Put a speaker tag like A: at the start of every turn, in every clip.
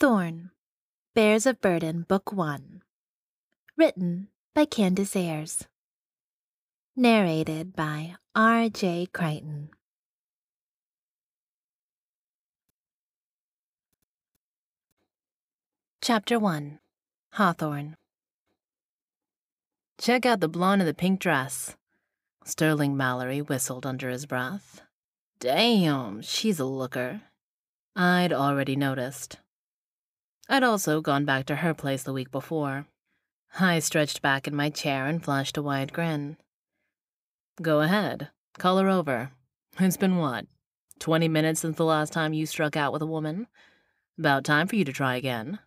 A: Thorn, Bears of Burden, Book 1. Written by Candace Ayers. Narrated by R.J. Crichton. Chapter 1 Hawthorne.
B: Check out the blonde in the pink dress. Sterling Mallory whistled under his breath. Damn, she's a looker. I'd already noticed. I'd also gone back to her place the week before. I stretched back in my chair and flashed a wide grin. Go ahead, call her over. It's been what, 20 minutes since the last time you struck out with a woman? About time for you to try again.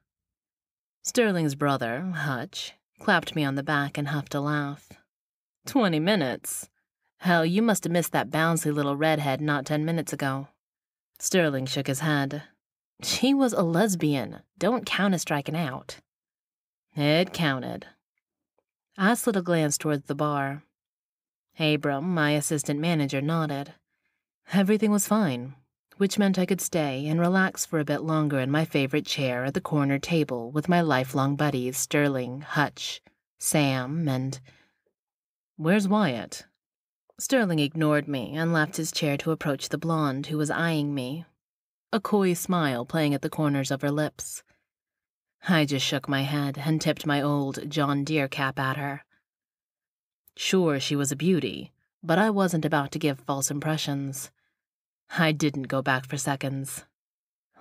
B: Sterling's brother, Hutch, clapped me on the back and huffed a laugh. Twenty minutes? Hell, you must have missed that bouncy little redhead not ten minutes ago. Sterling shook his head. She was a lesbian. Don't count as striking out. It counted. I slid a glance towards the bar. Abram, my assistant manager, nodded. Everything was fine, which meant I could stay and relax for a bit longer in my favorite chair at the corner table with my lifelong buddies Sterling, Hutch, Sam, and. Where's Wyatt? Sterling ignored me and left his chair to approach the blonde who was eyeing me, a coy smile playing at the corners of her lips. I just shook my head and tipped my old John Deere cap at her. Sure, she was a beauty, but I wasn't about to give false impressions. I didn't go back for seconds.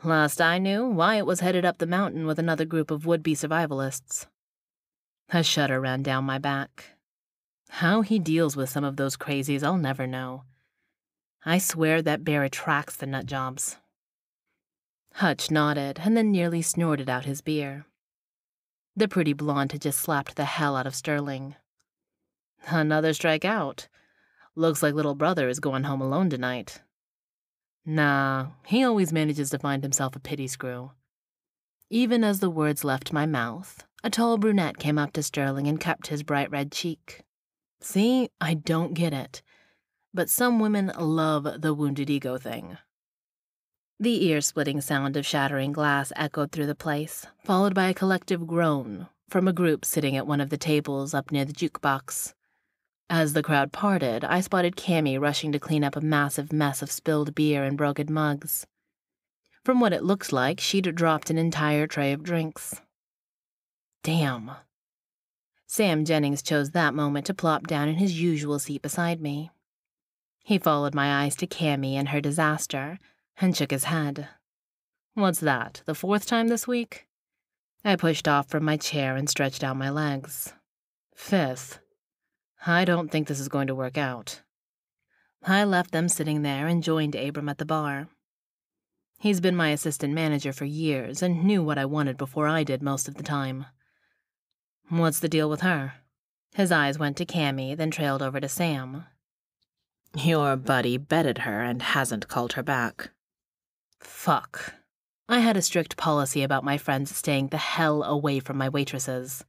B: Last I knew, Wyatt was headed up the mountain with another group of would be survivalists. A shudder ran down my back. How he deals with some of those crazies, I'll never know. I swear that bear attracts the nut jobs. Hutch nodded and then nearly snorted out his beer. The pretty blonde had just slapped the hell out of Sterling. Another strike out. Looks like little brother is going home alone tonight. Nah, he always manages to find himself a pity screw. Even as the words left my mouth, a tall brunette came up to Sterling and cupped his bright red cheek. See, I don't get it. But some women love the wounded ego thing. The ear splitting sound of shattering glass echoed through the place, followed by a collective groan from a group sitting at one of the tables up near the jukebox. As the crowd parted, I spotted Cammy rushing to clean up a massive mess of spilled beer and broken mugs. From what it looked like, she'd dropped an entire tray of drinks. Damn. Sam Jennings chose that moment to plop down in his usual seat beside me. He followed my eyes to Cammy and her disaster and shook his head. What's that, the fourth time this week? I pushed off from my chair and stretched out my legs. Fifth. I don't think this is going to work out. I left them sitting there and joined Abram at the bar. He's been my assistant manager for years and knew what I wanted before I did most of the time. What's the deal with her? His eyes went to Cammy, then trailed over to Sam.
C: Your buddy betted her and hasn't called her back.
B: Fuck. I had a strict policy about my friends staying the hell away from my waitresses.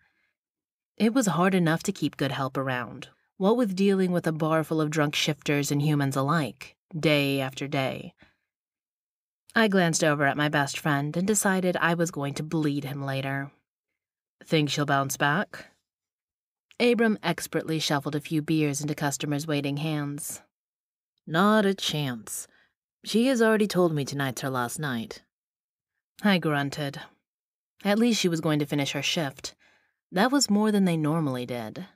B: It was hard enough to keep good help around, what with dealing with a bar full of drunk shifters and humans alike, day after day. I glanced over at my best friend and decided I was going to bleed him later. Think she'll bounce back? Abram expertly shuffled a few beers into customers' waiting hands.
C: Not a chance. She has already told me tonight's her last night.
B: I grunted. At least she was going to finish her shift. That was more than they normally did.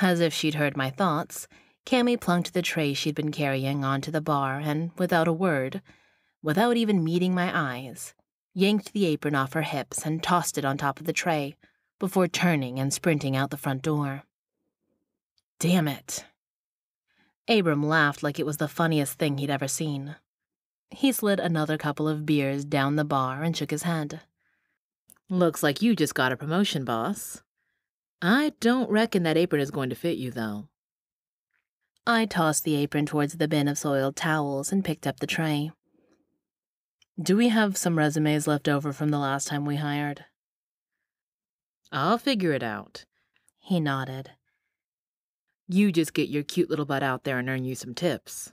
B: As if she'd heard my thoughts, Cammy plunked the tray she'd been carrying onto the bar and, without a word, without even meeting my eyes, yanked the apron off her hips and tossed it on top of the tray before turning and sprinting out the front door. Damn it. Abram laughed like it was the funniest thing he'd ever seen. He slid another couple of beers down the bar and shook his head.
C: Looks like you just got a promotion, boss. I don't reckon that apron is going to fit you, though.
B: I tossed the apron towards the bin of soiled towels and picked up the tray. Do we have some resumes left over from the last time we hired?
C: I'll figure it out.
B: He nodded.
C: You just get your cute little butt out there and earn you some tips.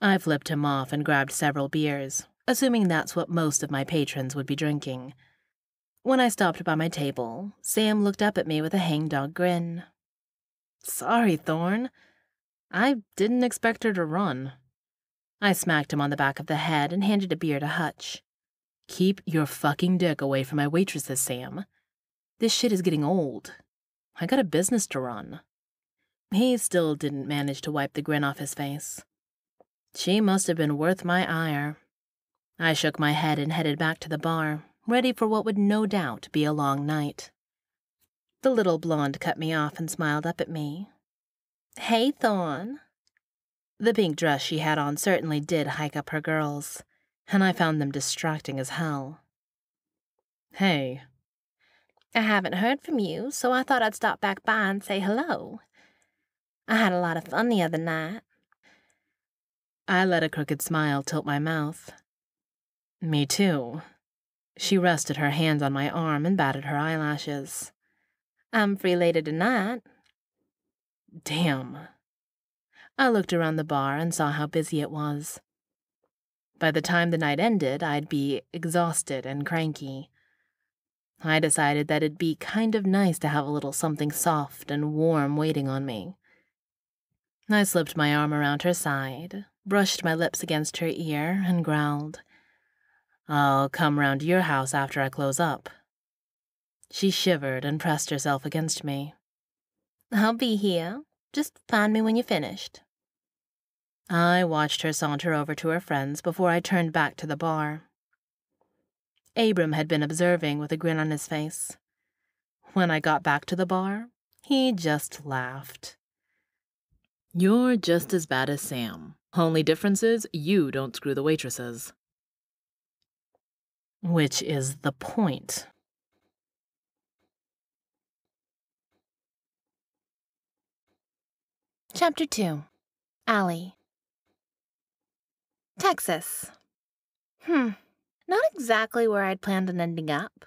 B: I flipped him off and grabbed several beers, assuming that's what most of my patrons would be drinking. When I stopped by my table, Sam looked up at me with a hangdog grin. Sorry, Thorn. I didn't expect her to run. I smacked him on the back of the head and handed a beer to Hutch. Keep your fucking dick away from my waitresses, Sam. This shit is getting old. I got a business to run. He still didn't manage to wipe the grin off his face. She must have been worth my ire. I shook my head and headed back to the bar, ready for what would no doubt be a long night. The little blonde cut me off and smiled up at me. Hey, Thorn. The pink dress she had on certainly did hike up her girls, and I found them distracting as hell. Hey. I haven't heard from you, so I thought I'd stop back by and say hello. I had a lot of fun the other night. I let a crooked smile tilt my mouth. Me too. She rested her hand on my arm and batted her eyelashes. I'm free later tonight. Damn. I looked around the bar and saw how busy it was. By the time the night ended, I'd be exhausted and cranky. I decided that it'd be kind of nice to have a little something soft and warm waiting on me. I slipped my arm around her side, brushed my lips against her ear, and growled, I'll come round your house after I close up. She shivered and pressed herself against me. I'll be here. Just find me when you're finished. I watched her saunter over to her friends before I turned back to the bar. Abram had been observing with a grin on his face. When I got back to the bar, he just laughed.
C: You're just as bad as Sam. Only difference is you don't screw the waitresses.
B: Which is the point.
A: Chapter 2 Allie Texas. Hmm, not exactly where I'd planned on ending up.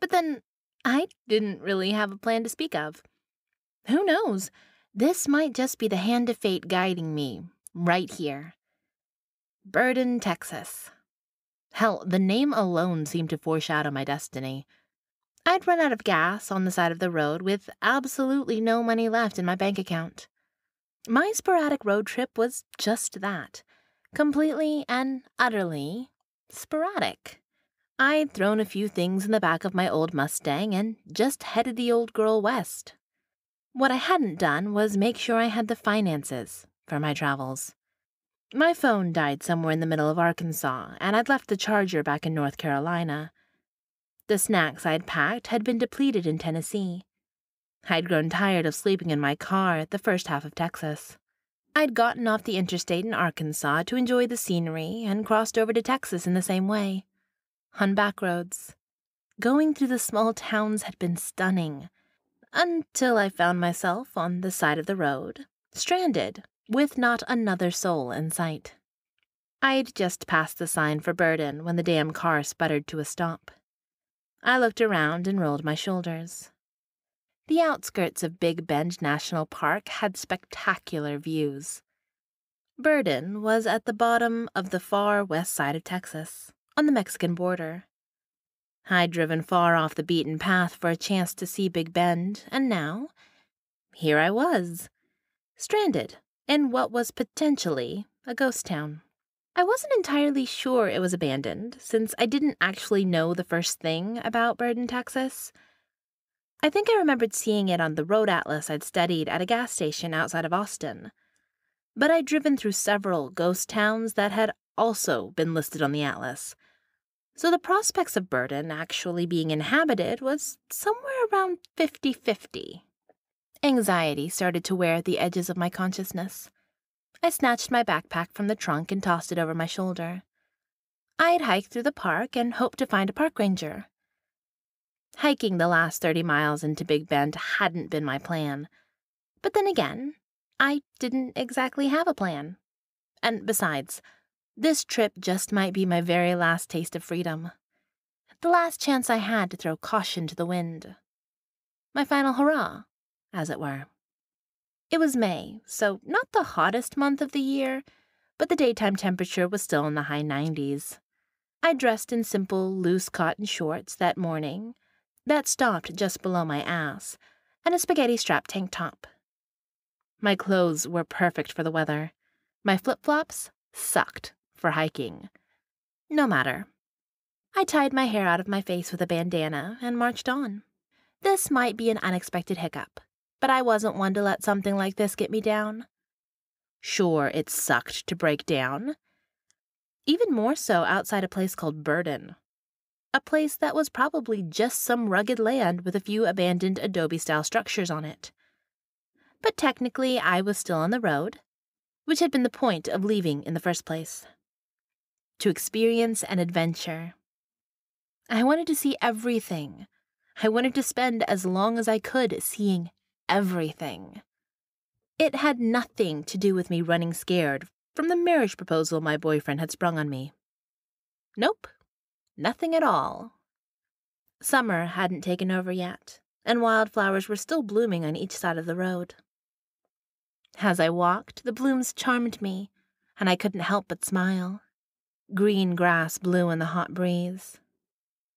A: But then, I didn't really have a plan to speak of. Who knows? This might just be the hand of fate guiding me, right here. Burden, Texas. Hell, the name alone seemed to foreshadow my destiny. I'd run out of gas on the side of the road with absolutely no money left in my bank account. My sporadic road trip was just that completely and utterly sporadic. I'd thrown a few things in the back of my old Mustang and just headed the old girl west. What I hadn't done was make sure I had the finances for my travels. My phone died somewhere in the middle of Arkansas, and I'd left the charger back in North Carolina. The snacks I'd packed had been depleted in Tennessee. I'd grown tired of sleeping in my car at the first half of Texas. I'd gotten off the interstate in Arkansas to enjoy the scenery and crossed over to Texas in the same way. On back roads. Going through the small towns had been stunning. Until I found myself on the side of the road, stranded, with not another soul in sight. I'd just passed the sign for Burden when the damn car sputtered to a stop. I looked around and rolled my shoulders. The outskirts of Big Bend National Park had spectacular views. Burden was at the bottom of the far west side of Texas, on the Mexican border. I'd driven far off the beaten path for a chance to see Big Bend, and now, here I was, stranded in what was potentially a ghost town. I wasn't entirely sure it was abandoned, since I didn't actually know the first thing about Burden, Texas. I think I remembered seeing it on the road atlas I'd studied at a gas station outside of Austin. But I'd driven through several ghost towns that had also been listed on the atlas. So the prospects of Burden actually being inhabited was somewhere around 50 50. Anxiety started to wear at the edges of my consciousness. I snatched my backpack from the trunk and tossed it over my shoulder. I had hiked through the park and hoped to find a park ranger. Hiking the last 30 miles into Big Bend hadn't been my plan. But then again, I didn't exactly have a plan. And besides, this trip just might be my very last taste of freedom. The last chance I had to throw caution to the wind. My final hurrah, as it were. It was May, so not the hottest month of the year, but the daytime temperature was still in the high 90s. I dressed in simple, loose cotton shorts that morning that stopped just below my ass, and a spaghetti strap tank top. My clothes were perfect for the weather. My flip flops sucked for hiking. No matter. I tied my hair out of my face with a bandana and marched on. This might be an unexpected hiccup, but I wasn't one to let something like this get me down. Sure, it sucked to break down. Even more so outside a place called Burden. A place that was probably just some rugged land with a few abandoned adobe style structures on it. But technically, I was still on the road, which had been the point of leaving in the first place. To experience an adventure. I wanted to see everything. I wanted to spend as long as I could seeing everything. It had nothing to do with me running scared from the marriage proposal my boyfriend had sprung on me. Nope, nothing at all. Summer hadn't taken over yet, and wildflowers were still blooming on each side of the road. As I walked, the blooms charmed me, and I couldn't help but smile. Green grass blew in the hot breeze.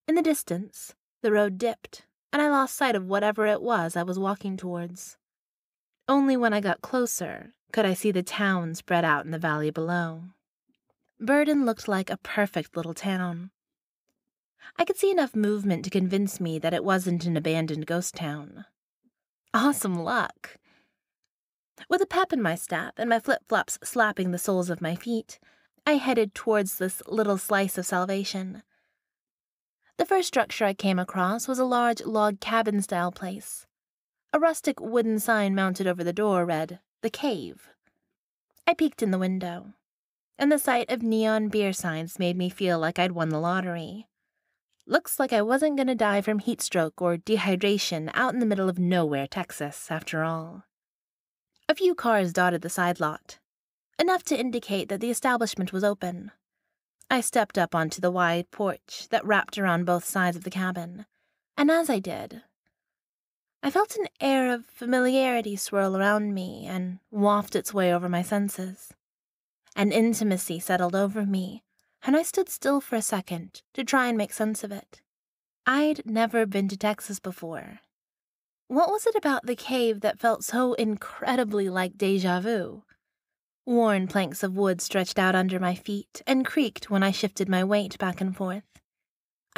A: In the distance, the road dipped, and I lost sight of whatever it was I was walking towards. Only when I got closer could I see the town spread out in the valley below. Burden looked like a perfect little town. I could see enough movement to convince me that it wasn't an abandoned ghost town. Awesome luck! With a pep in my step and my flip flops slapping the soles of my feet, I headed towards this little slice of salvation. The first structure I came across was a large log cabin style place. A rustic wooden sign mounted over the door read, The Cave. I peeked in the window, and the sight of neon beer signs made me feel like I'd won the lottery. Looks like I wasn't going to die from heat stroke or dehydration out in the middle of nowhere, Texas, after all. A few cars dotted the side lot, enough to indicate that the establishment was open. I stepped up onto the wide porch that wrapped around both sides of the cabin, and as I did, I felt an air of familiarity swirl around me and waft its way over my senses. An intimacy settled over me, and I stood still for a second to try and make sense of it. I'd never been to Texas before. What was it about the cave that felt so incredibly like deja vu? Worn planks of wood stretched out under my feet and creaked when I shifted my weight back and forth.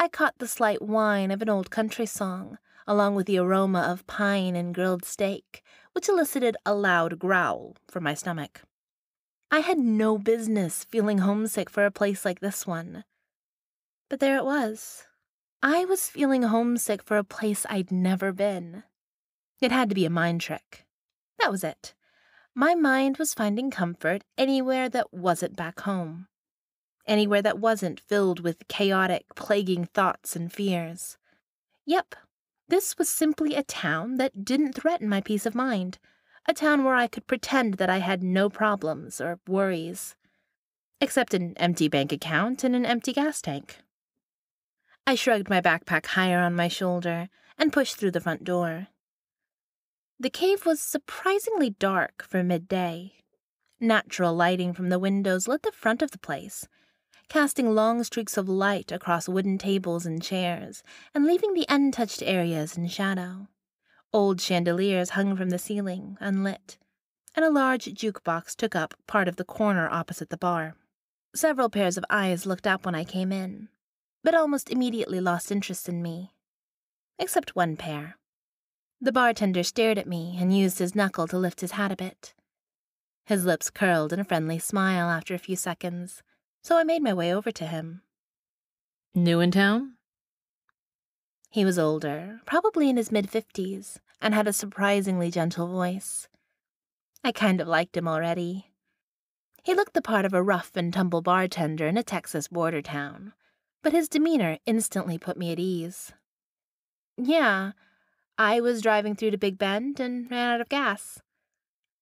A: I caught the slight whine of an old country song, along with the aroma of pine and grilled steak, which elicited a loud growl from my stomach. I had no business feeling homesick for a place like this one. But there it was. I was feeling homesick for a place I'd never been. It had to be a mind trick. That was it my mind was finding comfort anywhere that wasn't back home. Anywhere that wasn't filled with chaotic, plaguing thoughts and fears. Yep, this was simply a town that didn't threaten my peace of mind. A town where I could pretend that I had no problems or worries. Except an empty bank account and an empty gas tank. I shrugged my backpack higher on my shoulder and pushed through the front door. The cave was surprisingly dark for midday. Natural lighting from the windows lit the front of the place, casting long streaks of light across wooden tables and chairs, and leaving the untouched areas in shadow. Old chandeliers hung from the ceiling, unlit, and a large jukebox took up part of the corner opposite the bar. Several pairs of eyes looked up when I came in, but almost immediately lost interest in me. Except one pair. The bartender stared at me and used his knuckle to lift his hat a bit. His lips curled in a friendly smile after a few seconds, so I made my way over to him.
C: New in town?
A: He was older, probably in his mid fifties, and had a surprisingly gentle voice. I kind of liked him already. He looked the part of a rough and tumble bartender in a Texas border town, but his demeanor instantly put me at ease. Yeah, I was driving through to Big Bend and ran out of gas.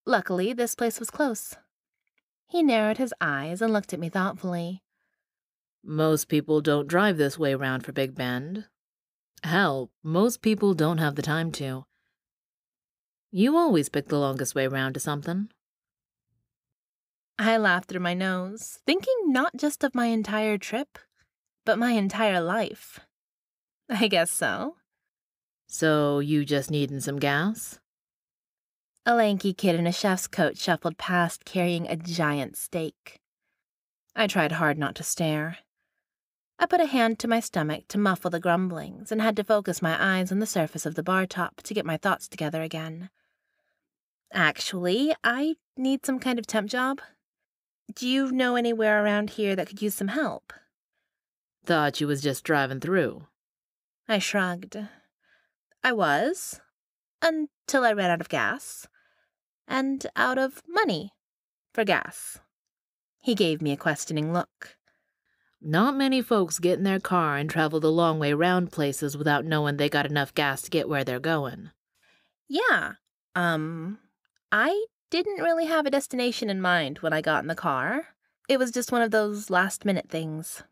A: Luckily, this place was close. He narrowed his eyes and looked at me thoughtfully.
C: Most people don't drive this way round for Big Bend. Hell, most people don't have the time to. You always pick the longest way round to something.
A: I laughed through my nose, thinking not just of my entire trip, but my entire life. I guess so.
C: So you just needin' some gas?
A: A lanky kid in a chef's coat shuffled past carrying a giant steak. I tried hard not to stare. I put a hand to my stomach to muffle the grumblings and had to focus my eyes on the surface of the bar top to get my thoughts together again. Actually, I need some kind of temp job. Do you know anywhere around here that could use some help?
C: Thought you was just driving through.
A: I shrugged. I was, until I ran out of gas. And out of money for gas. He gave me a questioning look.
C: Not many folks get in their car and travel the long way round places without knowing they got enough gas to get where they're going.
A: Yeah, um, I didn't really have a destination in mind when I got in the car. It was just one of those last minute things.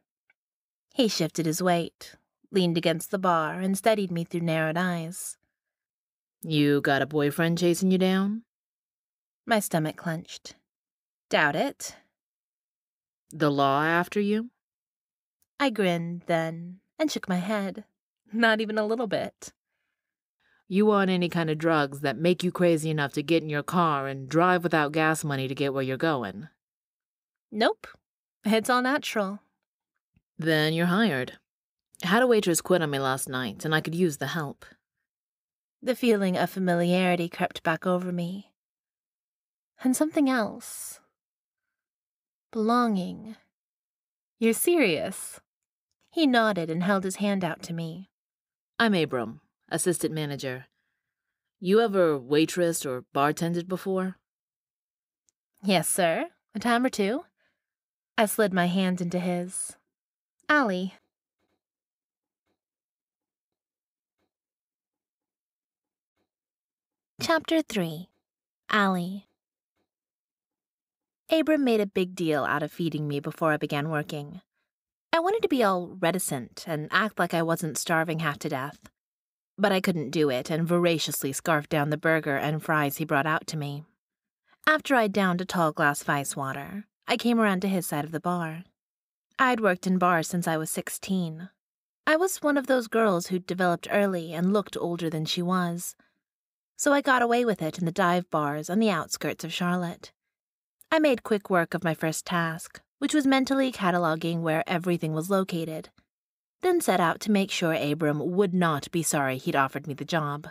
A: He shifted his weight, leaned against the bar, and studied me through narrowed eyes.
C: You got a boyfriend chasing you down?
A: My stomach clenched. Doubt it.
C: The law after you?
A: I grinned then and shook my head. Not even a little bit.
C: You want any kind of drugs that make you crazy enough to get in your car and drive without gas money to get where you're going?
A: Nope. It's all natural.
C: Then you're hired. Had a waitress quit on me last night, and I could use the help.
A: The feeling of familiarity crept back over me. And something else. Belonging. You're serious? He nodded and held his hand out to me.
C: I'm Abram, assistant manager. You ever waitress or bartended before?
A: Yes, sir. A time or two. I slid my hand into his. Allie. Chapter 3 Allie Abram made a big deal out of feeding me before I began working. I wanted to be all reticent and act like I wasn't starving half to death. But I couldn't do it and voraciously scarfed down the burger and fries he brought out to me. After I'd downed a tall glass of ice water, I came around to his side of the bar. I'd worked in bars since I was 16. I was one of those girls who'd developed early and looked older than she was. So I got away with it in the dive bars on the outskirts of Charlotte. I made quick work of my first task, which was mentally cataloging where everything was located, then set out to make sure Abram would not be sorry he'd offered me the job.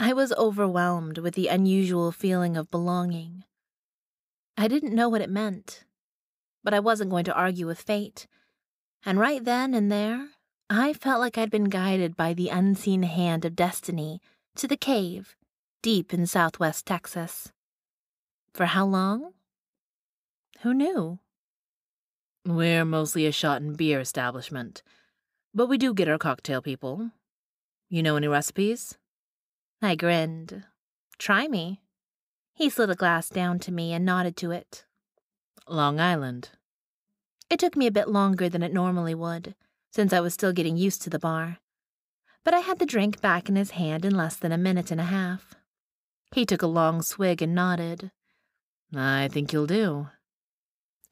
A: I was overwhelmed with the unusual feeling of belonging. I didn't know what it meant, but I wasn't going to argue with fate. And right then and there, I felt like I'd been guided by the unseen hand of destiny to the cave deep in southwest Texas. For how long? Who knew?
C: We're mostly a shot and beer establishment, but we do get our cocktail people. You know any recipes?
A: I grinned. Try me. He slid a glass down to me and nodded to it.
C: Long Island.
A: It took me a bit longer than it normally would, since I was still getting used to the bar. But I had the drink back in his hand in less than a minute and a half. He took a long swig and nodded.
C: I think you'll do.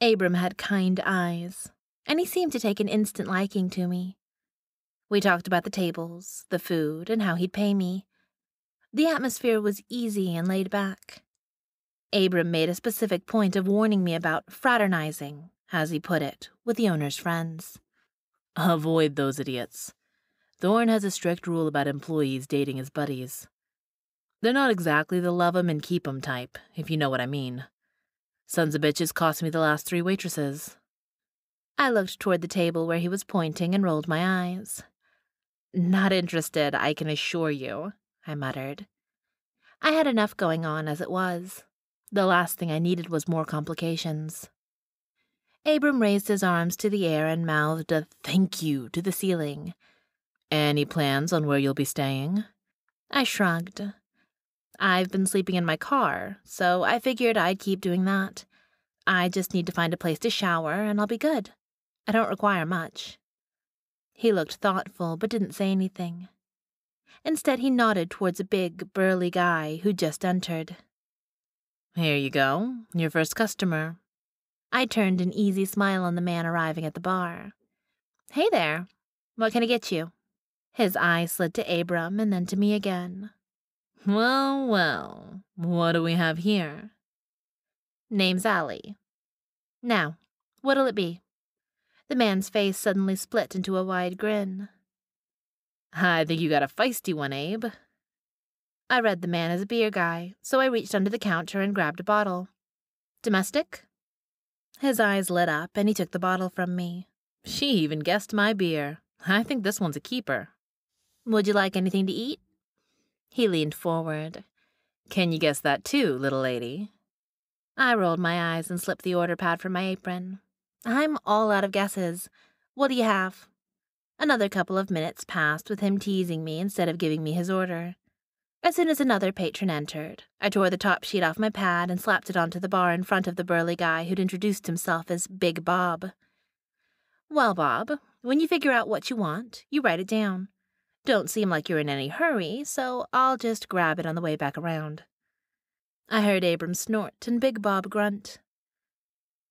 A: Abram had kind eyes, and he seemed to take an instant liking to me. We talked about the tables, the food, and how he'd pay me. The atmosphere was easy and laid back. Abram made a specific point of warning me about fraternizing, as he put it, with the owner's friends.
C: Avoid those idiots. Thorn has a strict rule about employees dating his buddies. They're not exactly the love 'em and keep 'em type, if you know what I mean. Sons of bitches cost me the last three waitresses.
A: I looked toward the table where he was pointing and rolled my eyes. Not interested, I can assure you, I muttered. I had enough going on as it was. The last thing I needed was more complications. Abram raised his arms to the air and mouthed a thank you to the ceiling.
C: Any plans on where you'll be staying?
A: I shrugged. I've been sleeping in my car, so I figured I'd keep doing that. I just need to find a place to shower and I'll be good. I don't require much. He looked thoughtful but didn't say anything. Instead, he nodded towards a big, burly guy who'd just entered.
C: Here you go, your first customer.
A: I turned an easy smile on the man arriving at the bar. Hey there. What can I get you? His eyes slid to Abram and then to me again.
C: Well, well, what do we have here?
A: Name's Allie. Now, what'll it be? The man's face suddenly split into a wide grin.
C: I think you got a feisty one, Abe.
A: I read the man as a beer guy, so I reached under the counter and grabbed a bottle. Domestic? His eyes lit up and he took the bottle from me.
C: She even guessed my beer. I think this one's a keeper.
A: Would you like anything to eat? He leaned forward.
C: Can you guess that too, little lady?
A: I rolled my eyes and slipped the order pad from my apron. I'm all out of guesses. What do you have? Another couple of minutes passed with him teasing me instead of giving me his order. As soon as another patron entered, I tore the top sheet off my pad and slapped it onto the bar in front of the burly guy who'd introduced himself as Big Bob. Well, Bob, when you figure out what you want, you write it down. Don't seem like you're in any hurry, so I'll just grab it on the way back around. I heard Abram snort and Big Bob grunt.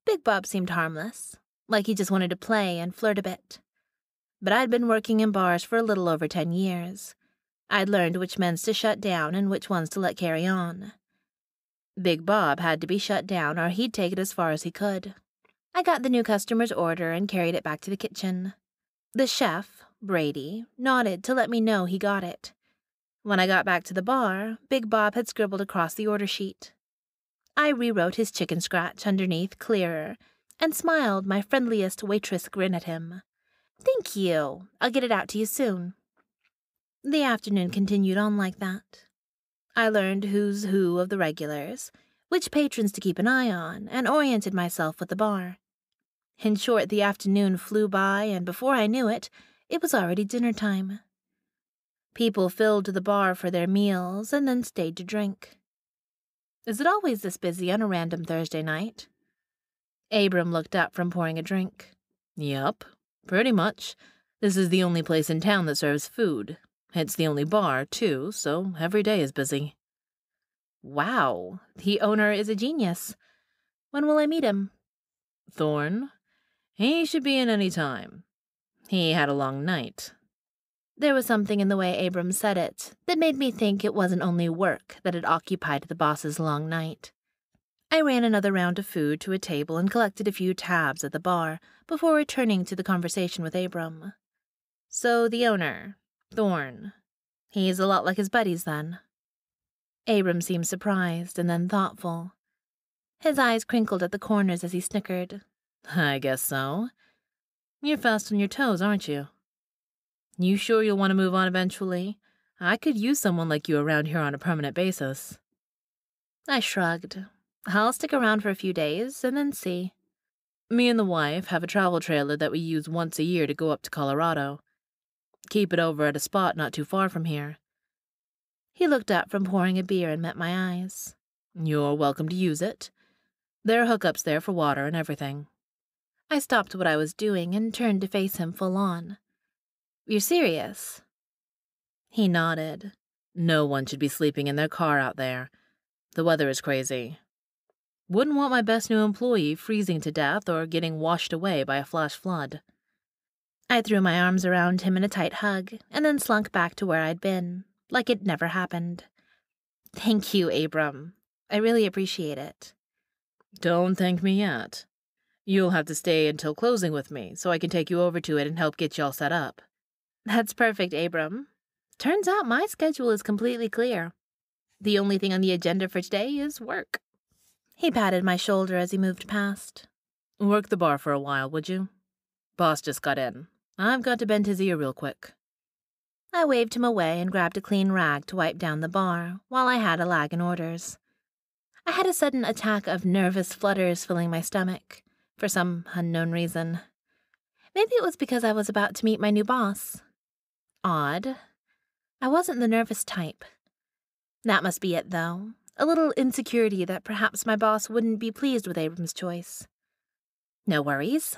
A: Big Bob seemed harmless, like he just wanted to play and flirt a bit. But I'd been working in bars for a little over ten years. I'd learned which men's to shut down and which ones to let carry on. Big Bob had to be shut down or he'd take it as far as he could. I got the new customer's order and carried it back to the kitchen. The chef, Brady, nodded to let me know he got it. When I got back to the bar, Big Bob had scribbled across the order sheet. I rewrote his chicken scratch underneath clearer and smiled my friendliest waitress grin at him. Thank you. I'll get it out to you soon. The afternoon continued on like that. I learned who's who of the regulars, which patrons to keep an eye on, and oriented myself with the bar. In short, the afternoon flew by, and before I knew it, it was already dinner time. People filled the bar for their meals and then stayed to drink. Is it always this busy on a random Thursday night? Abram looked up from pouring a drink.
C: Yup, pretty much. This is the only place in town that serves food. It's the only bar, too, so every day is busy.
A: Wow, the owner is a genius. When will I meet him?
C: Thorn? He should be in any time. He had a long night.
A: There was something in the way Abram said it that made me think it wasn't only work that had occupied the boss's long night. I ran another round of food to a table and collected a few tabs at the bar before returning to the conversation with Abram. So the owner, Thorn, he's a lot like his buddies then. Abram seemed surprised and then thoughtful. His eyes crinkled at the corners as he snickered.
C: I guess so. You're fast on your toes, aren't you? You sure you'll want to move on eventually? I could use someone like you around here on a permanent basis.
A: I shrugged. I'll stick around for a few days and then see.
C: Me and the wife have a travel trailer that we use once a year to go up to Colorado. Keep it over at a spot not too far from here.
A: He looked up from pouring a beer and met my eyes.
C: You're welcome to use it. There are hookups there for water and everything.
A: I stopped what I was doing and turned to face him full on. You're serious?
C: He nodded. No one should be sleeping in their car out there. The weather is crazy. Wouldn't want my best new employee freezing to death or getting washed away by a flash flood.
A: I threw my arms around him in a tight hug and then slunk back to where I'd been, like it never happened. Thank you, Abram. I really appreciate it.
C: Don't thank me yet. You'll have to stay until closing with me, so I can take you over to it and help get you all set up.
A: That's perfect, Abram. Turns out my schedule is completely clear. The only thing on the agenda for today is work. He patted my shoulder as he moved past.
C: Work the bar for a while, would you? Boss just got in. I've got to bend his ear real quick.
A: I waved him away and grabbed a clean rag to wipe down the bar while I had a lag in orders. I had a sudden attack of nervous flutters filling my stomach for some unknown reason. Maybe it was because I was about to meet my new boss. Odd. I wasn't the nervous type. That must be it, though. A little insecurity that perhaps my boss wouldn't be pleased with Abram's choice. No worries.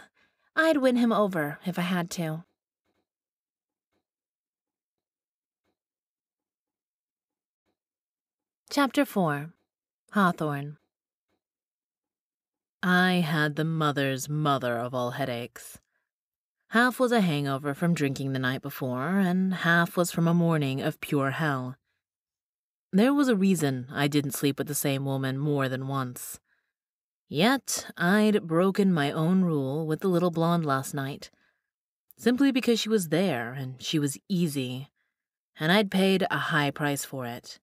A: I'd win him over if I had to. Chapter 4 Hawthorne
C: I had the mother's mother of all headaches. Half was a hangover from drinking the night before, and half was from a morning of pure hell. There was a reason I didn't sleep with the same woman more than once. Yet I'd broken my own rule with the little blonde last night, simply because she was there and she was easy, and I'd paid a high price for it.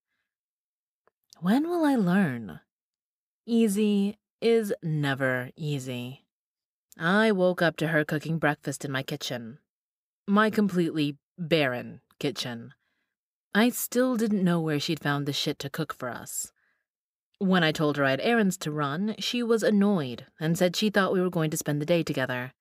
C: When will I learn? Easy is never easy. I woke up to her cooking breakfast in my kitchen. My completely barren kitchen. I still didn't know where she'd found the shit to cook for us. When I told her I had errands to run, she was annoyed and said she thought we were going to spend the day together.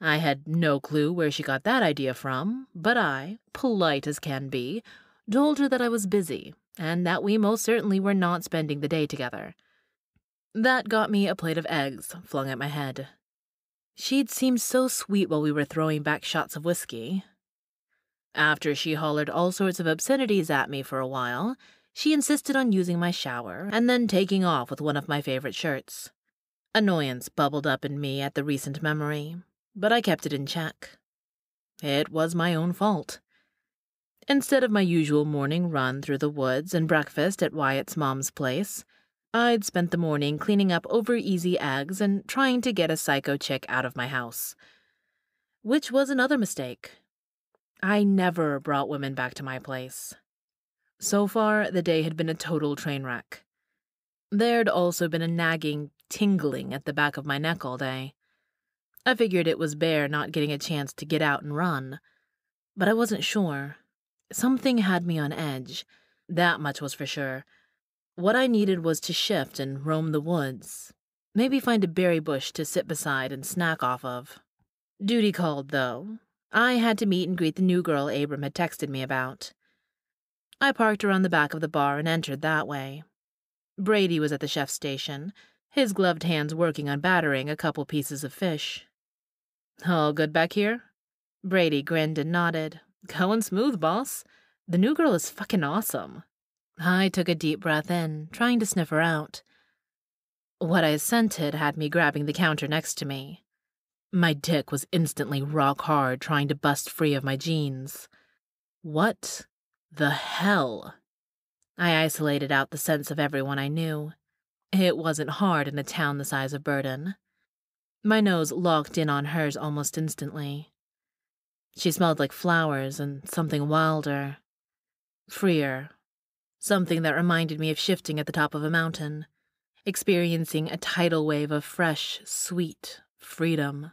C: I had no clue where she got that idea from, but I, polite as can be, told her that I was busy and that we most certainly were not spending the day together. That got me a plate of eggs flung at my head. She'd seemed so sweet while we were throwing back shots of whiskey. After she hollered all sorts of obscenities at me for a while, she insisted on using my shower and then taking off with one of my favorite shirts. Annoyance bubbled up in me at the recent memory, but I kept it in check. It was my own fault. Instead of my usual morning run through the woods and breakfast at Wyatt's mom's place, I'd spent the morning cleaning up over easy eggs and trying to get a psycho chick out of my house. Which was another mistake. I never brought women back to my place. So far, the day had been a total train wreck. There'd also been a nagging, tingling at the back of my neck all day. I figured it was Bear not getting a chance to get out and run, but I wasn't sure. Something had me on edge, that much was for sure what I needed was to shift and roam the woods. Maybe find a berry bush to sit beside and snack off of. Duty called, though. I had to meet and greet the new girl Abram had texted me about. I parked around the back of the bar and entered that way. Brady was at the chef's station, his gloved hands working on battering a couple pieces of fish. All good back here? Brady grinned and nodded. Going smooth, boss. The new girl is fucking awesome. I took a deep breath in, trying to sniff her out. What I scented had me grabbing the counter next to me. My dick was instantly rock hard, trying to bust free of my jeans. What the hell? I isolated out the scents of everyone I knew. It wasn't hard in a town the size of Burden. My nose locked in on hers almost instantly. She smelled like flowers and something wilder, freer, something that reminded me of shifting at the top of a mountain, experiencing a tidal wave of fresh, sweet freedom.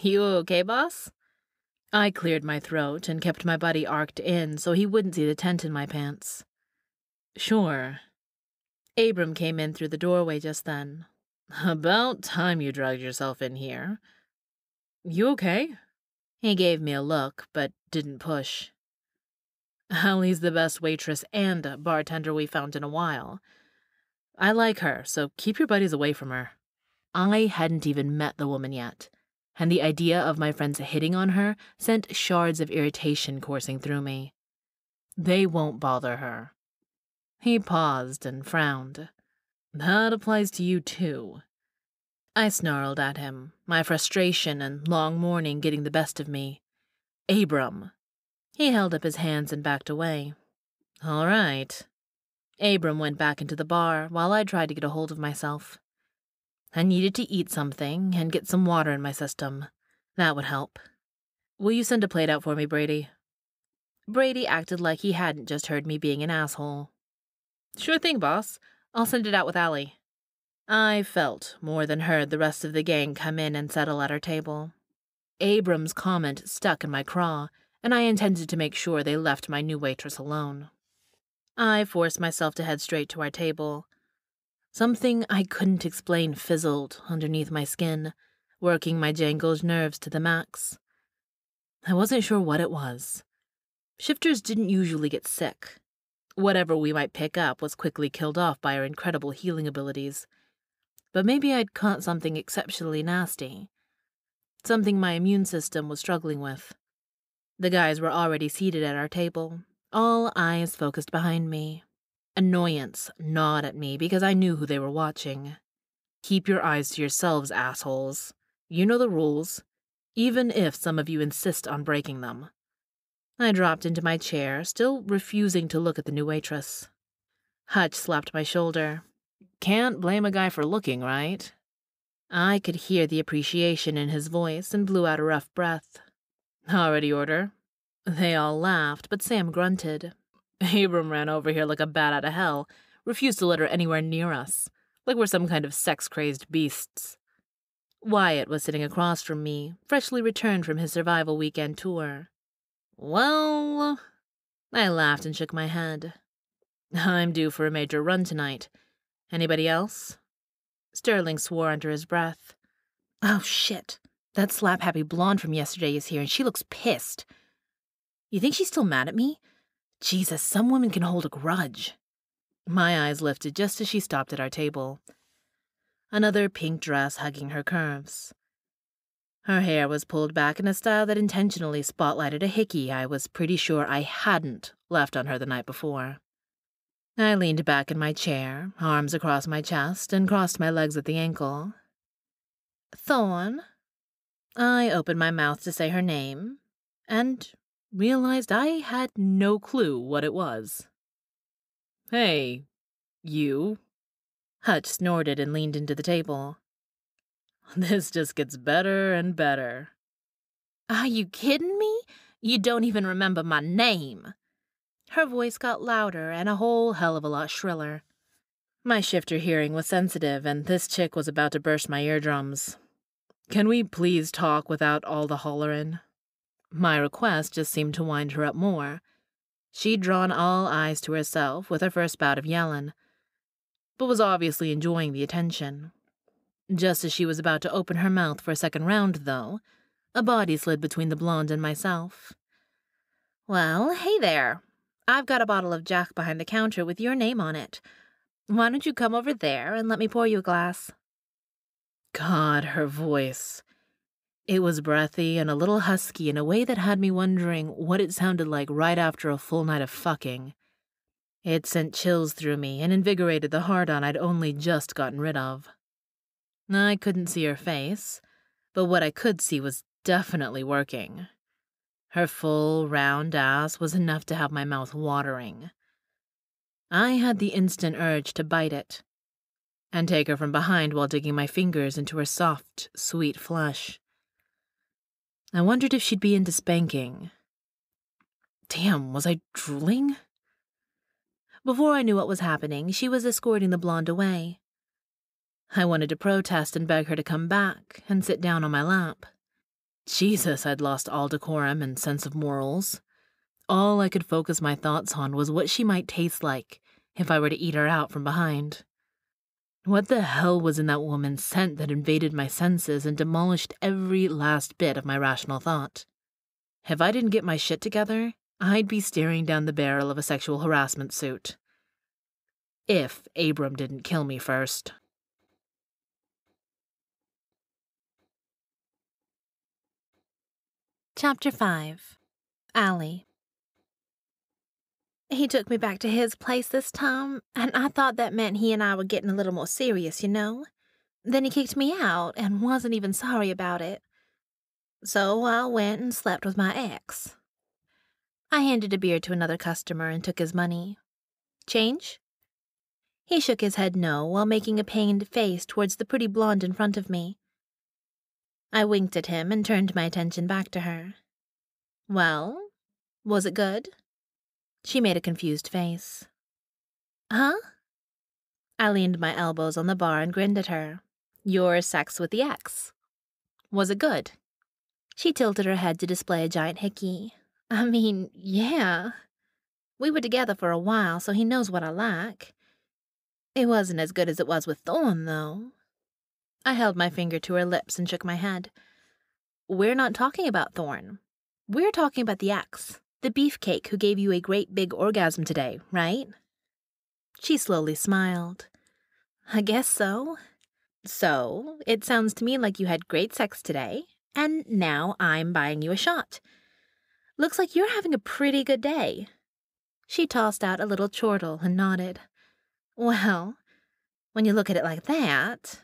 C: You okay, boss? I cleared my throat and kept my body arced in so he wouldn't see the tent in my pants. Sure. Abram came in through the doorway just then. About time you dragged yourself in here. You okay? He gave me a look, but didn't push. Allie's the best waitress and bartender we found in a while. I like her, so keep your buddies away from her. I hadn't even met the woman yet, and the idea of my friends hitting on her sent shards of irritation coursing through me. They won't bother her. He paused and frowned. That applies to you, too. I snarled at him, my frustration and long morning getting the best of me. Abram, he held up his hands and backed away. All right. Abram went back into the bar while I tried to get a hold of myself. I needed to eat something and get some water in my system. That would help. Will you send a plate out for me, Brady? Brady acted like he hadn't just heard me being an asshole. Sure thing, boss. I'll send it out with Allie. I felt more than heard the rest of the gang come in and settle at our table. Abram's comment stuck in my craw, and I intended to make sure they left my new waitress alone. I forced myself to head straight to our table. Something I couldn't explain fizzled underneath my skin, working my jangled nerves to the max. I wasn't sure what it was. Shifters didn't usually get sick. Whatever we might pick up was quickly killed off by our incredible healing abilities. But maybe I'd caught something exceptionally nasty. Something my immune system was struggling with. The guys were already seated at our table, all eyes focused behind me. Annoyance gnawed at me because I knew who they were watching. Keep your eyes to yourselves, assholes. You know the rules. even if some of you insist on breaking them. I dropped into my chair, still refusing to look at the new waitress. Hutch slapped my shoulder. Can't blame a guy for looking, right? I could hear the appreciation in his voice and blew out a rough breath. Already order? They all laughed, but Sam grunted. Abram ran over here like a bat out of hell, refused to let her anywhere near us, like we're some kind of sex crazed beasts. Wyatt was sitting across from me, freshly returned from his survival weekend tour. Well, I laughed and shook my head. I'm due for a major run tonight. Anybody else? Sterling swore under his breath.
A: Oh, shit. That slap happy blonde from yesterday is here, and she looks pissed. You think she's still mad at me? Jesus, some women can hold a grudge.
C: My eyes lifted just as she stopped at our table. Another pink dress hugging her curves. Her hair was pulled back in a style that intentionally spotlighted a hickey I was pretty sure I hadn't left on her the night before. I leaned back in my chair, arms across my chest, and crossed my legs at the ankle. Thorn. I opened my mouth to say her name, and realized I had no clue what it was. Hey, you. Hutch snorted and leaned into the table. This just gets better and better.
A: Are you kidding me? You don't even remember my name. Her voice got louder and a whole hell of a lot shriller.
C: My shifter hearing was sensitive, and this chick was about to burst my eardrums. Can we please talk without all the hollerin'? My request just seemed to wind her up more. She'd drawn all eyes to herself with her first bout of yellin', but was obviously enjoying the attention. Just as she was about to open her mouth for a second round, though, a body slid between the blonde and myself.
A: Well, hey there. I've got a bottle of Jack behind the counter with your name on it. Why don't you come over there and let me pour you a glass?
C: God, her voice. It was breathy and a little husky in a way that had me wondering what it sounded like right after a full night of fucking. It sent chills through me and invigorated the hard on I'd only just gotten rid of. I couldn't see her face, but what I could see was definitely working. Her full, round ass was enough to have my mouth watering. I had the instant urge to bite it and take her from behind while digging my fingers into her soft, sweet flesh. I wondered if she'd be into spanking. Damn, was I drooling? Before I knew what was happening, she was escorting the blonde away. I wanted to protest and beg her to come back and sit down on my lap. Jesus, I'd lost all decorum and sense of morals. All I could focus my thoughts on was what she might taste like if I were to eat her out from behind. What the hell was in that woman's scent that invaded my senses and demolished every last bit of my rational thought? If I didn't get my shit together, I'd be staring down the barrel of a sexual harassment suit. If Abram didn't kill me first.
A: Chapter 5 Allie he took me back to his place this time, and I thought that meant he and I were getting a little more serious, you know? Then he kicked me out and wasn't even sorry about it. So I went and slept with my ex. I handed a beer to another customer and took his money. Change? He shook his head no while making a pained face towards the pretty blonde in front of me. I winked at him and turned my attention back to her. Well, was it good? She made a confused face. Huh? I leaned my elbows on the bar and grinned at her. Your sex with the ex. Was it good? She tilted her head to display a giant hickey. I mean, yeah. We were together for a while, so he knows what I like. It wasn't as good as it was with Thorn, though. I held my finger to her lips and shook my head. We're not talking about Thorn. We're talking about the ex. The beefcake who gave you a great big orgasm today, right? She slowly smiled. I guess so. So, it sounds to me like you had great sex today, and now I'm buying you a shot. Looks like you're having a pretty good day. She tossed out a little chortle and nodded. Well, when you look at it like that,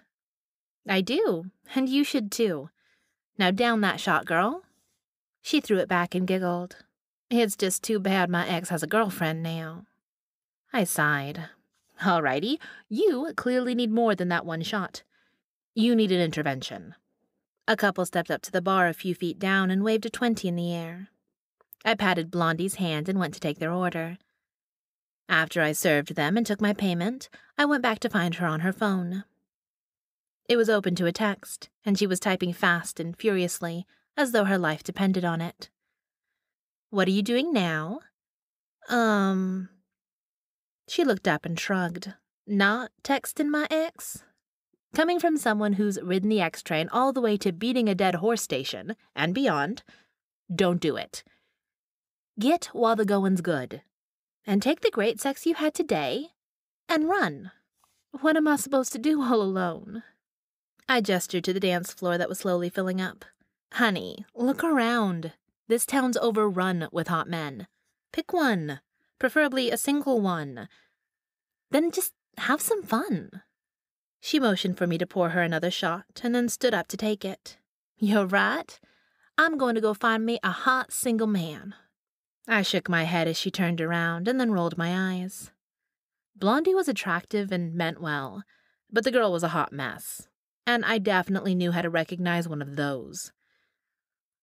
A: I do, and you should too. Now down that shot, girl. She threw it back and giggled. It's just too bad my ex has a girlfriend now. I sighed. Alrighty, you clearly need more than that one shot. You need an intervention. A couple stepped up to the bar a few feet down and waved a 20 in the air. I patted Blondie's hand and went to take their order. After I served them and took my payment, I went back to find her on her phone. It was open to a text, and she was typing fast and furiously, as though her life depended on it. What are you doing now? Um. She looked up and shrugged. Not texting my ex? Coming from someone who's ridden the X train all the way to beating a dead horse station and beyond, don't do it. Get while the going's good. And take the great sex you had today and run. What am I supposed to do all alone? I gestured to the dance floor that was slowly filling up. Honey, look around. This town's overrun with hot men. Pick one, preferably a single one. Then just have some fun. She motioned for me to pour her another shot and then stood up to take it. You're right. I'm going to go find me a hot single man. I shook my head as she turned around and then rolled my eyes. Blondie was attractive and meant well, but the girl was a hot mess, and I definitely knew how to recognize one of those.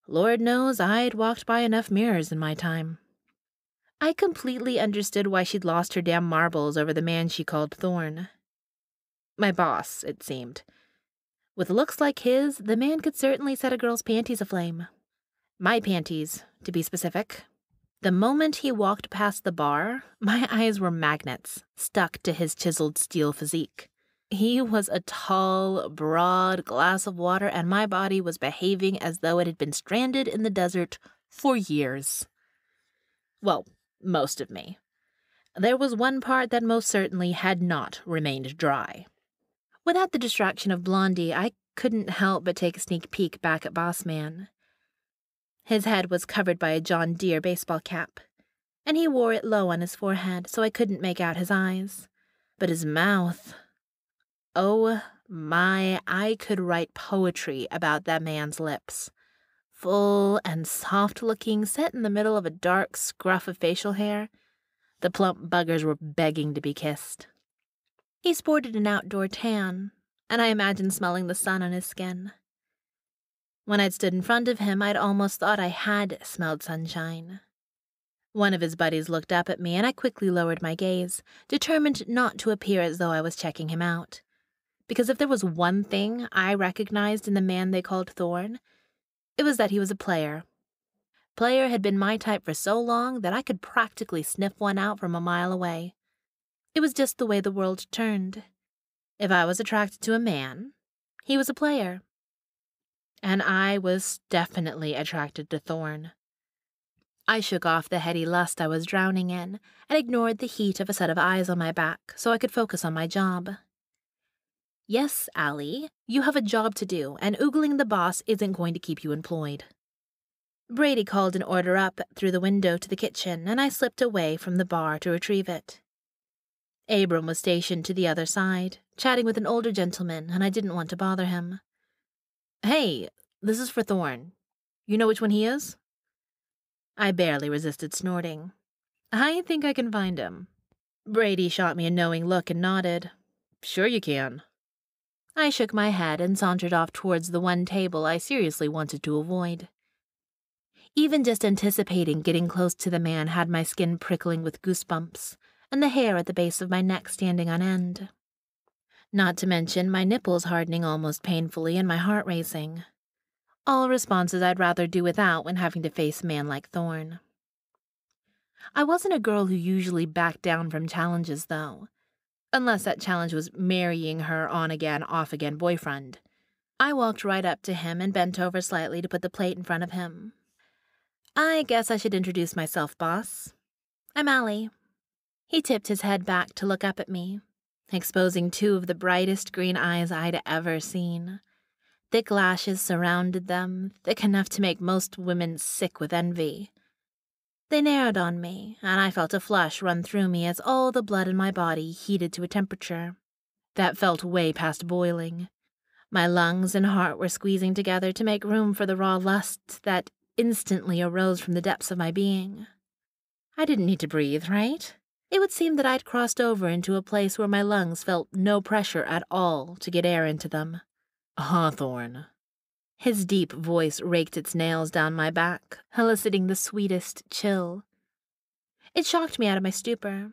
A: Lord knows I'd walked by enough mirrors in my time. I completely understood why she'd lost her damn marbles over the man she called Thorn. My boss, it seemed. With looks like his, the man could certainly set a girl's panties aflame. My panties, to be specific. The moment he walked past the bar, my eyes were magnets, stuck to his chiseled steel physique. He was a tall, broad glass of water, and my body was behaving as though it had been stranded in the desert for years. Well, most of me. There was one part that most certainly had not remained dry. Without the distraction of Blondie, I couldn't help but take a sneak peek back at Bossman. His head was covered by a John Deere baseball cap, and he wore it low on his forehead so I couldn't make out his eyes. But his mouth. Oh my, I could write poetry about that man's lips. Full and soft looking, set in the middle of a dark scruff of facial hair. The plump buggers were begging to be kissed. He sported an outdoor tan, and I imagined smelling the sun on his skin. When I'd stood in front of him, I'd almost thought I had smelled sunshine. One of his buddies looked up at me, and I quickly lowered my gaze, determined not to appear as though I was checking him out. Because if there was one thing I recognized in the man they called Thorn, it was that he was a player. Player had been my type for so long that I could practically sniff one out from a mile away. It was just the way the world turned. If I was attracted to a man, he was a player. And I was definitely attracted to Thorn. I shook off the heady lust I was drowning in and ignored the heat of a set of eyes on my back so I could focus on my job. Yes, Allie, you have a job to do, and oogling the boss isn't going to keep you employed. Brady called an order up through the window to the kitchen, and I slipped away from the bar to retrieve it. Abram was stationed to the other side, chatting with an older gentleman, and I didn't want to bother him. Hey, this is for Thorn. You know which one he is? I barely resisted snorting. I think I can find him. Brady shot me a knowing look and nodded. Sure you can. I shook my head and sauntered off towards the one table I seriously wanted to avoid. Even just anticipating getting close to the man had my skin prickling with goosebumps, and the hair at the base of my neck standing on end. Not to mention my nipples hardening almost painfully and my heart racing. All responses I'd rather do without when having to face a man like Thorn. I wasn't a girl who usually backed down from challenges, though. Unless that challenge was marrying her on again, off again boyfriend. I walked right up to him and bent over slightly to put the plate in front of him. I guess I should introduce myself, boss. I'm Allie, he tipped his head back to look up at me, exposing two of the brightest green eyes I'd ever seen. Thick lashes surrounded them, thick enough to make most women sick with envy. They narrowed on me, and I felt a flush run through me as all the blood in my body heated to a temperature that felt way past boiling. My lungs and heart were squeezing together to make room for the raw lusts that instantly arose from the depths of my being. I didn't need to breathe, right? It would seem that I'd crossed over into a place where my lungs felt no pressure at all to get air into them.
C: Hawthorne.
A: His deep voice raked its nails down my back, eliciting the sweetest chill. It shocked me out of my stupor.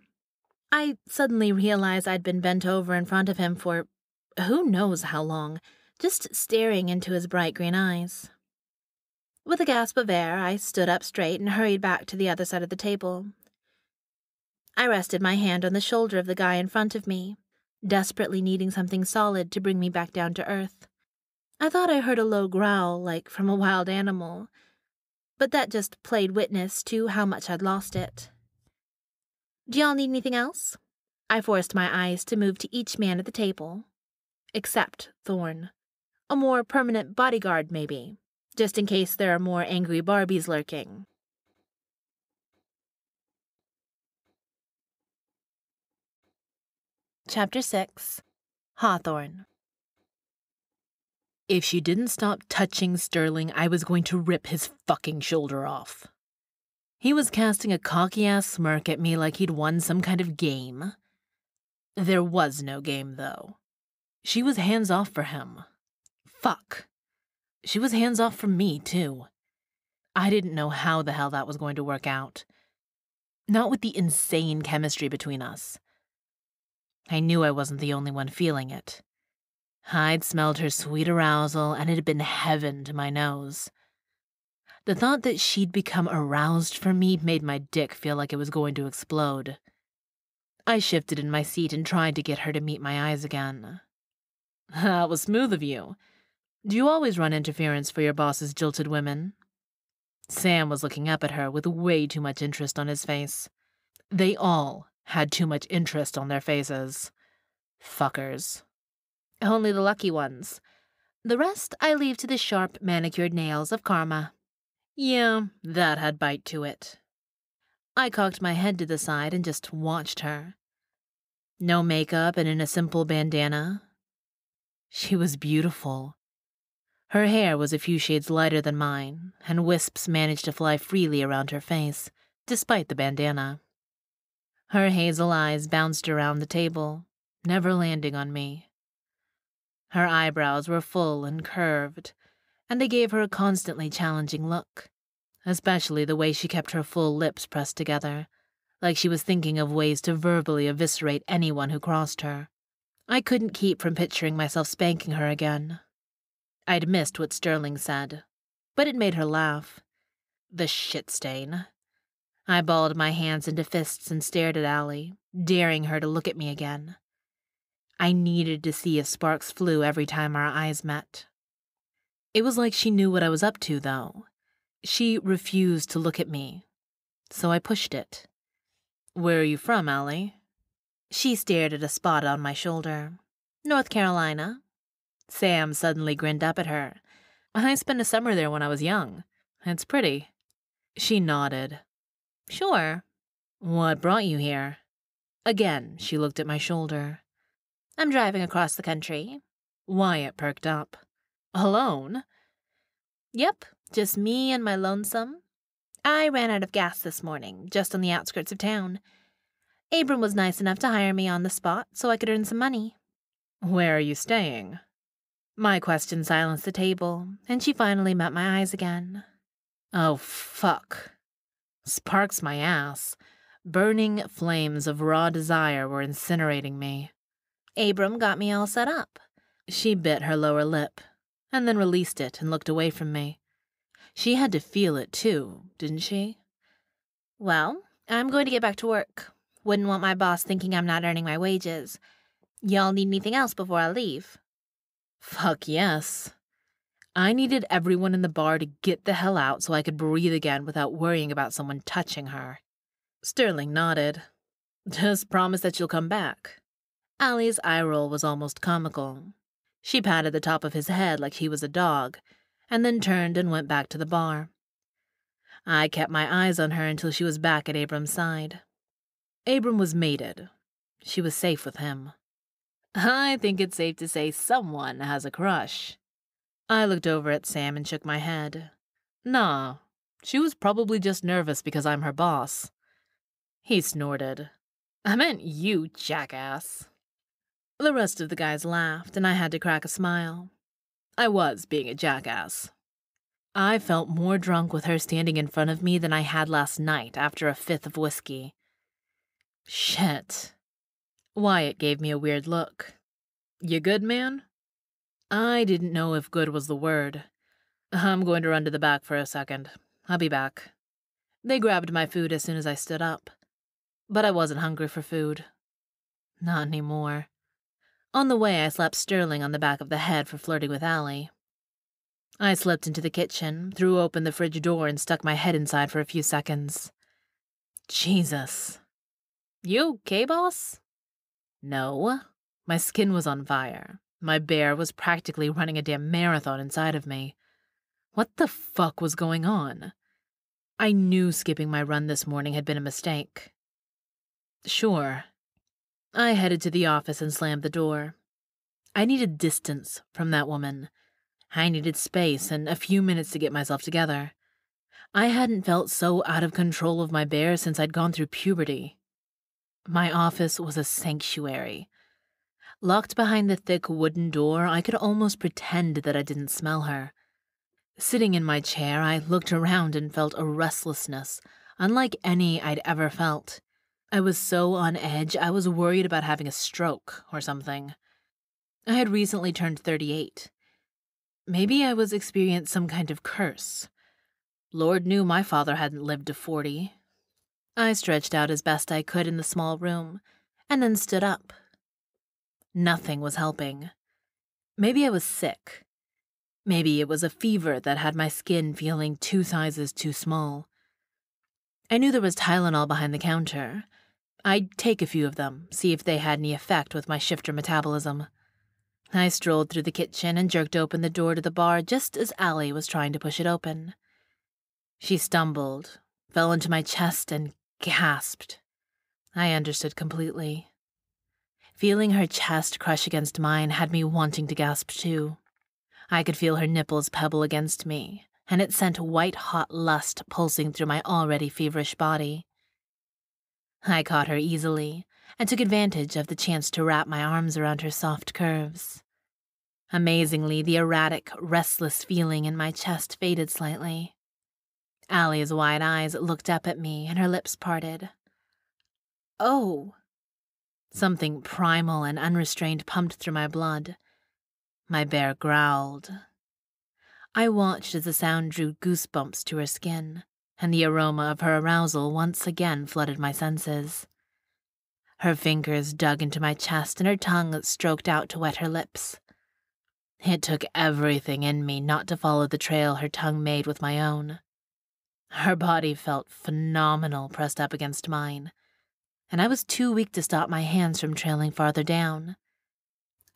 A: I suddenly realized I'd been bent over in front of him for who knows how long, just staring into his bright green eyes. With a gasp of air, I stood up straight and hurried back to the other side of the table. I rested my hand on the shoulder of the guy in front of me, desperately needing something solid to bring me back down to earth. I thought I heard a low growl, like from a wild animal, but that just played witness to how much I'd lost it. Do y'all need anything else? I forced my eyes to move to each man at the table, except Thorn. A more permanent bodyguard, maybe, just in case there are more angry Barbies lurking. Chapter 6 Hawthorne
C: If she didn't stop touching Sterling, I was going to rip his fucking shoulder off. He was casting a cocky ass smirk at me like he'd won some kind of game. There was no game, though. She was hands off for him. Fuck. She was hands off from me, too. I didn't know how the hell that was going to work out. Not with the insane chemistry between us. I knew I wasn't the only one feeling it. I'd smelled her sweet arousal, and it had been heaven to my nose. The thought that she'd become aroused for me made my dick feel like it was going to explode. I shifted in my seat and tried to get her to meet my eyes again. That was smooth of you. Do you always run interference for your boss's jilted women? Sam was looking up at her with way too much interest on his face. They all had too much interest on their faces. Fuckers.
A: Only the lucky ones. The rest I leave to the sharp, manicured nails of karma.
C: Yeah, that had bite to it.
A: I cocked my head to the side and just watched her. No makeup and in a simple bandana,
C: she was beautiful. Her hair was a few shades lighter than mine, and wisps managed to fly freely around her face, despite the bandana. Her hazel eyes bounced around the table, never landing on me. Her eyebrows were full and curved, and they gave her a constantly challenging look, especially the way she kept her full lips pressed together, like she was thinking of ways to verbally eviscerate anyone who crossed her. I couldn't keep from picturing myself spanking her again. I'd missed what Sterling said, but it made her laugh. The shit stain. I balled my hands into fists and stared at Allie, daring her to look at me again. I needed to see if sparks flew every time our eyes met. It was like she knew what I was up to, though. She refused to look at me, so I pushed it. Where are you from, Allie? She stared at a spot on my shoulder. North Carolina. Sam suddenly grinned up at her. I spent a summer there when I was young. It's pretty. She nodded. Sure. What brought you here? Again, she looked at my shoulder.
A: I'm driving across the country.
C: Wyatt perked up. Alone?
A: Yep, just me and my lonesome. I ran out of gas this morning, just on the outskirts of town. Abram was nice enough to hire me on the spot so I could earn some money.
C: Where are you staying? My question silenced the table, and she finally met my eyes again. Oh, fuck. Sparks my ass. Burning flames of raw desire were incinerating me.
A: Abram got me all set up.
C: She bit her lower lip, and then released it and looked away from me. She had to feel it too, didn't she?
A: Well, I'm going to get back to work. Wouldn't want my boss thinking I'm not earning my wages. Y'all need anything else before I leave?
C: Fuck yes. I needed everyone in the bar to get the hell out so I could breathe again without worrying about someone touching her. Sterling nodded. Just promise that you'll come back. Allie's eye roll was almost comical. She patted the top of his head like he was a dog, and then turned and went back to the bar. I kept my eyes on her until she was back at Abram's side. Abram was mated. She was safe with him. I think it's safe to say someone has a crush. I looked over at Sam and shook my head. Nah, she was probably just nervous because I'm her boss. He snorted. I meant you, jackass. The rest of the guys laughed, and I had to crack a smile. I was being a jackass. I felt more drunk with her standing in front of me than I had last night after a fifth of whiskey. Shit. Wyatt gave me a weird look. You good, man? I didn't know if good was the word. I'm going to run to the back for a second. I'll be back. They grabbed my food as soon as I stood up. But I wasn't hungry for food. Not anymore. On the way, I slapped Sterling on the back of the head for flirting with Allie. I slipped into the kitchen, threw open the fridge door, and stuck my head inside for a few seconds. Jesus. You okay, boss? No. My skin was on fire. My bear was practically running a damn marathon inside of me. What the fuck was going on? I knew skipping my run this morning had been a mistake. Sure. I headed to the office and slammed the door. I needed distance from that woman. I needed space and a few minutes to get myself together. I hadn't felt so out of control of my bear since I'd gone through puberty. My office was a sanctuary. Locked behind the thick wooden door, I could almost pretend that I didn't smell her. Sitting in my chair, I looked around and felt a restlessness, unlike any I'd ever felt. I was so on edge, I was worried about having a stroke or something. I had recently turned 38. Maybe I was experiencing some kind of curse. Lord knew my father hadn't lived to 40. I stretched out as best I could in the small room, and then stood up. Nothing was helping. Maybe I was sick. Maybe it was a fever that had my skin feeling two sizes too small. I knew there was Tylenol behind the counter. I'd take a few of them, see if they had any effect with my shifter metabolism. I strolled through the kitchen and jerked open the door to the bar just as Allie was trying to push it open. She stumbled, fell into my chest, and gasped. I understood completely. Feeling her chest crush against mine had me wanting to gasp too. I could feel her nipples pebble against me, and it sent white hot lust pulsing through my already feverish body. I caught her easily, and took advantage of the chance to wrap my arms around her soft curves. Amazingly, the erratic, restless feeling in my chest faded slightly. Allie's wide eyes looked up at me and her lips parted. Oh! Something primal and unrestrained pumped through my blood. My bear growled. I watched as the sound drew goosebumps to her skin, and the aroma of her arousal once again flooded my senses. Her fingers dug into my chest and her tongue stroked out to wet her lips. It took everything in me not to follow the trail her tongue made with my own. Her body felt phenomenal pressed up against mine, and I was too weak to stop my hands from trailing farther down,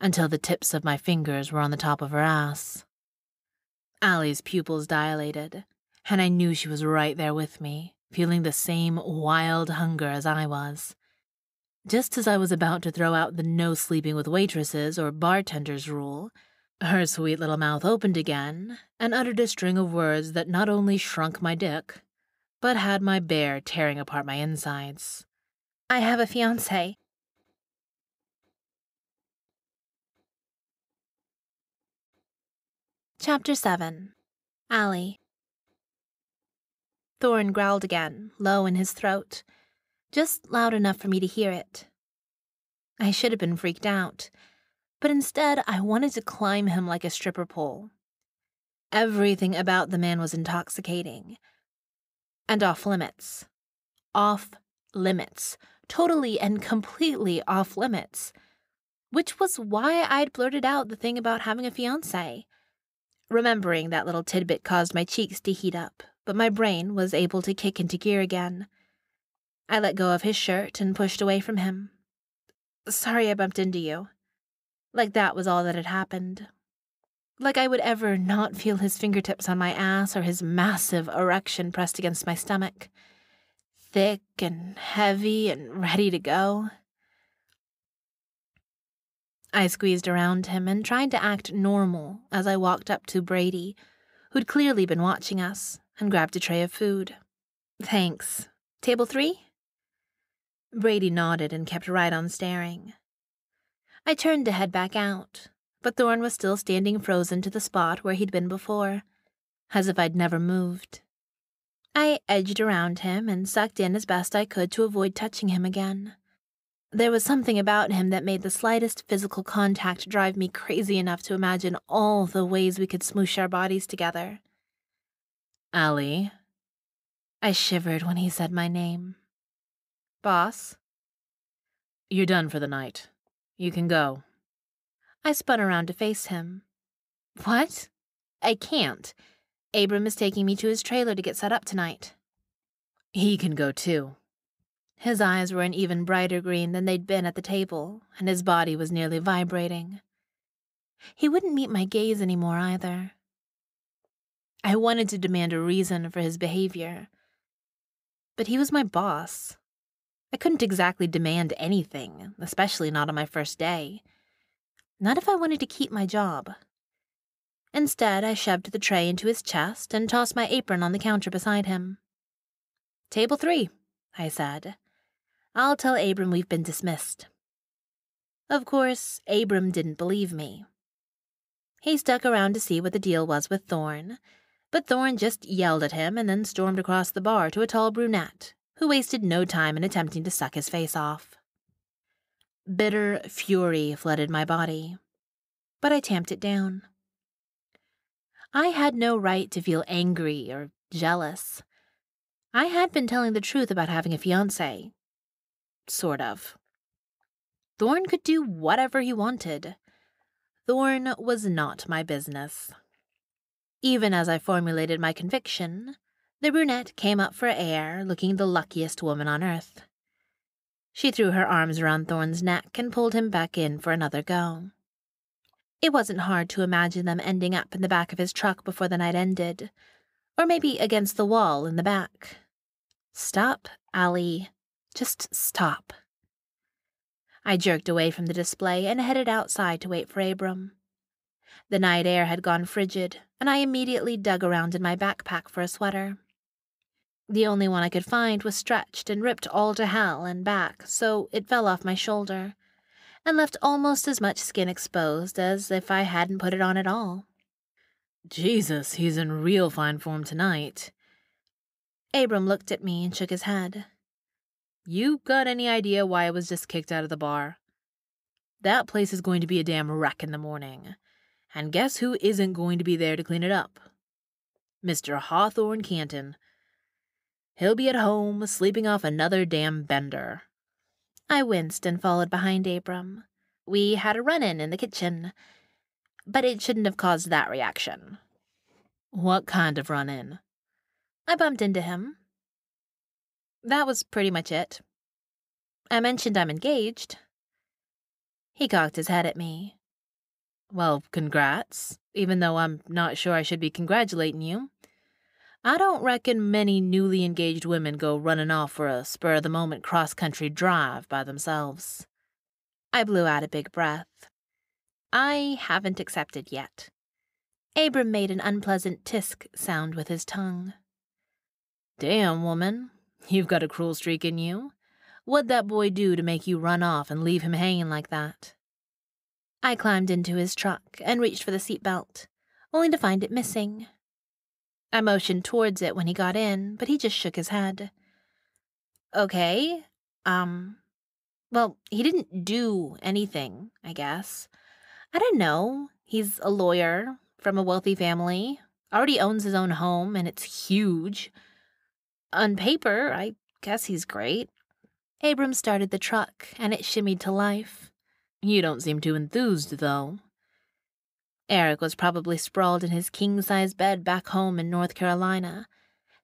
C: until the tips of my fingers were on the top of her ass. Allie's pupils dilated, and I knew she was right there with me, feeling the same wild hunger as I was. Just as I was about to throw out the no sleeping with waitresses or bartenders rule, her sweet little mouth opened again and uttered a string of words that not only shrunk my dick, but had my bear tearing apart my insides.
A: I have a fiance. Chapter 7 Allie Thorn growled again, low in his throat just loud enough for me to hear it. I should have been freaked out, but instead I wanted to climb him like a stripper pole. Everything about the man was intoxicating and off limits. Off limits. Totally and completely off limits. Which was why I'd blurted out the thing about having a fiance. Remembering that little tidbit caused my cheeks to heat up, but my brain was able to kick into gear again. I let go of his shirt and pushed away from him. Sorry I bumped into you. Like that was all that had happened. Like I would ever not feel his fingertips on my ass or his massive erection pressed against my stomach. Thick and heavy and ready to go. I squeezed around him and tried to act normal as I walked up to Brady, who'd clearly been watching us, and grabbed a tray of food. Thanks. Table three? Brady nodded and kept right on staring. I turned to head back out, but Thorn was still standing frozen to the spot where he'd been before, as if I'd never moved. I edged around him and sucked in as best I could to avoid touching him again. There was something about him that made the slightest physical contact drive me crazy enough to imagine all the ways we could smoosh our bodies together.
C: Allie.
A: I shivered when he said my name. Boss?
C: You're done for the night. You can go.
A: I spun around to face him. What? I can't. Abram is taking me to his trailer to get set up tonight.
C: He can go too.
A: His eyes were an even brighter green than they'd been at the table, and his body was nearly vibrating. He wouldn't meet my gaze anymore either. I wanted to demand a reason for his behavior. But he was my boss. I couldn't exactly demand anything, especially not on my first day. Not if I wanted to keep my job. Instead, I shoved the tray into his chest and tossed my apron on the counter beside him. Table three, I said. I'll tell Abram we've been dismissed. Of course, Abram didn't believe me. He stuck around to see what the deal was with Thorn, but Thorn just yelled at him and then stormed across the bar to a tall brunette, who wasted no time in attempting to suck his face off. Bitter fury flooded my body, but I tamped it down. I had no right to feel angry or jealous. I had been telling the truth about having a fiance, Sort of. Thorn could do whatever he wanted. Thorn was not my business. Even as I formulated my conviction, the brunette came up for air, looking the luckiest woman on earth. She threw her arms around Thorn's neck and pulled him back in for another go. It wasn't hard to imagine them ending up in the back of his truck before the night ended, or maybe against the wall in the back. Stop, Allie, just stop. I jerked away from the display and headed outside to wait for Abram. The night air had gone frigid, and I immediately dug around in my backpack for a sweater. The only one I could find was stretched and ripped all to hell and back, so it fell off my shoulder, and left almost as much skin exposed as if I hadn't put it on at all.
C: Jesus, he's in real fine form tonight.
A: Abram looked at me and shook his head.
C: You got any idea why I was just kicked out of the bar? That place is going to be a damn wreck in the morning. And guess who isn't going to be there to clean it up? Mr. Hawthorne Canton. He'll be at home, sleeping off another damn bender.
A: I winced and followed behind Abram. We had a run in in the kitchen. But it shouldn't have caused that reaction.
C: What kind of run in?
A: I bumped into him, that was pretty much it. I mentioned I'm engaged. He cocked his head at me.
C: Well, congrats, even though I'm not sure I should be congratulating you. I don't reckon many newly engaged women go running off for a spur of the moment cross country drive by themselves.
A: I blew out a big breath. I haven't accepted yet. Abram made an unpleasant tisk sound with his tongue.
C: Damn, woman, You've got a cruel streak in you. What'd that boy do to make you run off and leave him hanging like that?
A: I climbed into his truck and reached for the seatbelt, only to find it missing. I motioned towards it when he got in, but he just shook his head. Okay, um, well, he didn't do anything, I guess. I don't know. He's a lawyer from a wealthy family, already owns his own home, and it's huge. On paper, I guess he's great. Abram started the truck, and it shimmied to life.
C: You don't seem too enthused, though.
A: Eric was probably sprawled in his king size bed back home in North Carolina,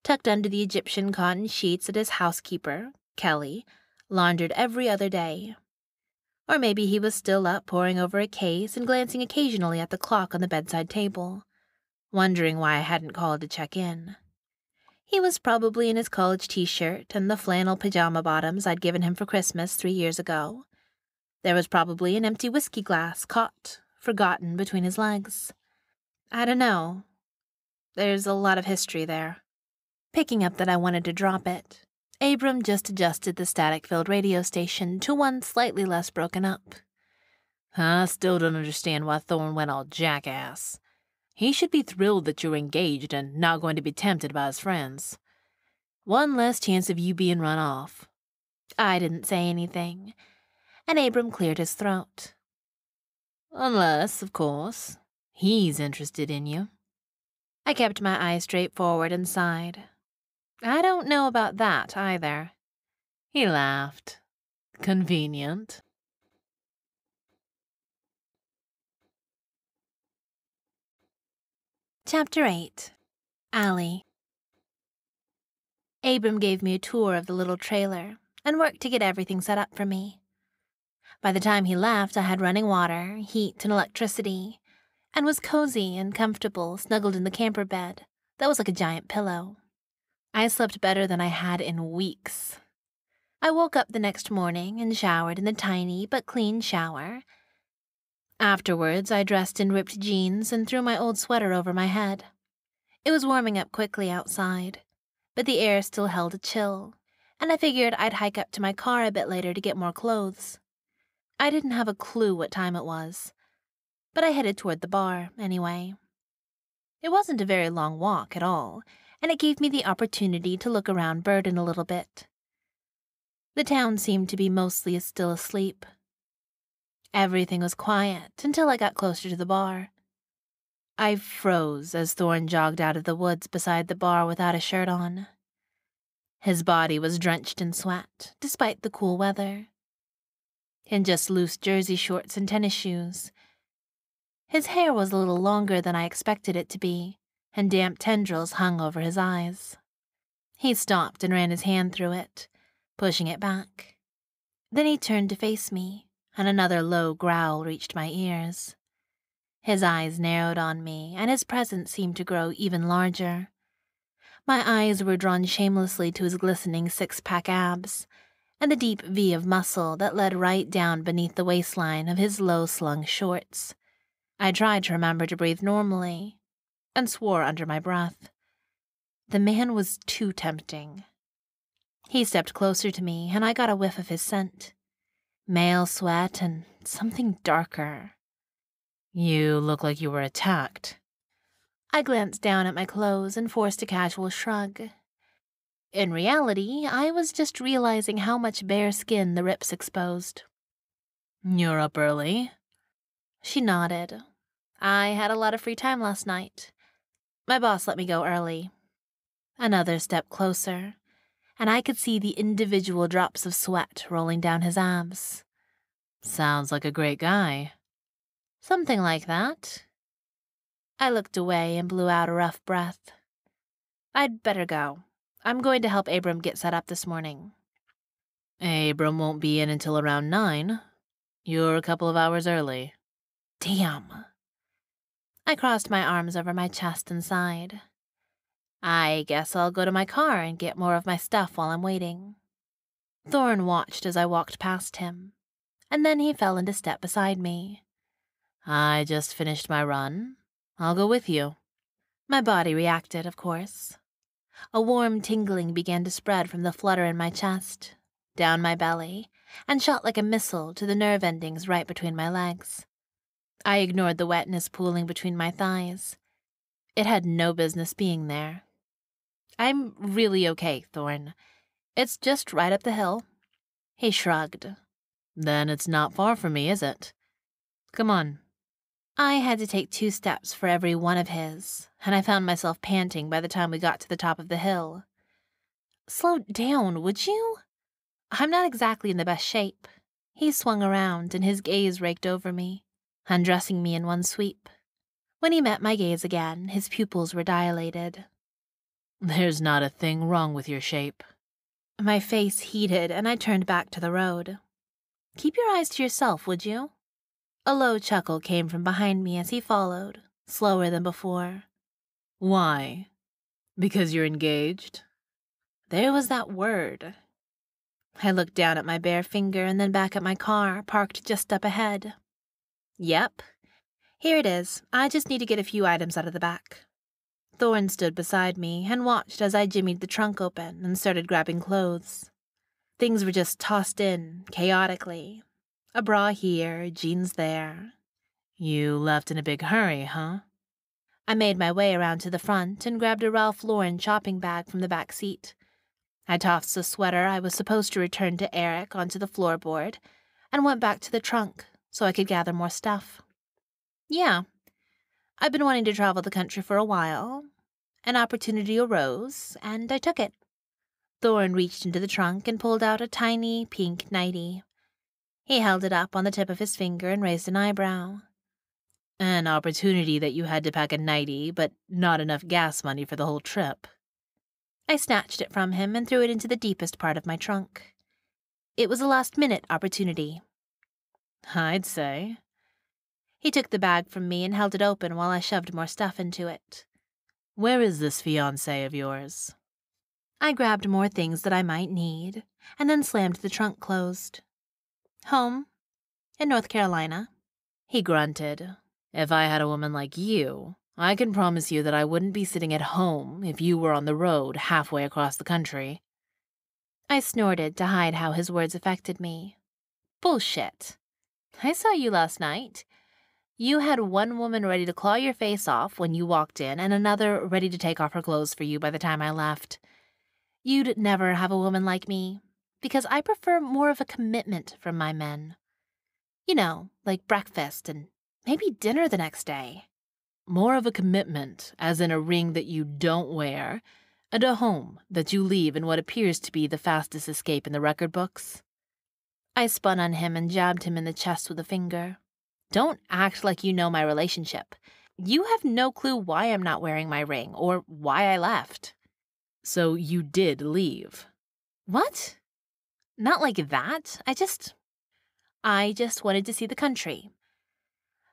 A: tucked under the Egyptian cotton sheets that his housekeeper, Kelly, laundered every other day. Or maybe he was still up poring over a case and glancing occasionally at the clock on the bedside table, wondering why I hadn't called to check in. He was probably in his college t shirt and the flannel pajama bottoms I'd given him for Christmas three years ago. There was probably an empty whiskey glass caught, forgotten between his legs. I don't know. There's a lot of history there. Picking up that I wanted to drop it, Abram just adjusted the static filled radio station to one slightly less broken up.
C: I still don't understand why Thorn went all jackass. He should be thrilled that you're engaged and not going to be tempted by his friends. One less chance of you being run off.
A: I didn't say anything, and Abram cleared his throat.
C: Unless, of course, he's interested in you.
A: I kept my eyes straight forward and sighed. I don't know about that either.
C: He laughed. Convenient.
A: Chapter 8 Allie Abram gave me a tour of the little trailer and worked to get everything set up for me. By the time he left, I had running water, heat, and electricity, and was cozy and comfortable snuggled in the camper bed that was like a giant pillow. I slept better than I had in weeks. I woke up the next morning and showered in the tiny but clean shower Afterwards, I dressed in ripped jeans and threw my old sweater over my head. It was warming up quickly outside, but the air still held a chill, and I figured I'd hike up to my car a bit later to get more clothes. I didn't have a clue what time it was, but I headed toward the bar anyway. It wasn't a very long walk at all, and it gave me the opportunity to look around Burden a little bit. The town seemed to be mostly still asleep, Everything was quiet until I got closer to the bar. I froze as Thorn jogged out of the woods beside the bar without a shirt on. His body was drenched in sweat, despite the cool weather. In just loose jersey shorts and tennis shoes. His hair was a little longer than I expected it to be, and damp tendrils hung over his eyes. He stopped and ran his hand through it, pushing it back. Then he turned to face me, and another low growl reached my ears. His eyes narrowed on me, and his presence seemed to grow even larger. My eyes were drawn shamelessly to his glistening six pack abs, and the deep V of muscle that led right down beneath the waistline of his low slung shorts. I tried to remember to breathe normally, and swore under my breath. The man was too tempting. He stepped closer to me, and I got a whiff of his scent male sweat, and something darker.
C: You look like you were attacked.
A: I glanced down at my clothes and forced a casual shrug. In reality, I was just realizing how much bare skin the rips exposed.
C: You're up early?
A: She nodded. I had a lot of free time last night. My boss let me go early. Another step closer and I could see the individual drops of sweat rolling down his abs.
C: Sounds like a great guy.
A: Something like that. I looked away and blew out a rough breath. I'd better go. I'm going to help Abram get set up this morning.
C: Abram won't be in until around nine. You're a couple of hours early.
A: Damn. I crossed my arms over my chest and sighed. I guess I'll go to my car and get more of my stuff while I'm waiting. Thorn watched as I walked past him, and then he fell into step beside me.
C: I just finished my run. I'll go with you.
A: My body reacted, of course. A warm tingling began to spread from the flutter in my chest, down my belly, and shot like a missile to the nerve endings right between my legs. I ignored the wetness pooling between my thighs. It had no business being there. I'm really okay, Thorn. It's just right up the hill. He shrugged.
C: Then it's not far from me, is it? Come on.
A: I had to take two steps for every one of his, and I found myself panting by the time we got to the top of the hill. Slow down, would you? I'm not exactly in the best shape. He swung around, and his gaze raked over me, undressing me in one sweep. When he met my gaze again, his pupils were dilated,
C: there's not a thing wrong with your shape.
A: My face heated, and I turned back to the road. Keep your eyes to yourself, would you? A low chuckle came from behind me as he followed, slower than before.
C: Why? Because you're engaged?
A: There was that word. I looked down at my bare finger and then back at my car, parked just up ahead. Yep. Here it is. I just need to get a few items out of the back. Thorn stood beside me and watched as I jimmied the trunk open and started grabbing clothes. Things were just tossed in, chaotically. A bra here, jeans there.
C: You left in a big hurry, huh?
A: I made my way around to the front and grabbed a Ralph Lauren shopping bag from the back seat. I tossed the sweater I was supposed to return to Eric onto the floorboard and went back to the trunk so I could gather more stuff. Yeah, I've been wanting to travel the country for a while. An opportunity arose, and I took it. Thorn reached into the trunk and pulled out a tiny pink nightie. He held it up on the tip of his finger and raised an eyebrow.
C: An opportunity that you had to pack a nightie, but not enough gas money for the whole trip.
A: I snatched it from him and threw it into the deepest part of my trunk. It was a last minute opportunity.
C: I'd say.
A: He took the bag from me and held it open while I shoved more stuff into it.
C: Where is this fiance of yours?
A: I grabbed more things that I might need and then slammed the trunk closed. Home. In North Carolina.
C: He grunted. If I had a woman like you, I can promise you that I wouldn't be sitting at home if you were on the road halfway across the country.
A: I snorted to hide how his words affected me. Bullshit. I saw you last night. You had one woman ready to claw your face off when you walked in, and another ready to take off her clothes for you by the time I left. You'd never have a woman like me, because I prefer more of a commitment from my men. You know, like breakfast and maybe dinner the next day.
C: More of a commitment, as in a ring that you don't wear, and a home that you leave in what appears to be the fastest escape in the record books.
A: I spun on him and jabbed him in the chest with a finger. Don't act like you know my relationship. You have no clue why I'm not wearing my ring or why I left.
C: So you did leave.
A: What? Not like that. I just. I just wanted to see the country.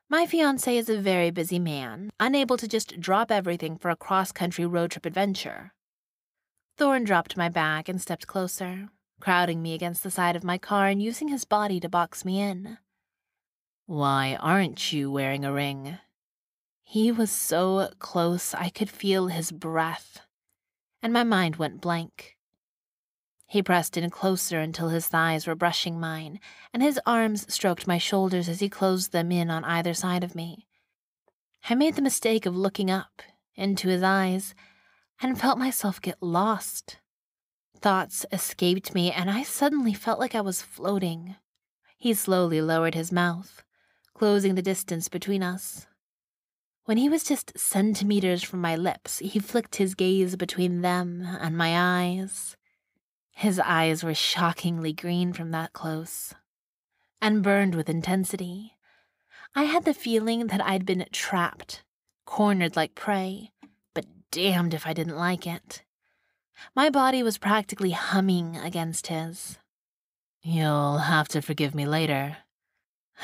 A: My fiance is a very busy man, unable to just drop everything for a cross country road trip adventure. Thorn dropped my bag and stepped closer, crowding me against the side of my car and using his body to box me in.
C: Why aren't you wearing a ring?
A: He was so close I could feel his breath and my mind went blank. He pressed in closer until his thighs were brushing mine, and his arms stroked my shoulders as he closed them in on either side of me. I made the mistake of looking up into his eyes and felt myself get lost. Thoughts escaped me, and I suddenly felt like I was floating. He slowly lowered his mouth, closing the distance between us. When he was just centimeters from my lips, he flicked his gaze between them and my eyes. His eyes were shockingly green from that close and burned with intensity. I had the feeling that I'd been trapped, cornered like prey, but damned if I didn't like it. My body was practically humming against his.
C: You'll have to forgive me later.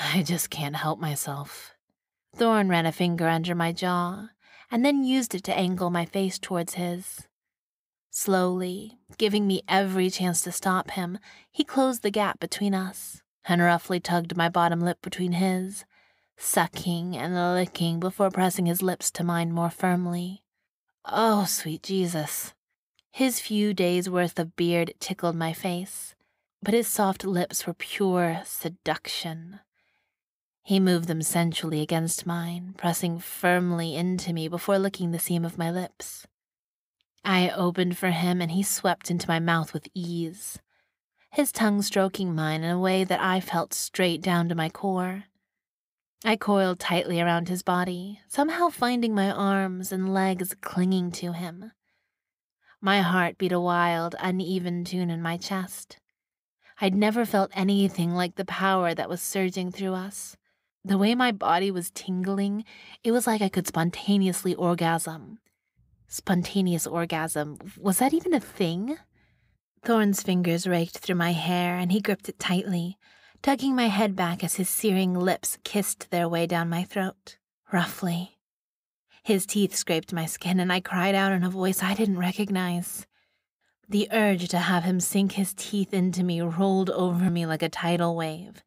C: I just can't help myself.
A: Thorn ran a finger under my jaw and then used it to angle my face towards his. Slowly, giving me every chance to stop him, he closed the gap between us and roughly tugged my bottom lip between his, sucking and licking before pressing his lips to mine more firmly. Oh, sweet Jesus. His few days' worth of beard tickled my face, but his soft lips were pure seduction. He moved them sensually against mine, pressing firmly into me before licking the seam of my lips. I opened for him, and he swept into my mouth with ease, his tongue stroking mine in a way that I felt straight down to my core. I coiled tightly around his body, somehow finding my arms and legs clinging to him. My heart beat a wild, uneven tune in my chest. I'd never felt anything like the power that was surging through us the way my body was tingling, it was like I could spontaneously orgasm. Spontaneous orgasm, was that even a thing? Thorn's fingers raked through my hair and he gripped it tightly, tugging my head back as his searing lips kissed their way down my throat, roughly. His teeth scraped my skin and I cried out in a voice I didn't recognize. The urge to have him sink his teeth into me rolled over me like a tidal wave,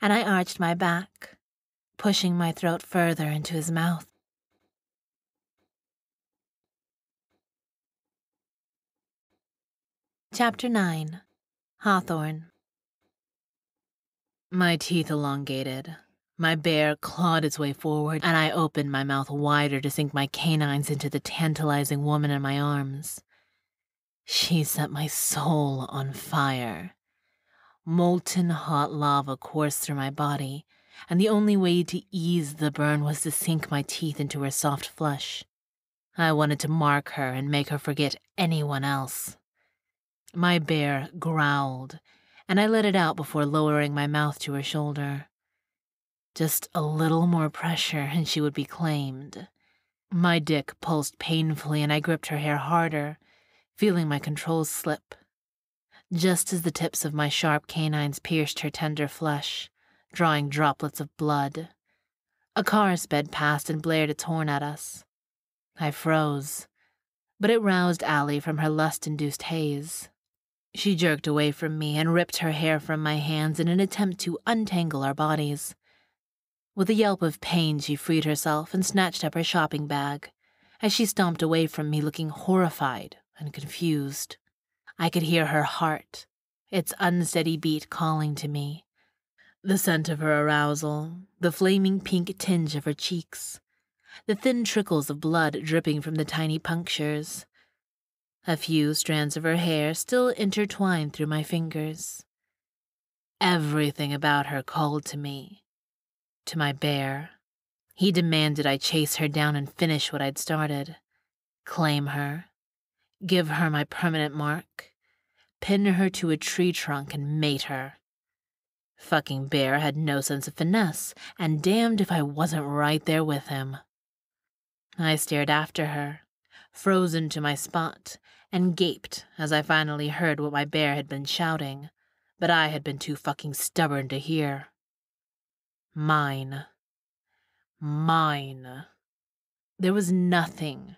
A: and I arched my back, pushing my throat further into his mouth. Chapter 9 Hawthorne
B: My teeth elongated. My bear clawed its way forward, and I opened my mouth wider to sink my canines into the tantalizing woman in my arms. She set my soul on fire. Molten hot lava coursed through my body, and the only way to ease the burn was to sink my teeth into her soft flesh. I wanted to mark her and make her forget anyone else. My bear growled, and I let it out before lowering my mouth to her shoulder. Just a little more pressure and she would be claimed. My dick pulsed painfully and I gripped her hair harder, feeling my controls slip. Just as the tips of my sharp canines pierced her tender flesh, drawing droplets of blood, a car sped past and blared its horn at us. I froze, but it roused Allie from her lust induced haze. She jerked away from me and ripped her hair from my hands in an attempt to untangle our bodies. With a yelp of pain, she freed herself and snatched up her shopping bag as she stomped away from me looking horrified and confused. I could hear her heart, its unsteady beat calling to me. The scent of her arousal, the flaming pink tinge of her cheeks, the thin trickles of blood dripping from the tiny punctures. A few strands of her hair still intertwined through my fingers. Everything about her called to me, to my bear. He demanded I chase her down and finish what I'd started, claim her, give her my permanent mark, pin her to a tree trunk and mate her. Fucking bear had no sense of finesse, and damned if I wasn't right there with him. I stared after her, frozen to my spot, and gaped as I finally heard what my bear had been shouting, but I had been too fucking stubborn to hear. Mine. Mine. There was nothing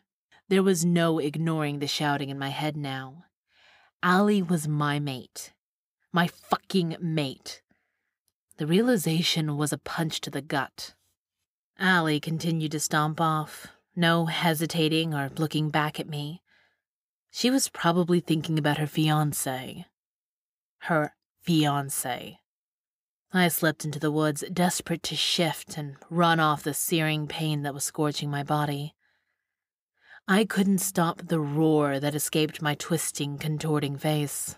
B: there was no ignoring the shouting in my head now. Allie was my mate. My fucking mate. The realization was a punch to the gut. Allie continued to stomp off, no hesitating or looking back at me. She was probably thinking about her fiance. Her fiance. I slipped into the woods, desperate to shift and run off the searing pain that was scorching my body. I couldn't stop the roar that escaped my twisting, contorting face.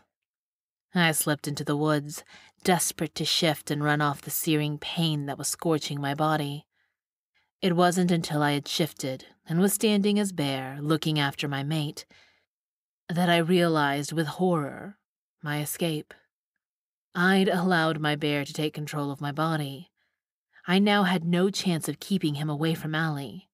B: I slipped into the woods, desperate to shift and run off the searing pain that was scorching my body. It wasn't until I had shifted and was standing as bear, looking after my mate, that I realized with horror my escape. I'd allowed my bear to take control of my body. I now had no chance of keeping him away from Allie.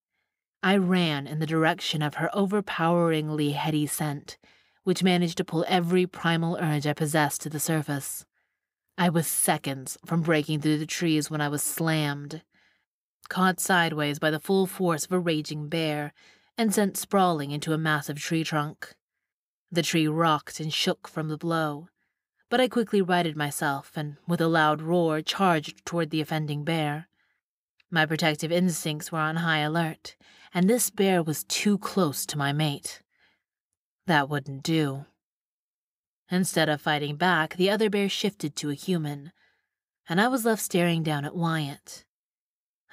B: I ran in the direction of her overpoweringly heady scent, which managed to pull every primal urge I possessed to the surface. I was seconds from breaking through the trees when I was slammed, caught sideways by the full force of a raging bear, and sent sprawling into a massive tree trunk. The tree rocked and shook from the blow, but I quickly righted myself and, with a loud roar, charged toward the offending bear. My protective instincts were on high alert, and this bear was too close to my mate. That wouldn't do. Instead of fighting back, the other bear shifted to a human, and I was left staring down at Wyatt.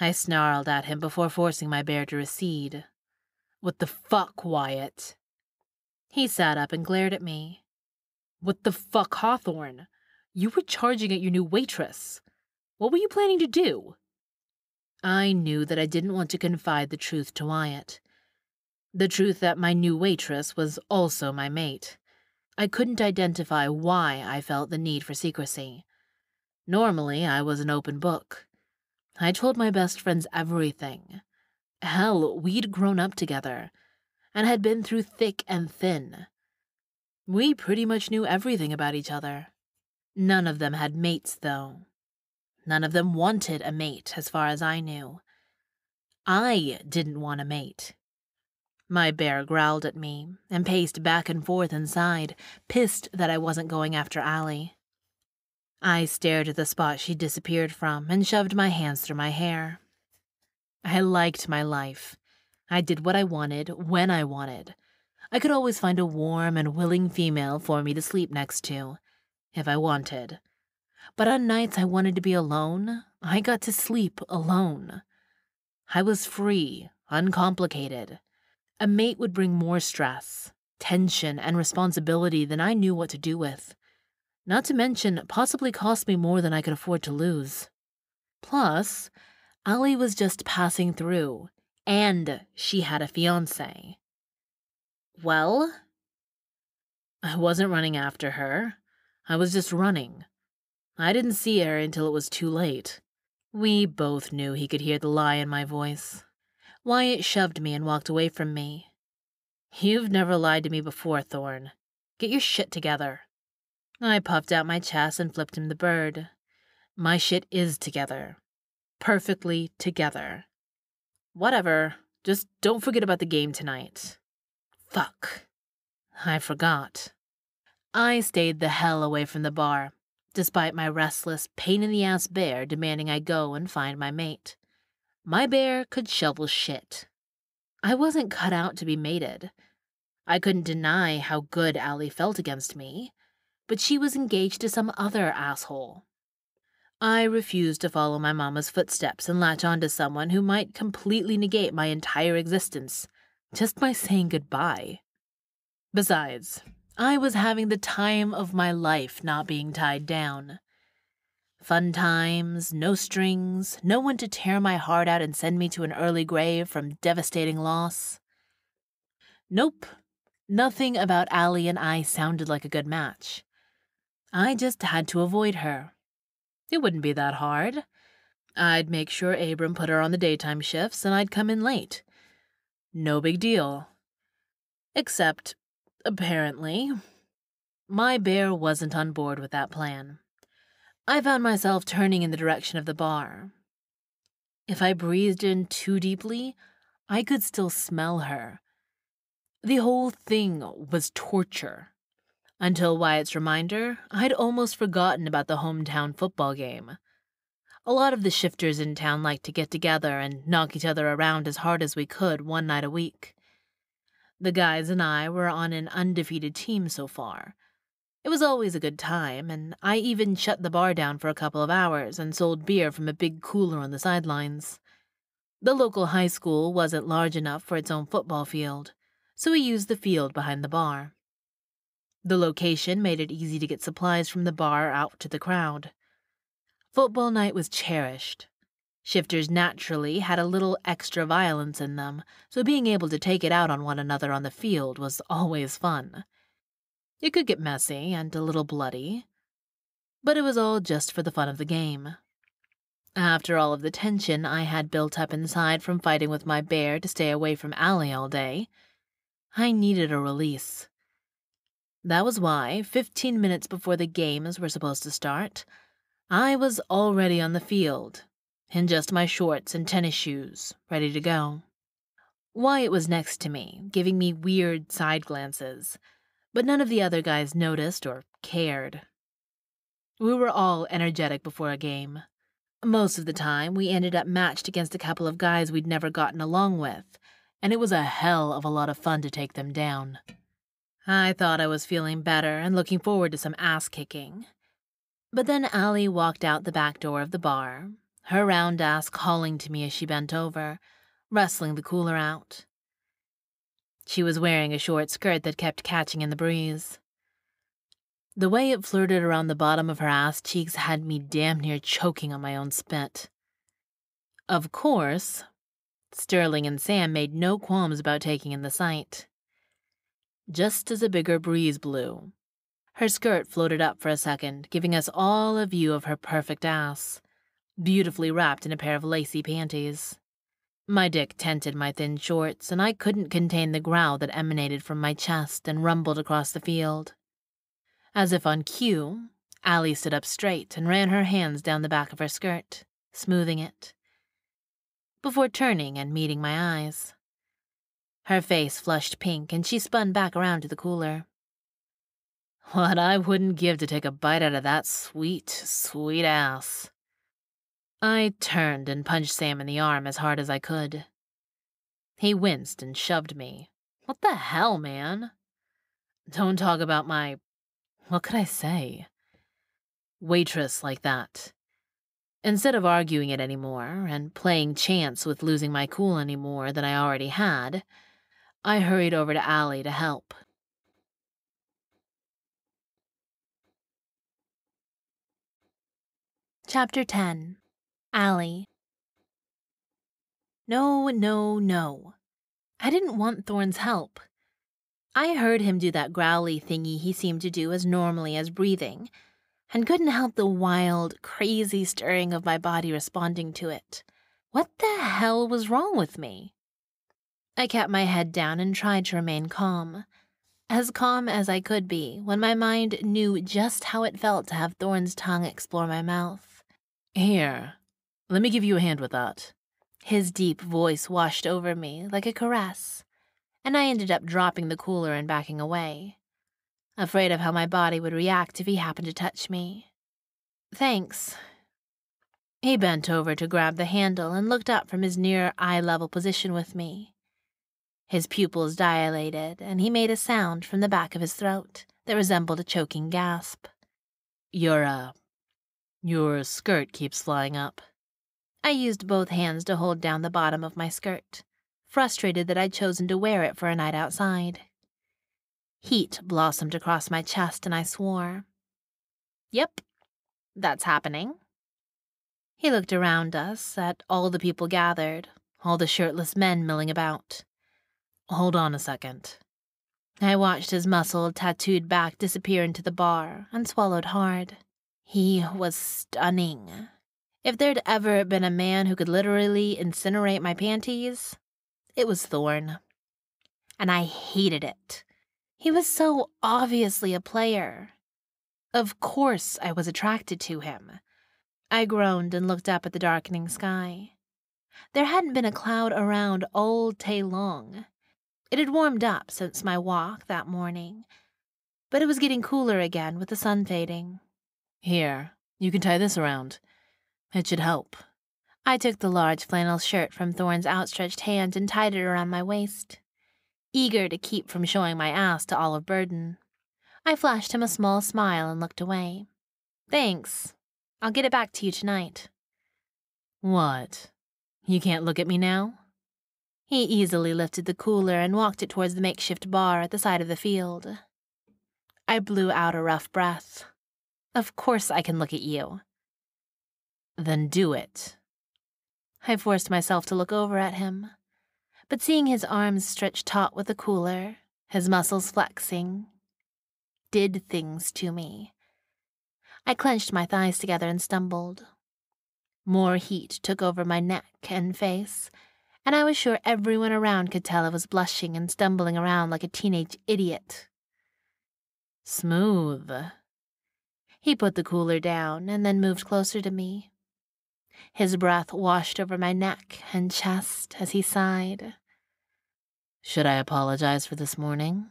B: I snarled at him before forcing my bear to recede. What the fuck, Wyatt? He sat up and glared at me. What the fuck, Hawthorne? You were charging at your new waitress. What were you planning to do? I knew that I didn't want to confide the truth to Wyatt. The truth that my new waitress was also my mate. I couldn't identify why I felt the need for secrecy. Normally, I was an open book. I told my best friends everything. Hell, we'd grown up together and had been through thick and thin. We pretty much knew everything about each other. None of them had mates, though. None of them wanted a mate, as far as I knew. I didn't want a mate.
C: My bear growled at me and paced back and forth inside, pissed that I wasn't going after Allie. I stared at the spot she disappeared from and shoved my hands through my hair. I liked my life. I did what I wanted when I wanted. I could always find a warm and willing female for me to sleep next to, if I wanted. But on nights I wanted to be alone, I got to sleep alone. I was free, uncomplicated. A mate would bring more stress, tension, and responsibility than I knew what to do with. Not to mention, possibly cost me more than I could afford to lose. Plus, Allie was just passing through, and she had a fiance. Well, I wasn't running after her. I was just running. I didn't see her until it was too late. We both knew he could hear the lie in my voice. Wyatt shoved me and walked away from me. You've never lied to me before, Thorn. Get your shit together. I puffed out my chest and flipped him the bird. My shit is together. Perfectly together. Whatever. Just don't forget about the game tonight. Fuck. I forgot. I stayed the hell away from the bar, despite my restless, pain in the ass bear demanding I go and find my mate. My bear could shovel shit. I wasn't cut out to be mated. I couldn't deny how good Allie felt against me, but she was engaged to some other asshole. I refused to follow my mama's footsteps and latch on to someone who might completely negate my entire existence just by saying goodbye. Besides, I was having the time of my life not being tied down. Fun times, no strings, no one to tear my heart out and send me to an early grave from devastating loss. Nope, nothing about Allie and I sounded like a good match. I just had to avoid her. It wouldn't be that hard. I'd make sure Abram put her on the daytime shifts and I'd come in late. No big deal. Except, apparently, my bear wasn't on board with that plan. I found myself turning in the direction of the bar. If I breathed in too deeply, I could still smell her. The whole thing was torture. Until Wyatt's reminder, I'd almost forgotten about the hometown football game. A lot of the shifters in town liked to get together and knock each other around as hard as we could one night a week. The guys and I were on an undefeated team so far, it was always a good time, and I even shut the bar down for a couple of hours and sold beer from a big cooler on the sidelines. The local high school wasn't large enough for its own football field, so we used the field behind the bar. The location made it easy to get supplies from the bar out to the crowd. Football night was cherished. Shifters naturally had a little extra violence in them, so being able to take it out on one another on the field was always fun. It could get messy and a little bloody, but it was all just for the fun of the game. After all of the tension I had built up inside from fighting with my bear to stay away from Allie all day, I needed a release. That was why, 15 minutes before the games were supposed to start, I was already on the field, in just my shorts and tennis shoes, ready to go. Wyatt was next to me, giving me weird side glances but none of the other guys noticed or cared. We were all energetic before a game. Most of the time, we ended up matched against a couple of guys we'd never gotten along with, and it was a hell of a lot of fun to take them down. I thought I was feeling better and looking forward to some ass kicking. But then Allie walked out the back door of the bar, her round ass calling to me as she bent over, wrestling the cooler out. She was wearing a short skirt that kept catching in the breeze. The way it flirted around the bottom of her ass cheeks had me damn near choking on my own spit. Of course, Sterling and Sam made no qualms about taking in the sight. Just as a bigger breeze blew, her skirt floated up for a second, giving us all a view of her perfect ass, beautifully wrapped in a pair of lacy panties. My dick tented my thin shorts, and I couldn't contain the growl that emanated from my chest and rumbled across the field. As if on cue, Allie stood up straight and ran her hands down the back of her skirt, smoothing it, before turning and meeting my eyes. Her face flushed pink, and she spun back around to the cooler. What I wouldn't give to take a bite out of that sweet, sweet ass. I turned and punched Sam in the arm as hard as I could. He winced and shoved me. What the hell, man? Don't talk about my. What could I say? Waitress like that. Instead of arguing it anymore and playing chance with losing my cool any more than I already had, I hurried over to Allie to help.
A: Chapter 10 Allie No, no, no. I didn't want Thorn's help. I heard him do that growly thingy he seemed to do as normally as breathing, and couldn't help the wild, crazy stirring of my body responding to it. What the hell was wrong with me? I kept my head down and tried to remain calm. As calm as I could be when my mind knew just how it felt to have Thorn's tongue explore my mouth.
C: Here, let me give you a hand with that.
A: His deep voice washed over me like a caress, and I ended up dropping the cooler and backing away, afraid of how my body would react if he happened to touch me. Thanks. He bent over to grab the handle and looked up from his near eye level position with me. His pupils dilated, and he made a sound from the back of his throat that resembled a choking gasp.
C: Your, uh, your skirt keeps flying up.
A: I used both hands to hold down the bottom of my skirt, frustrated that I'd chosen to wear it for a night outside. Heat blossomed across my chest, and I swore. Yep, that's happening. He looked around us at all the people gathered, all the shirtless men milling about.
C: Hold on a second.
A: I watched his muscled, tattooed back disappear into the bar and swallowed hard. He was stunning. If there'd ever been a man who could literally incinerate my panties, it was Thorn. And I hated it. He was so obviously a player. Of course I was attracted to him. I groaned and looked up at the darkening sky. There hadn't been a cloud around all day long. It had warmed up since my walk that morning, but it was getting cooler again with the sun fading.
C: Here, you can tie this around. It should help.
A: I took the large flannel shirt from Thorn's outstretched hand and tied it around my waist, eager to keep from showing my ass to all of Burden. I flashed him a small smile and looked away. Thanks. I'll get it back to you tonight.
C: What? You can't look at me now?
A: He easily lifted the cooler and walked it towards the makeshift bar at the side of the field. I blew out a rough breath. Of course I can look at you.
C: Then do it.
A: I forced myself to look over at him, but seeing his arms stretched taut with the cooler, his muscles flexing, did things to me. I clenched my thighs together and stumbled. More heat took over my neck and face, and I was sure everyone around could tell I was blushing and stumbling around like a teenage idiot.
C: Smooth.
A: He put the cooler down and then moved closer to me. His breath washed over my neck and chest as he sighed.
C: Should I apologize for this morning?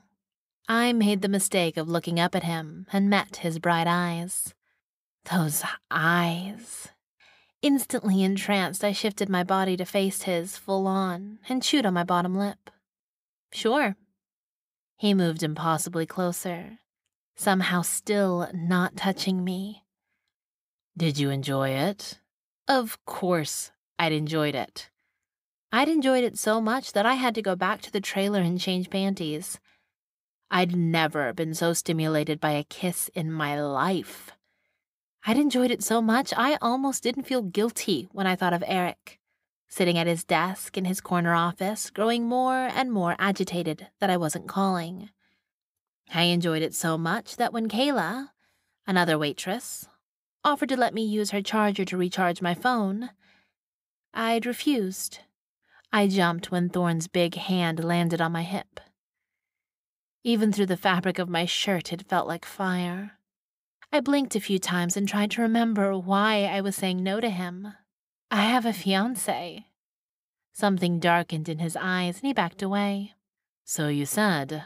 A: I made the mistake of looking up at him and met his bright eyes. Those eyes. Instantly entranced, I shifted my body to face his full on and chewed on my bottom lip. Sure. He moved impossibly closer, somehow still not touching me.
C: Did you enjoy it?
A: Of course, I'd enjoyed it. I'd enjoyed it so much that I had to go back to the trailer and change panties. I'd never been so stimulated by a kiss in my life. I'd enjoyed it so much I almost didn't feel guilty when I thought of Eric, sitting at his desk in his corner office, growing more and more agitated that I wasn't calling. I enjoyed it so much that when Kayla, another waitress, offered to let me use her charger to recharge my phone, I'd refused. I jumped when Thorn's big hand landed on my hip. Even through the fabric of my shirt, it felt like fire. I blinked a few times and tried to remember why I was saying no to him. I have a fiance. Something darkened in his eyes and he backed away.
C: So you said.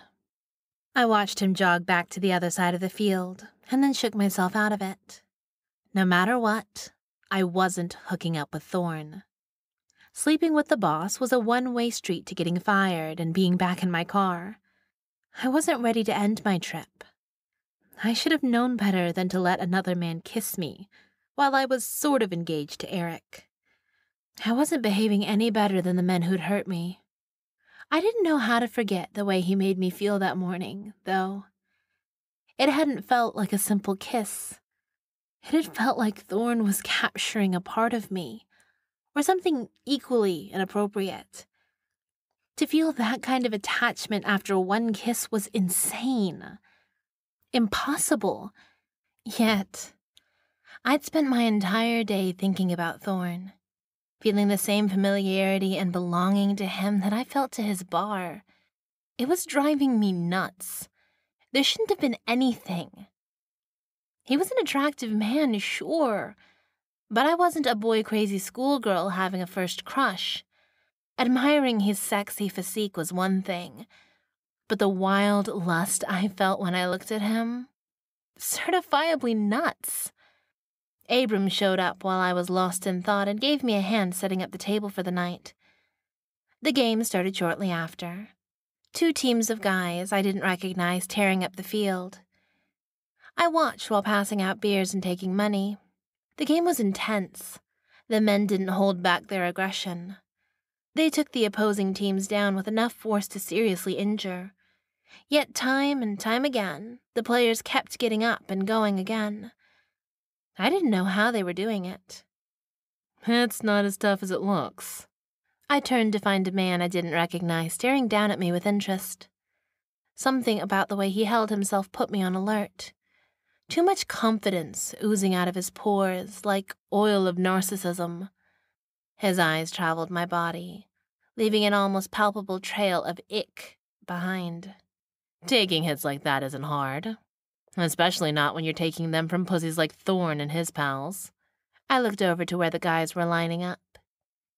A: I watched him jog back to the other side of the field and then shook myself out of it. No matter what, I wasn't hooking up with Thorn. Sleeping with the boss was a one way street to getting fired and being back in my car. I wasn't ready to end my trip. I should have known better than to let another man kiss me while I was sort of engaged to Eric. I wasn't behaving any better than the men who'd hurt me. I didn't know how to forget the way he made me feel that morning, though. It hadn't felt like a simple kiss. It had felt like Thorn was capturing a part of me, or something equally inappropriate. To feel that kind of attachment after one kiss was insane. Impossible. Yet, I'd spent my entire day thinking about Thorn feeling the same familiarity and belonging to him that I felt to his bar. It was driving me nuts. There shouldn't have been anything. He was an attractive man, sure, but I wasn't a boy crazy schoolgirl having a first crush. Admiring his sexy physique was one thing, but the wild lust I felt when I looked at him certifiably nuts. Abram showed up while I was lost in thought and gave me a hand setting up the table for the night. The game started shortly after. Two teams of guys I didn't recognize tearing up the field. I watched while passing out beers and taking money. The game was intense. The men didn't hold back their aggression. They took the opposing teams down with enough force to seriously injure. Yet, time and time again, the players kept getting up and going again. I didn't know how they were doing it.
C: It's not as tough as it looks.
A: I turned to find a man I didn't recognize staring down at me with interest. Something about the way he held himself put me on alert. Too much confidence oozing out of his pores like oil of narcissism. His eyes traveled my body, leaving an almost palpable trail of ick behind.
C: Taking hits like that isn't hard. Especially not when you're taking them from pussies like Thorn and his pals.
A: I looked over to where the guys were lining up,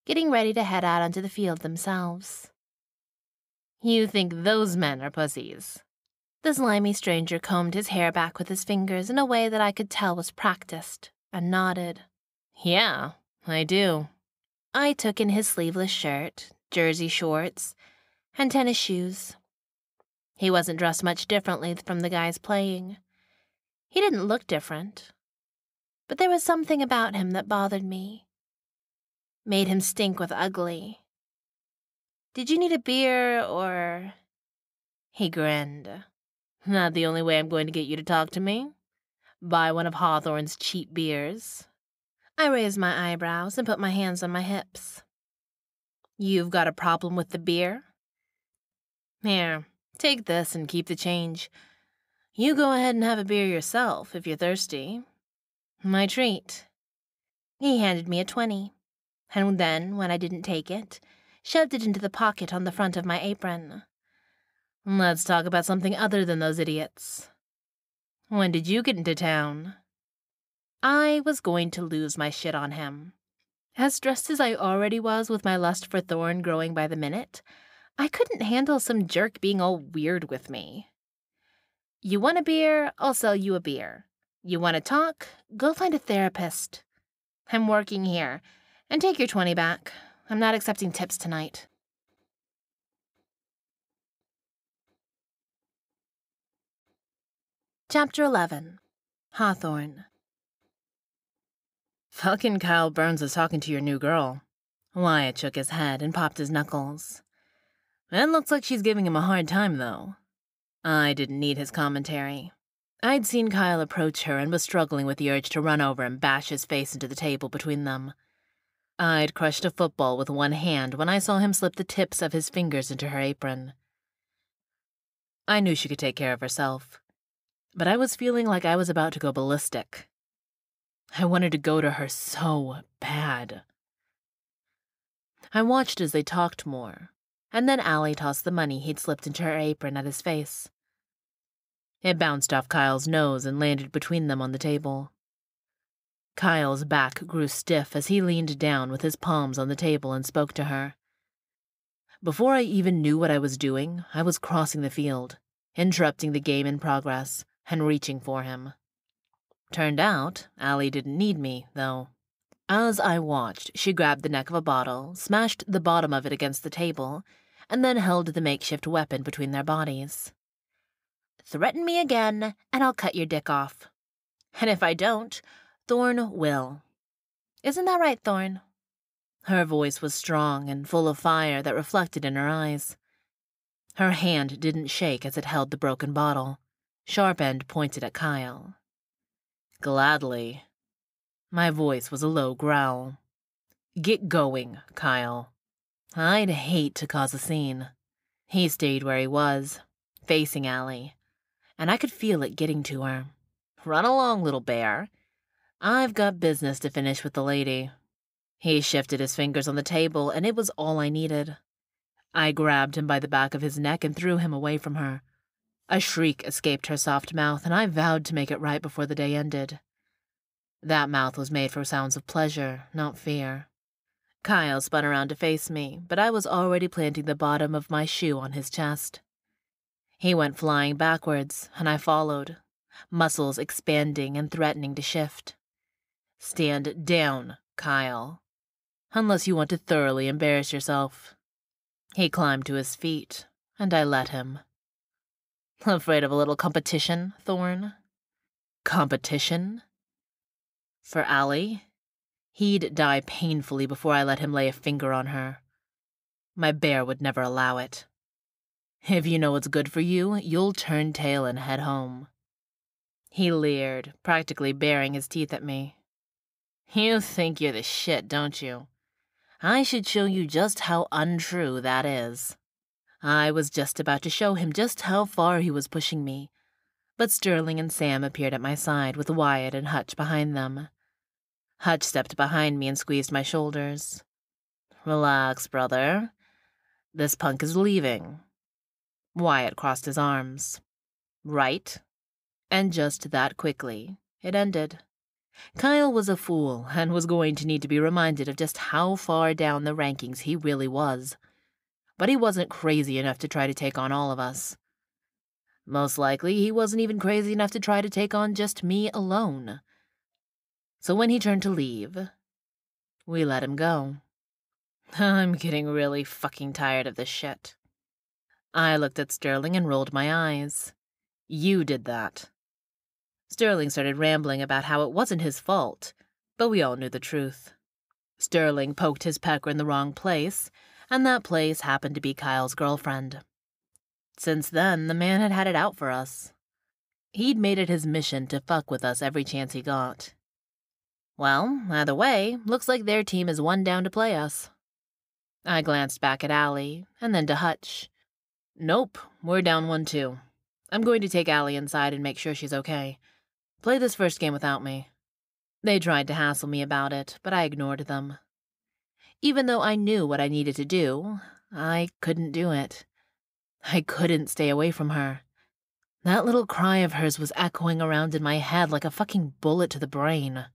A: getting ready to head out onto the field themselves.
C: You think those men are pussies?
A: The slimy stranger combed his hair back with his fingers in a way that I could tell was practiced, and nodded.
C: Yeah, I do.
A: I took in his sleeveless shirt, jersey shorts, and tennis shoes. He wasn't dressed much differently from the guys playing. He didn't look different. But there was something about him that bothered me. Made him stink with ugly. Did you need a beer or. He grinned.
C: Not the only way I'm going to get you to talk to me. Buy one of Hawthorne's cheap beers.
A: I raised my eyebrows and put my hands on my hips.
C: You've got a problem with the beer? Here, take this and keep the change. You go ahead and have a beer yourself if you're thirsty.
A: My treat. He handed me a 20, and then, when I didn't take it, shoved it into the pocket on the front of my apron.
C: Let's talk about something other than those idiots. When did you get into town?
A: I was going to lose my shit on him. As stressed as I already was with my lust for Thorn growing by the minute, I couldn't handle some jerk being all weird with me. You want a beer? I'll sell you a beer. You want to talk? Go find a therapist. I'm working here. And take your 20 back. I'm not accepting tips tonight. Chapter 11 Hawthorne
C: Fucking Kyle Burns is talking to your new girl. Wyatt shook his head and popped his knuckles. It looks like she's giving him a hard time, though. I didn't need his commentary. I'd seen Kyle approach her and was struggling with the urge to run over and bash his face into the table between them. I'd crushed a football with one hand when I saw him slip the tips of his fingers into her apron. I knew she could take care of herself, but I was feeling like I was about to go ballistic. I wanted to go to her so bad. I watched as they talked more, and then Allie tossed the money he'd slipped into her apron at his face. It bounced off Kyle's nose and landed between them on the table. Kyle's back grew stiff as he leaned down with his palms on the table and spoke to her. Before I even knew what I was doing, I was crossing the field, interrupting the game in progress, and reaching for him. Turned out, Allie didn't need me, though. As I watched, she grabbed the neck of a bottle, smashed the bottom of it against the table, and then held the makeshift weapon between their bodies. Threaten me again, and I'll cut your dick off. And if I don't, Thorn will. Isn't that right, Thorn? Her voice was strong and full of fire that reflected in her eyes. Her hand didn't shake as it held the broken bottle, sharp end pointed at Kyle. Gladly. My voice was a low growl. Get going, Kyle. I'd hate to cause a scene. He stayed where he was, facing Allie, and I could feel it getting to her. Run along, little bear. I've got business to finish with the lady. He shifted his fingers on the table, and it was all I needed. I grabbed him by the back of his neck and threw him away from her. A shriek escaped her soft mouth, and I vowed to make it right before the day ended. That mouth was made for sounds of pleasure, not fear. Kyle spun around to face me, but I was already planting the bottom of my shoe on his chest. He went flying backwards, and I followed, muscles expanding and threatening to shift. Stand down, Kyle. Unless you want to thoroughly embarrass yourself. He climbed to his feet, and I let him. Afraid of a little competition, Thorn? Competition? For Allie? He'd die painfully before I let him lay a finger on her. My bear would never allow it. If you know what's good for you, you'll turn tail and head home. He leered, practically baring his teeth at me. You think you're the shit, don't you? I should show you just how untrue that is. I was just about to show him just how far he was pushing me, but Sterling and Sam appeared at my side with Wyatt and Hutch behind them. Hutch stepped behind me and squeezed my shoulders. Relax, brother. This punk is leaving. Wyatt crossed his arms. Right? And just that quickly, it ended. Kyle was a fool and was going to need to be reminded of just how far down the rankings he really was. But he wasn't crazy enough to try to take on all of us. Most likely, he wasn't even crazy enough to try to take on just me alone. So when he turned to leave, we let him go. I'm getting really fucking tired of this shit. I looked at Sterling and rolled my eyes. You did that. Sterling started rambling about how it wasn't his fault, but we all knew the truth. Sterling poked his pecker in the wrong place, and that place happened to be Kyle's girlfriend. Since then, the man had had it out for us. He'd made it his mission to fuck with us every chance he got. Well, either way, looks like their team is one down to play us. I glanced back at Allie, and then to Hutch. Nope, we're down one too. I'm going to take Allie inside and make sure she's okay. Play this first game without me. They tried to hassle me about it, but I ignored them. Even though I knew what I needed to do, I couldn't do it. I couldn't stay away from her. That little cry of hers was echoing around in my head like a fucking bullet to the brain.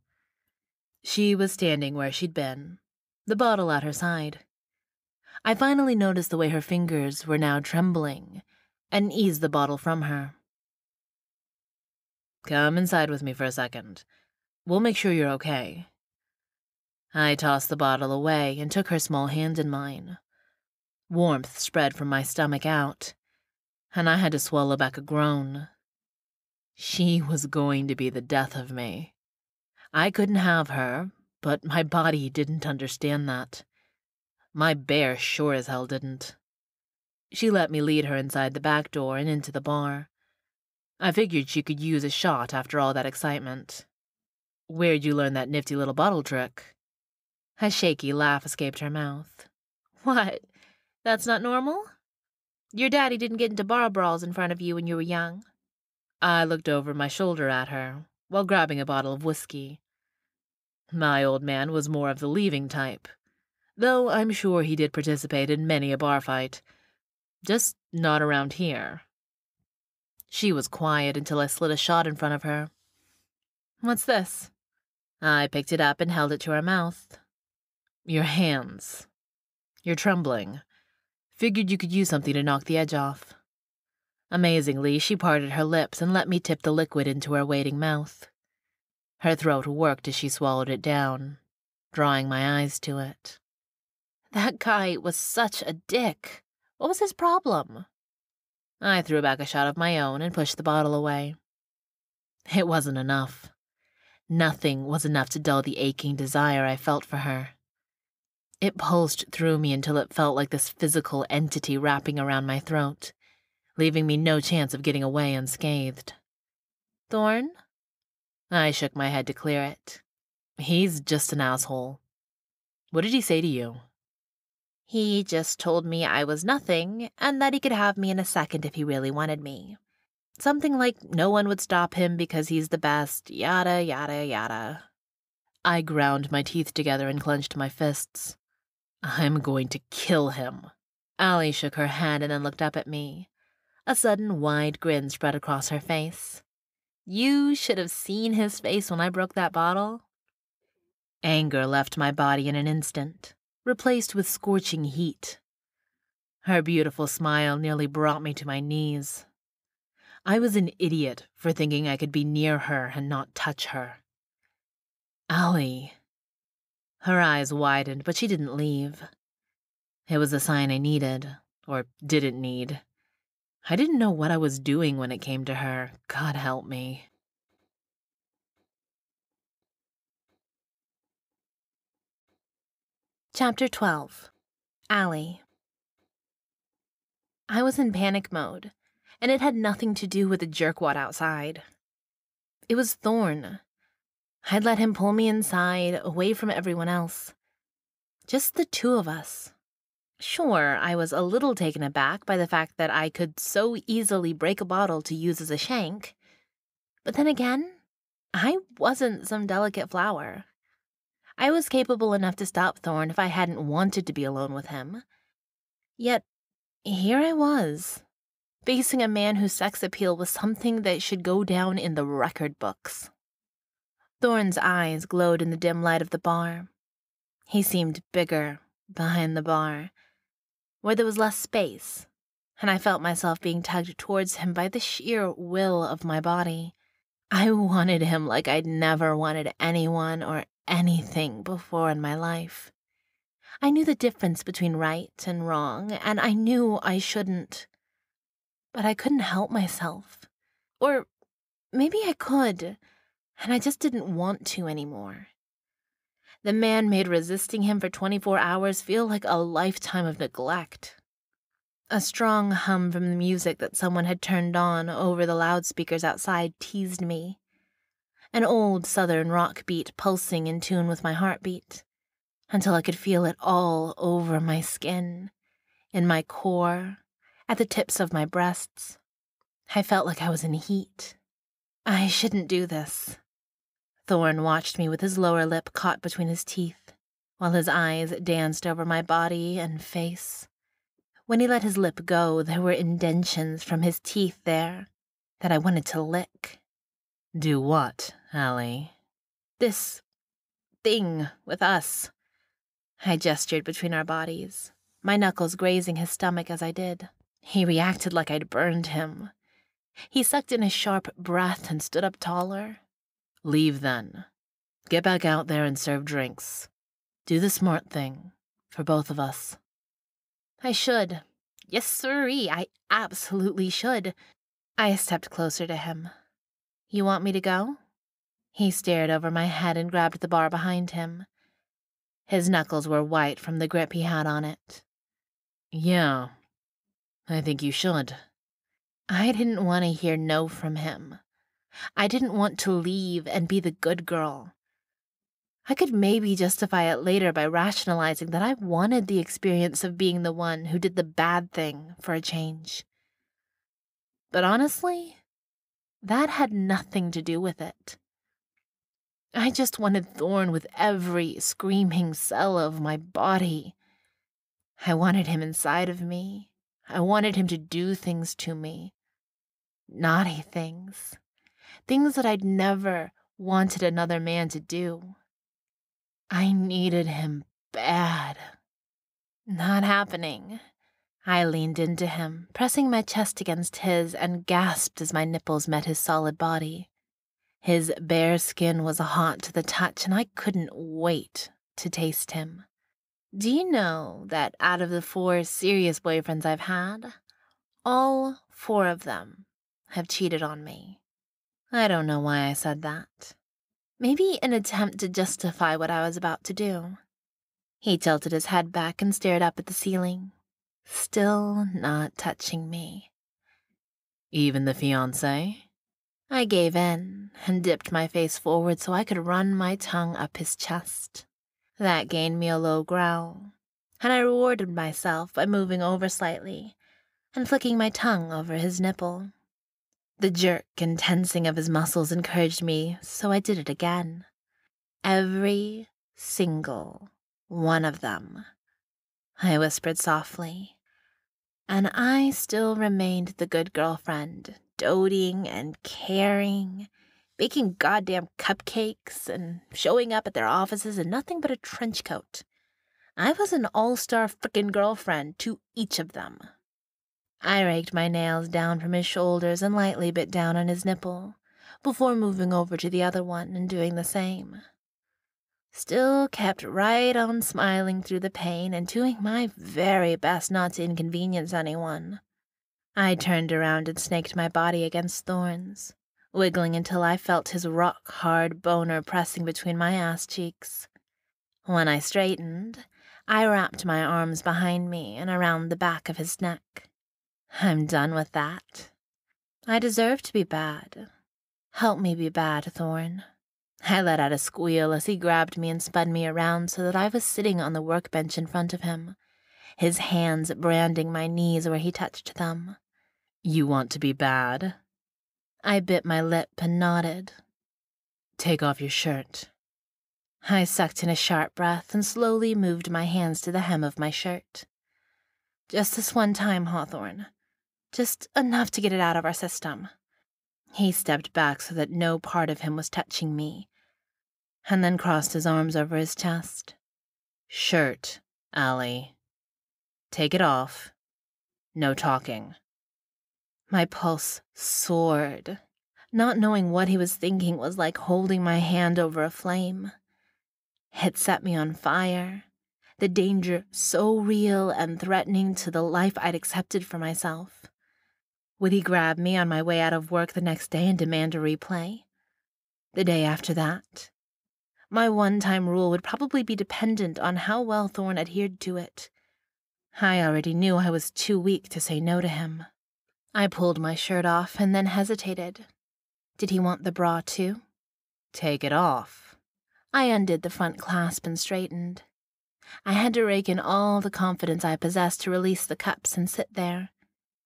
C: She was standing where she'd been, the bottle at her side. I finally noticed the way her fingers were now trembling and eased the bottle from her. Come inside with me for a second. We'll make sure you're okay. I tossed the bottle away and took her small hand in mine. Warmth spread from my stomach out, and I had to swallow back a groan. She was going to be the death of me. I couldn't have her, but my body didn't understand that. My bear sure as hell didn't. She let me lead her inside the back door and into the bar. I figured she could use a shot after all that excitement. Where'd you learn that nifty little bottle trick? A shaky laugh escaped her mouth. What? That's not normal? Your daddy didn't get into bar brawls in front of you when you were young. I looked over my shoulder at her while grabbing a bottle of whiskey. My old man was more of the leaving type, though I'm sure he did participate in many a bar fight. Just not around here. She was quiet until I slid a shot in front of her. What's this? I picked it up and held it to her mouth. Your hands. You're trembling. Figured you could use something to knock the edge off. Amazingly, she parted her lips and let me tip the liquid into her waiting mouth. Her throat worked as she swallowed it down, drawing my eyes to it.
A: That guy was such a dick. What was his problem?
C: I threw back a shot of my own and pushed the bottle away. It wasn't enough. Nothing was enough to dull the aching desire I felt for her. It pulsed through me until it felt like this physical entity wrapping around my throat, leaving me no chance of getting away unscathed.
A: Thorn?
C: I shook my head to clear it. He's just an asshole. What did he say to you?
A: He just told me I was nothing and that he could have me in a second if he really wanted me. Something like no one would stop him because he's the best, yada, yada, yada.
C: I ground my teeth together and clenched my fists. I'm going to kill him. Allie shook her head and then looked up at me. A sudden wide grin spread across her face.
A: You should have seen his face when I broke that bottle.
C: Anger left my body in an instant, replaced with scorching heat. Her beautiful smile nearly brought me to my knees. I was an idiot for thinking I could be near her and not touch her. Allie. Her eyes widened, but she didn't leave. It was a sign I needed, or didn't need. I didn't know what I was doing when it came to her. God help me.
A: Chapter 12 Allie I was in panic mode and it had nothing to do with the jerkwad outside. It was Thorn. I'd let him pull me inside, away from everyone else. Just the two of us. Sure, I was a little taken aback by the fact that I could so easily break a bottle to use as a shank. But then again, I wasn't some delicate flower. I was capable enough to stop Thorn if I hadn't wanted to be alone with him. Yet, here I was, facing a man whose sex appeal was something that should go down in the record books. Thorn's eyes glowed in the dim light of the bar. He seemed bigger behind the bar, where there was less space, and I felt myself being tugged towards him by the sheer will of my body. I wanted him like I'd never wanted anyone or anything before in my life. I knew the difference between right and wrong, and I knew I shouldn't but I couldn't help myself. Or maybe I could, and I just didn't want to anymore. The man made resisting him for 24 hours feel like a lifetime of neglect. A strong hum from the music that someone had turned on over the loudspeakers outside teased me. An old southern rock beat pulsing in tune with my heartbeat, until I could feel it all over my skin, in my core, at the tips of my breasts. I felt like I was in heat. I shouldn't do this. Thorn watched me with his lower lip caught between his teeth, while his eyes danced over my body and face. When he let his lip go, there were indentions from his teeth there that I wanted to lick.
C: Do what, Allie?
A: This thing with us. I gestured between our bodies, my knuckles grazing his stomach as I did. He reacted like I'd burned him. He sucked in a sharp breath and stood up taller.
C: Leave then. Get back out there and serve drinks. Do the smart thing. For both of us.
A: I should. Yes, sirree, I absolutely should. I stepped closer to him. You want me to go? He stared over my head and grabbed the bar behind him. His knuckles were white from the grip he had on it.
C: Yeah, I think you should.
A: I didn't want to hear no from him. I didn't want to leave and be the good girl. I could maybe justify it later by rationalizing that I wanted the experience of being the one who did the bad thing for a change. But honestly, that had nothing to do with it. I just wanted Thorn with every screaming cell of my body. I wanted him inside of me, I wanted him to do things to me. Naughty things. Things that I'd never wanted another man to do. I needed him bad. Not happening. I leaned into him, pressing my chest against his, and gasped as my nipples met his solid body. His bare skin was hot to the touch, and I couldn't wait to taste him. Do you know that out of the four serious boyfriends I've had, all four of them have cheated on me? I don't know why I said that. Maybe an attempt to justify what I was about to do. He tilted his head back and stared up at the ceiling, still not touching me.
C: Even the fiance?
A: I gave in and dipped my face forward so I could run my tongue up his chest. That gained me a low growl, and I rewarded myself by moving over slightly and flicking my tongue over his nipple. The jerk and tensing of his muscles encouraged me, so I did it again. Every single one of them, I whispered softly. And I still remained the good girlfriend, doting and caring baking goddamn cupcakes and showing up at their offices in nothing but a trench coat. I was an all star frickin' girlfriend to each of them. I raked my nails down from his shoulders and lightly bit down on his nipple, before moving over to the other one and doing the same. Still kept right on smiling through the pain and doing my very best not to inconvenience anyone. I turned around and snaked my body against Thorn's wiggling until I felt his rock hard boner pressing between my ass cheeks. When I straightened, I wrapped my arms behind me and around the back of his neck. I'm done with that. I deserve to be bad. Help me be bad, Thorn. I let out a squeal as he grabbed me and spun me around so that I was sitting on the workbench in front of him, his hands branding my knees where he touched them.
C: You want to be bad?
A: I bit my lip and nodded.
C: Take off your shirt.
A: I sucked in a sharp breath and slowly moved my hands to the hem of my shirt. Just this one time, Hawthorne. Just enough to get it out of our system. He stepped back so that no part of him was touching me, and then crossed his arms over his chest.
C: Shirt, Allie. Take it off. No talking.
A: My pulse soared. Not knowing what he was thinking was like holding my hand over a flame. It set me on fire. The danger so real and threatening to the life I'd accepted for myself. Would he grab me on my way out of work the next day and demand a replay? The day after that? My one time rule would probably be dependent on how well Thorn adhered to it. I already knew I was too weak to say no to him. I pulled my shirt off and then hesitated. Did he want the bra too?
C: Take it off.
A: I undid the front clasp and straightened. I had to rake in all the confidence I possessed to release the cups and sit there,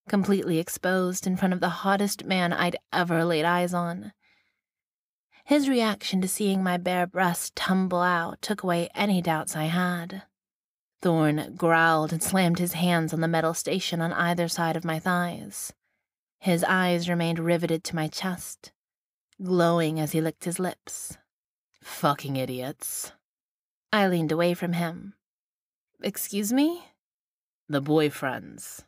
A: completely exposed in front of the hottest man I'd ever laid eyes on. His reaction to seeing my bare breast tumble out took away any doubts I had. Thorn growled and slammed his hands on the metal station on either side of my thighs. His eyes remained riveted to my chest, glowing as he licked his lips.
C: Fucking idiots.
A: I leaned away from him. Excuse me?
C: The boyfriends.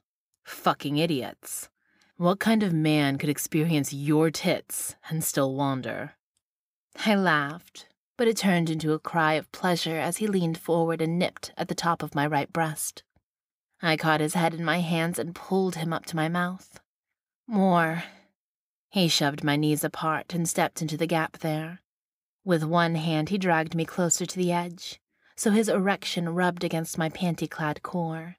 C: Fucking idiots. What kind of man could experience your tits and still wander?
A: I laughed, but it turned into a cry of pleasure as he leaned forward and nipped at the top of my right breast. I caught his head in my hands and pulled him up to my mouth. More. He shoved my knees apart and stepped into the gap there. With one hand, he dragged me closer to the edge, so his erection rubbed against my panty clad core.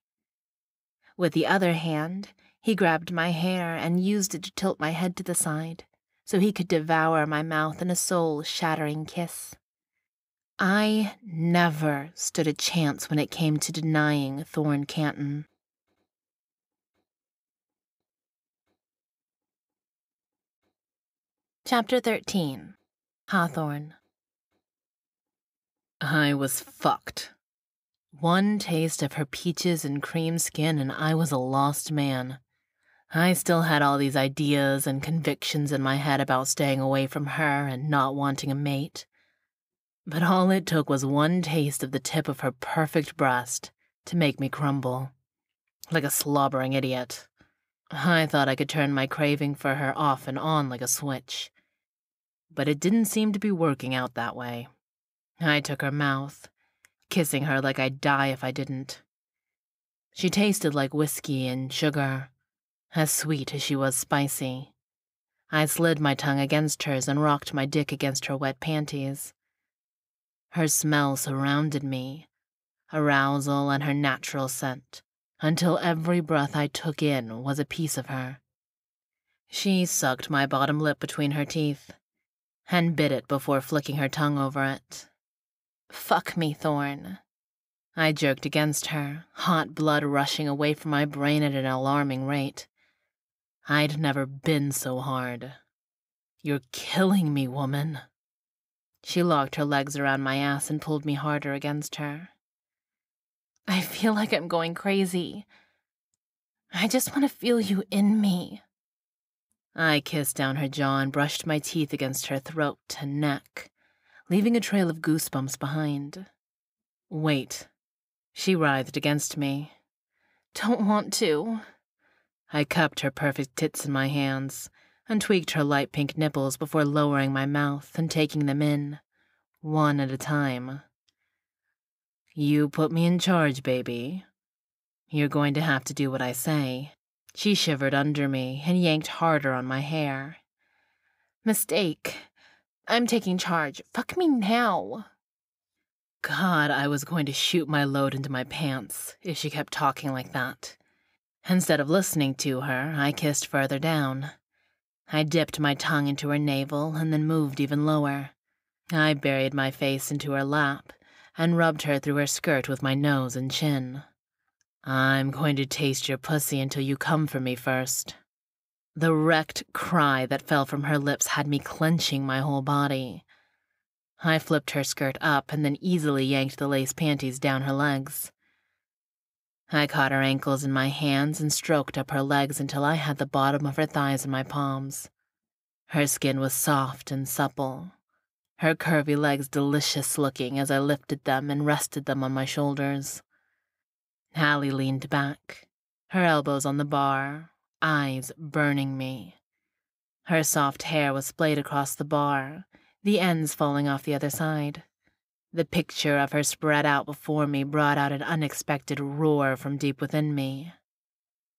A: With the other hand, he grabbed my hair and used it to tilt my head to the side, so he could devour my mouth in a soul shattering kiss. I never stood a chance when it came to denying Thorn Canton. Chapter 13 Hawthorne
C: I was fucked. One taste of her peaches and cream skin, and I was a lost man. I still had all these ideas and convictions in my head about staying away from her and not wanting a mate. But all it took was one taste of the tip of her perfect breast to make me crumble. like a slobbering idiot. I thought I could turn my craving for her off and on like a switch. But it didn't seem to be working out that way. I took her mouth, kissing her like I'd die if I didn't. She tasted like whiskey and sugar, as sweet as she was spicy. I slid my tongue against hers and rocked my dick against her wet panties. Her smell surrounded me, arousal and her natural scent, until every breath I took in was a piece of her. She sucked my bottom lip between her teeth and bit it before flicking her tongue over it. Fuck me, Thorn. I jerked against her, hot blood rushing away from my brain at an alarming rate. I'd never been so hard. You're killing me, woman. She locked her legs around my ass and pulled me harder against her. I feel like I'm going crazy. I just want to feel you in me. I kissed down her jaw and brushed my teeth against her throat and neck, leaving a trail of goosebumps behind. Wait. She writhed against me. Don't want to. I cupped her perfect tits in my hands and tweaked her light pink nipples before lowering my mouth and taking them in, one at a time. You put me in charge, baby. You're going to have to do what I say. She shivered under me and yanked harder on my hair. Mistake. I'm taking charge. Fuck me now. God, I was going to shoot my load into my pants if she kept talking like that. Instead of listening to her, I kissed further down. I dipped my tongue into her navel and then moved even lower. I buried my face into her lap and rubbed her through her skirt with my nose and chin. I'm going to taste your pussy until you come for me first. The wrecked cry that fell from her lips had me clenching my whole body. I flipped her skirt up and then easily yanked the lace panties down her legs. I caught her ankles in my hands and stroked up her legs until I had the bottom of her thighs in my palms. Her skin was soft and supple, her curvy legs delicious looking as I lifted them and rested them on my shoulders. Allie leaned back, her elbows on the bar, eyes burning me. Her soft hair was splayed across the bar, the ends falling off the other side. The picture of her spread out before me brought out an unexpected roar from deep within me.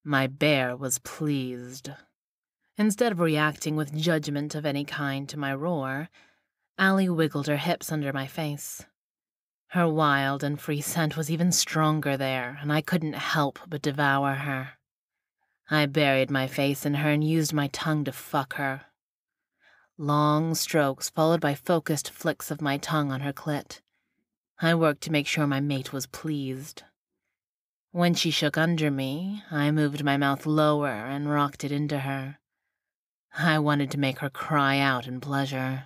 C: My bear was pleased. Instead of reacting with judgment of any kind to my roar, Allie wiggled her hips under my face. Her wild and free scent was even stronger there, and I couldn't help but devour her. I buried my face in her and used my tongue to fuck her. Long strokes followed by focused flicks of my tongue on her clit. I worked to make sure my mate was pleased. When she shook under me, I moved my mouth lower and rocked it into her. I wanted to make her cry out in pleasure.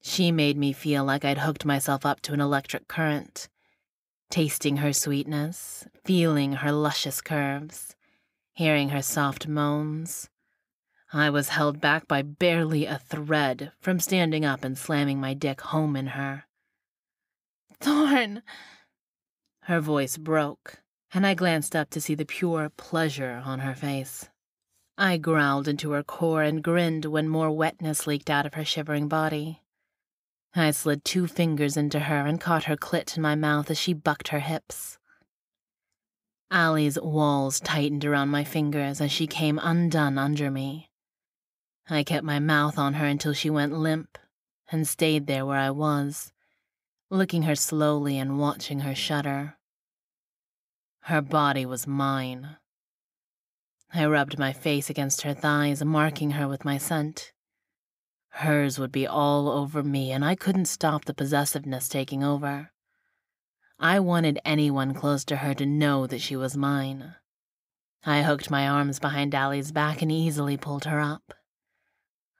C: She made me feel like I'd hooked myself up to an electric current, tasting her sweetness, feeling her luscious curves, hearing her soft moans, I was held back by barely a thread from standing up and slamming my dick home in her. Thorn! Her voice broke, and I glanced up to see the pure pleasure on her face. I growled into her core and grinned when more wetness leaked out of her shivering body. I slid two fingers into her and caught her clit in my mouth as she bucked her hips. Allie's walls tightened around my fingers as she came undone under me. I kept my mouth on her until she went limp and stayed there where I was, licking her slowly and watching her shudder. Her body was mine. I rubbed my face against her thighs, marking her with my scent. Hers would be all over me, and I couldn't stop the possessiveness taking over. I wanted anyone close to her to know that she was mine. I hooked my arms behind Allie's back and easily pulled her up.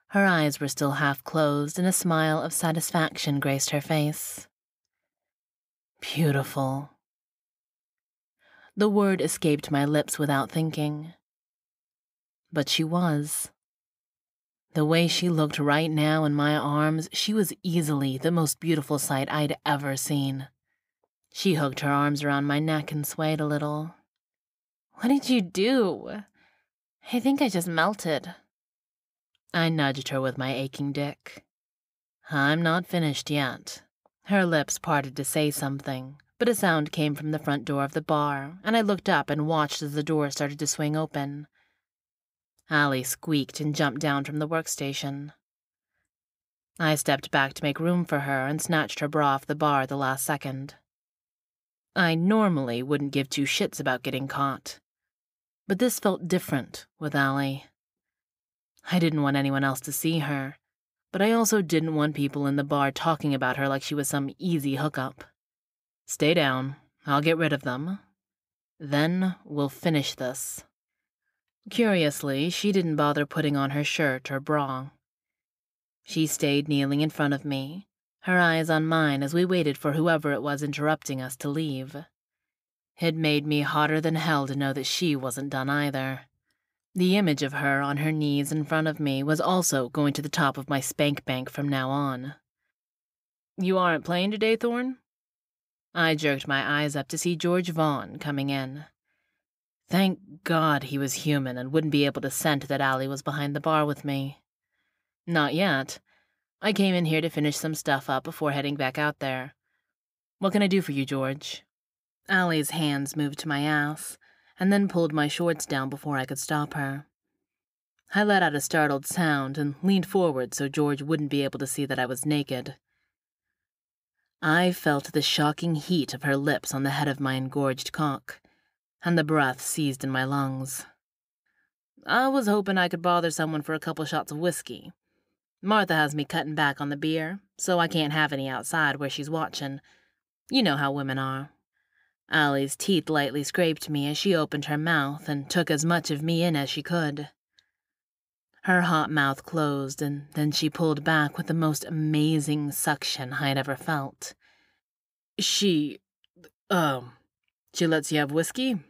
C: Her eyes were still half closed, and a smile of satisfaction graced her face. Beautiful. The word escaped my lips without thinking. But she was. The way she looked right now in my arms, she was easily the most beautiful sight I'd ever seen. She hooked her arms around my neck and swayed a little.
A: What did you do? I think I just melted.
B: I nudged her with my aching dick. I'm not finished yet. Her lips parted to say something, but a sound came from the front door of the bar, and I looked up and watched as the door started to swing open. Allie squeaked and jumped down from the workstation. I stepped back to make room for her and snatched her bra off the bar the last second. I normally wouldn't give two shits about getting caught, but this felt different with Allie. I didn't want anyone else to see her, but I also didn't want people in the bar talking about her like she was some easy hookup. Stay down, I'll get rid of them. Then we'll finish this. Curiously, she didn't bother putting on her shirt or bra. She stayed kneeling in front of me, her eyes on mine as we waited for whoever it was interrupting us to leave. It made me hotter than hell to know that she wasn't done either. The image of her on her knees in front of me was also going to the top of my spank bank from now on. You aren't playing today, Thorn? I jerked my eyes up to see George Vaughn coming in. Thank God he was human and wouldn't be able to scent that Allie was behind the bar with me. Not yet. I came in here to finish some stuff up before heading back out there. What can I do for you, George? Allie's hands moved to my ass, and then pulled my shorts down before I could stop her. I let out a startled sound and leaned forward so George wouldn't be able to see that I was naked. I felt the shocking heat of her lips on the head of my engorged cock, and the breath seized in my lungs. I was hoping I could bother someone for a couple shots of whiskey, Martha has me cutting back on the beer, so I can't have any outside where she's watching. You know how women are. Allie's teeth lightly scraped me as she opened her mouth and took as much of me in as she could. Her hot mouth closed, and then she pulled back with the most amazing suction I'd ever felt. She. um. She lets you have whiskey?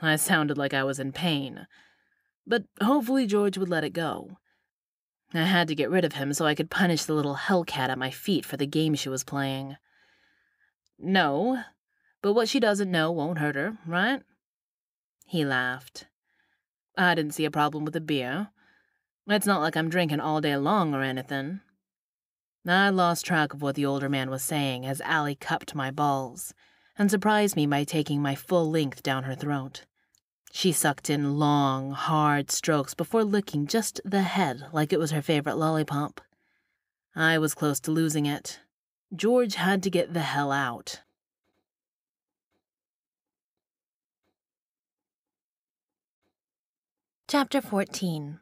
B: I sounded like I was in pain, but hopefully George would let it go. I had to get rid of him so I could punish the little hellcat at my feet for the game she was playing. No, but what she doesn't know won't hurt her, right? He laughed. I didn't see a problem with the beer. It's not like I'm drinking all day long or anything. I lost track of what the older man was saying as Allie cupped my balls and surprised me by taking my full length down her throat. She sucked in long, hard strokes before licking just the head like it was her favorite lollipop. I was close to losing it. George had to get the hell out.
A: Chapter 14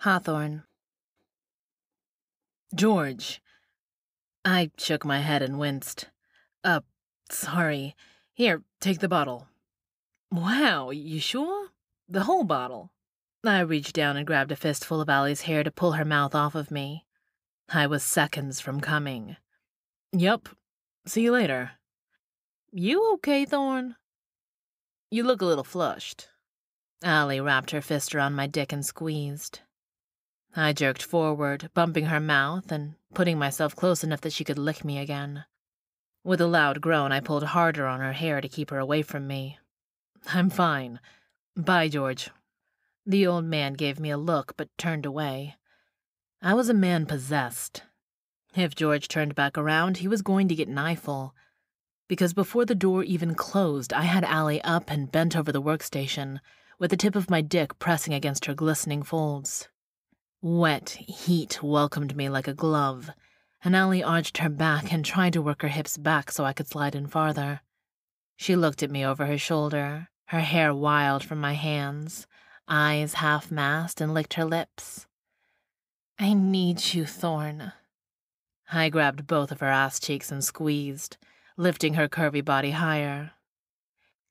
A: Hawthorne
B: George. I shook my head and winced. Uh, sorry. Here, take the bottle. Wow, you sure? The whole bottle? I reached down and grabbed a fistful of Allie's hair to pull her mouth off of me. I was seconds from coming. Yup. See you later. You okay, Thorn? You look a little flushed. Allie wrapped her fist around my dick and squeezed. I jerked forward, bumping her mouth and putting myself close enough that she could lick me again. With a loud groan, I pulled harder on her hair to keep her away from me. I'm fine. Bye, George. The old man gave me a look but turned away. I was a man possessed. If George turned back around, he was going to get an eyeful. Because before the door even closed, I had Allie up and bent over the workstation, with the tip of my dick pressing against her glistening folds. Wet heat welcomed me like a glove, and Allie arched her back and tried to work her hips back so I could slide in farther. She looked at me over her shoulder, her hair wild from my hands, eyes half masked, and licked her lips. I need you, Thorn. I grabbed both of her ass cheeks and squeezed, lifting her curvy body higher.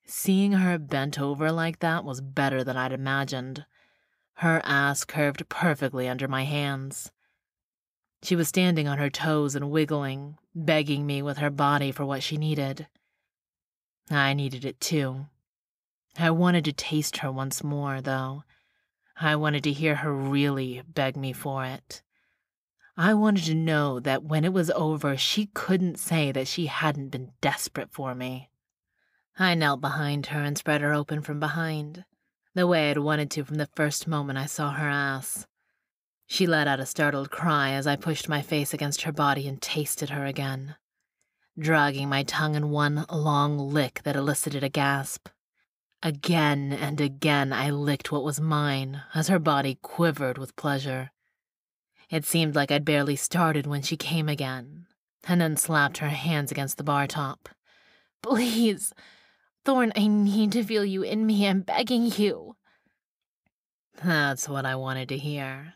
B: Seeing her bent over like that was better than I'd imagined. Her ass curved perfectly under my hands. She was standing on her toes and wiggling, begging me with her body for what she needed. I needed it too. I wanted to taste her once more, though. I wanted to hear her really beg me for it. I wanted to know that when it was over, she couldn't say that she hadn't been desperate for me.
C: I knelt behind her and spread her open from behind, the way I'd wanted to from the first moment I saw her ass. She let out a startled cry as I pushed my face against her body and tasted her again, dragging my tongue in one long lick that elicited a gasp. Again and again I licked what was mine as her body quivered with pleasure. It seemed like I'd barely started when she came again, and then slapped her hands against the bar top. Please, Thorn, I need to feel you in me. I'm begging you.
B: That's what I wanted to hear.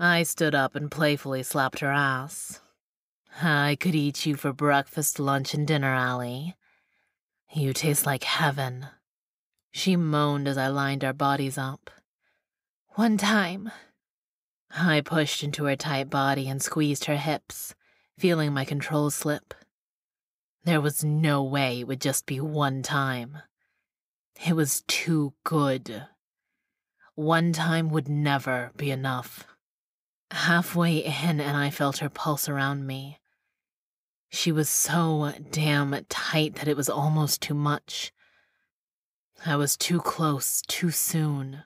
B: I stood up and playfully slapped her ass. I could eat you for breakfast, lunch, and dinner, Allie. You taste like heaven. She moaned as I lined our bodies up.
C: One time.
B: I pushed into her tight body and squeezed her hips, feeling my control slip. There was no way it would just be one time. It was too good. One time would never be enough. Halfway in, and I felt her pulse around me. She was so damn tight that it was almost too much. I was too close, too soon.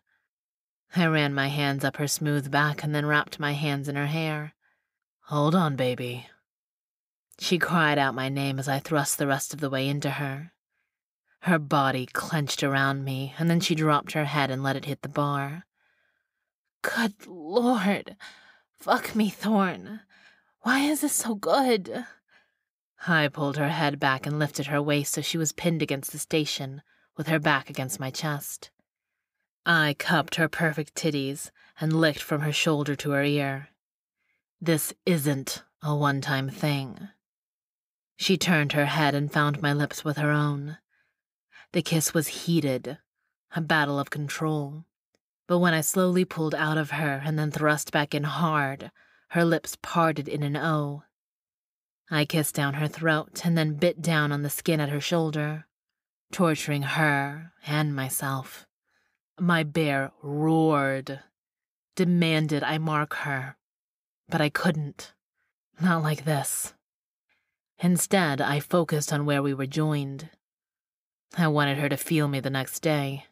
B: I ran my hands up her smooth back and then wrapped my hands in her hair. Hold on, baby. She cried out my name as I thrust the rest of the way into her. Her body clenched around me, and then she dropped her head and let it hit the bar.
C: Good Lord. Fuck me, Thorn. Why is this so good?
B: I pulled her head back and lifted her waist so she was pinned against the station, with her back against my chest. I cupped her perfect titties and licked from her shoulder to her ear. This isn't a one time thing. She turned her head and found my lips with her own. The kiss was heated, a battle of control. But when I slowly pulled out of her and then thrust back in hard, her lips parted in an O. I kissed down her throat and then bit down on the skin at her shoulder, torturing her and myself. My bear roared, demanded I mark her, but I couldn't. Not like this. Instead, I focused on where we were joined. I wanted her to feel me the next day.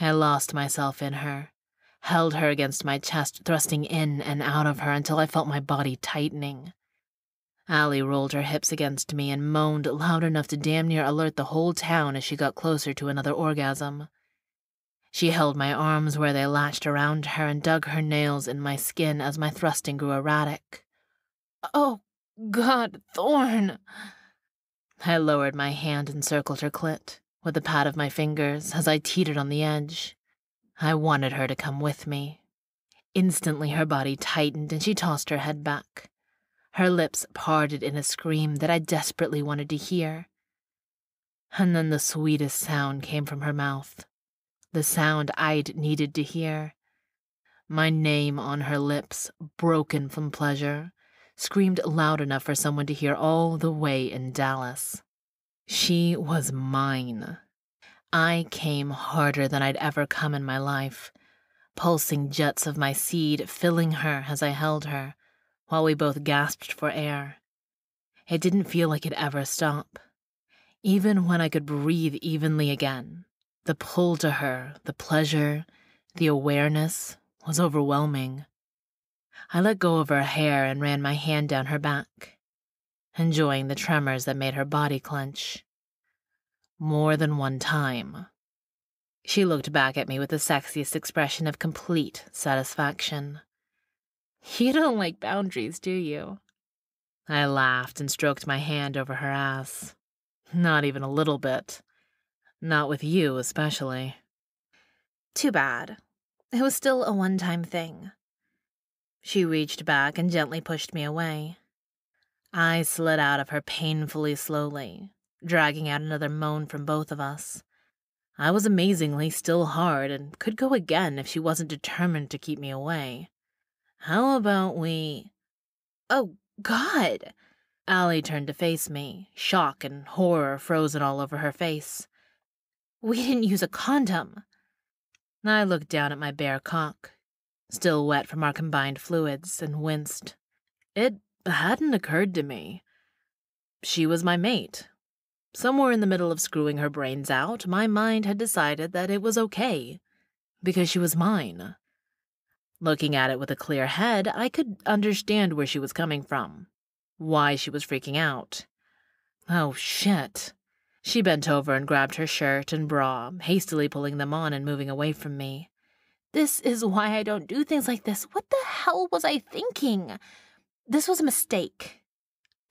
B: I lost myself in her, held her against my chest, thrusting in and out of her until I felt my body tightening. Allie rolled her hips against me and moaned loud enough to damn near alert the whole town as she got closer to another orgasm. She held my arms where they latched around her and dug her nails in my skin as my thrusting grew erratic.
C: Oh, God, Thorn!
B: I lowered my hand and circled her clit with the pad of my fingers as I teetered on the edge. I wanted her to come with me. Instantly, her body tightened and she tossed her head back. Her lips parted in a scream that I desperately wanted to hear. And then the sweetest sound came from her mouth. The sound I'd needed to hear. My name on her lips, broken from pleasure, screamed loud enough for someone to hear all the way in Dallas. She was mine. I came harder than I'd ever come in my life, pulsing jets of my seed filling her as I held her, while we both gasped for air. It didn't feel like it'd ever stop. Even when I could breathe evenly again, the pull to her, the pleasure, the awareness was overwhelming. I let go of her hair and ran my hand down her back, enjoying the tremors that made her body clench. More than one time. She looked back at me with the sexiest expression of complete satisfaction.
C: You don't like boundaries, do you?
B: I laughed and stroked my hand over her ass. Not even a little bit. Not with you, especially.
C: Too bad. It was still a one time thing. She reached back and gently pushed me away. I slid out of her painfully slowly, dragging out another moan from both of us. I was amazingly still hard and could go again if she wasn't determined to keep me away. How about we. Oh, God! Allie turned to face me, shock and horror frozen all over her face. We didn't use a condom. I looked down at my bare cock, still wet from our combined fluids, and winced. It hadn't occurred to me. She was my mate. Somewhere in the middle of screwing her brains out, my mind had decided that it was okay, because she was mine. Looking at it with a clear head, I could understand where she was coming from, why she was freaking out. Oh, shit. She bent over and grabbed her shirt and bra, hastily pulling them on and moving away from me.
A: This is why I don't do things like this. What the hell was I thinking? This was a mistake.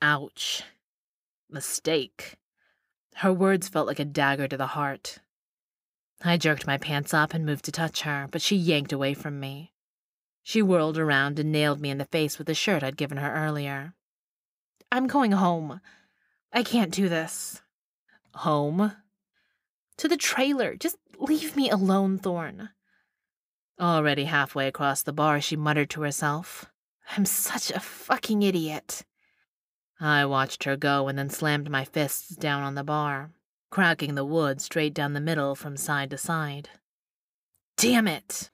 C: Ouch. Mistake. Her words felt like a dagger to the heart. I jerked my pants up and moved to touch her, but she yanked away from me. She whirled around and nailed me in the face with the shirt I'd given her earlier.
A: I'm going home. I can't do this.
C: Home?
A: To the trailer. Just leave me alone, Thorn.
C: Already halfway across the bar, she muttered to herself.
A: I'm such a fucking idiot.
C: I watched her go and then slammed my fists down on the bar, cracking the wood straight down the middle from side to side.
A: Damn it!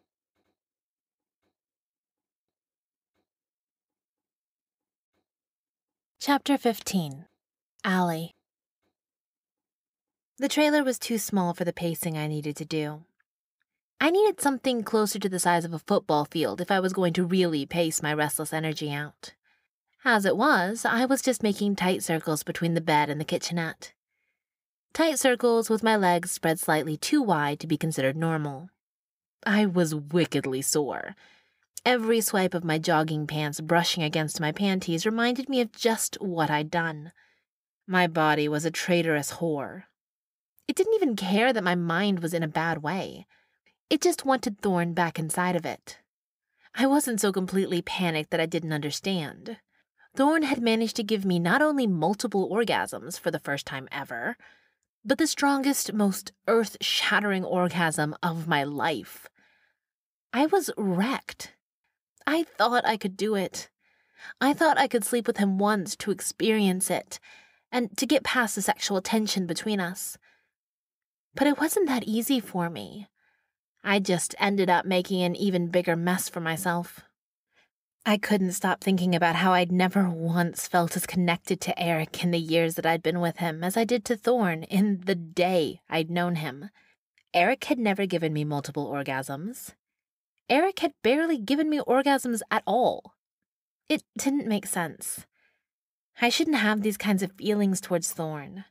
A: Chapter 15 Allie The trailer was too small for the pacing I needed to do. I needed something closer to the size of a football field if I was going to really pace my restless energy out. As it was, I was just making tight circles between the bed and the kitchenette. Tight circles with my legs spread slightly too wide to be considered normal. I was wickedly sore. Every swipe of my jogging pants brushing against my panties reminded me of just what I'd done. My body was a traitorous whore. It didn't even care that my mind was in a bad way. It just wanted Thorn back inside of it. I wasn't so completely panicked that I didn't understand. Thorn had managed to give me not only multiple orgasms for the first time ever, but the strongest, most earth shattering orgasm of my life. I was wrecked. I thought I could do it. I thought I could sleep with him once to experience it and to get past the sexual tension between us. But it wasn't that easy for me. I just ended up making an even bigger mess for myself. I couldn't stop thinking about how I'd never once felt as connected to Eric in the years that I'd been with him as I did to Thorn in the day I'd known him. Eric had never given me multiple orgasms. Eric had barely given me orgasms at all. It didn't make sense. I shouldn't have these kinds of feelings towards Thorn.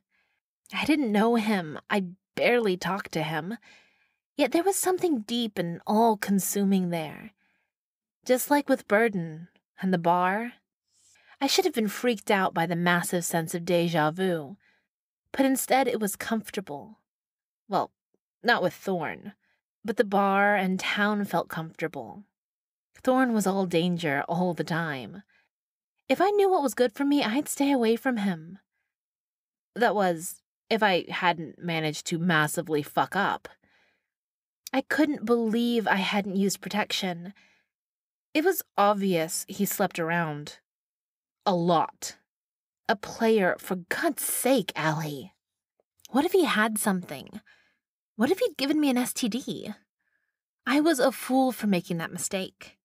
A: I didn't know him. I barely talked to him. Yet there was something deep and all consuming there. Just like with Burden and the bar, I should have been freaked out by the massive sense of deja vu, but instead it was comfortable. Well, not with Thorn, but the bar and town felt comfortable. Thorn was all danger all the time. If I knew what was good for me, I'd stay away from him. That was, if I hadn't managed to massively fuck up. I couldn't believe I hadn't used protection it was obvious he slept around. A lot. A player, for God's sake, Allie. What if he had something? What if he'd given me an STD? I was a fool for making that mistake.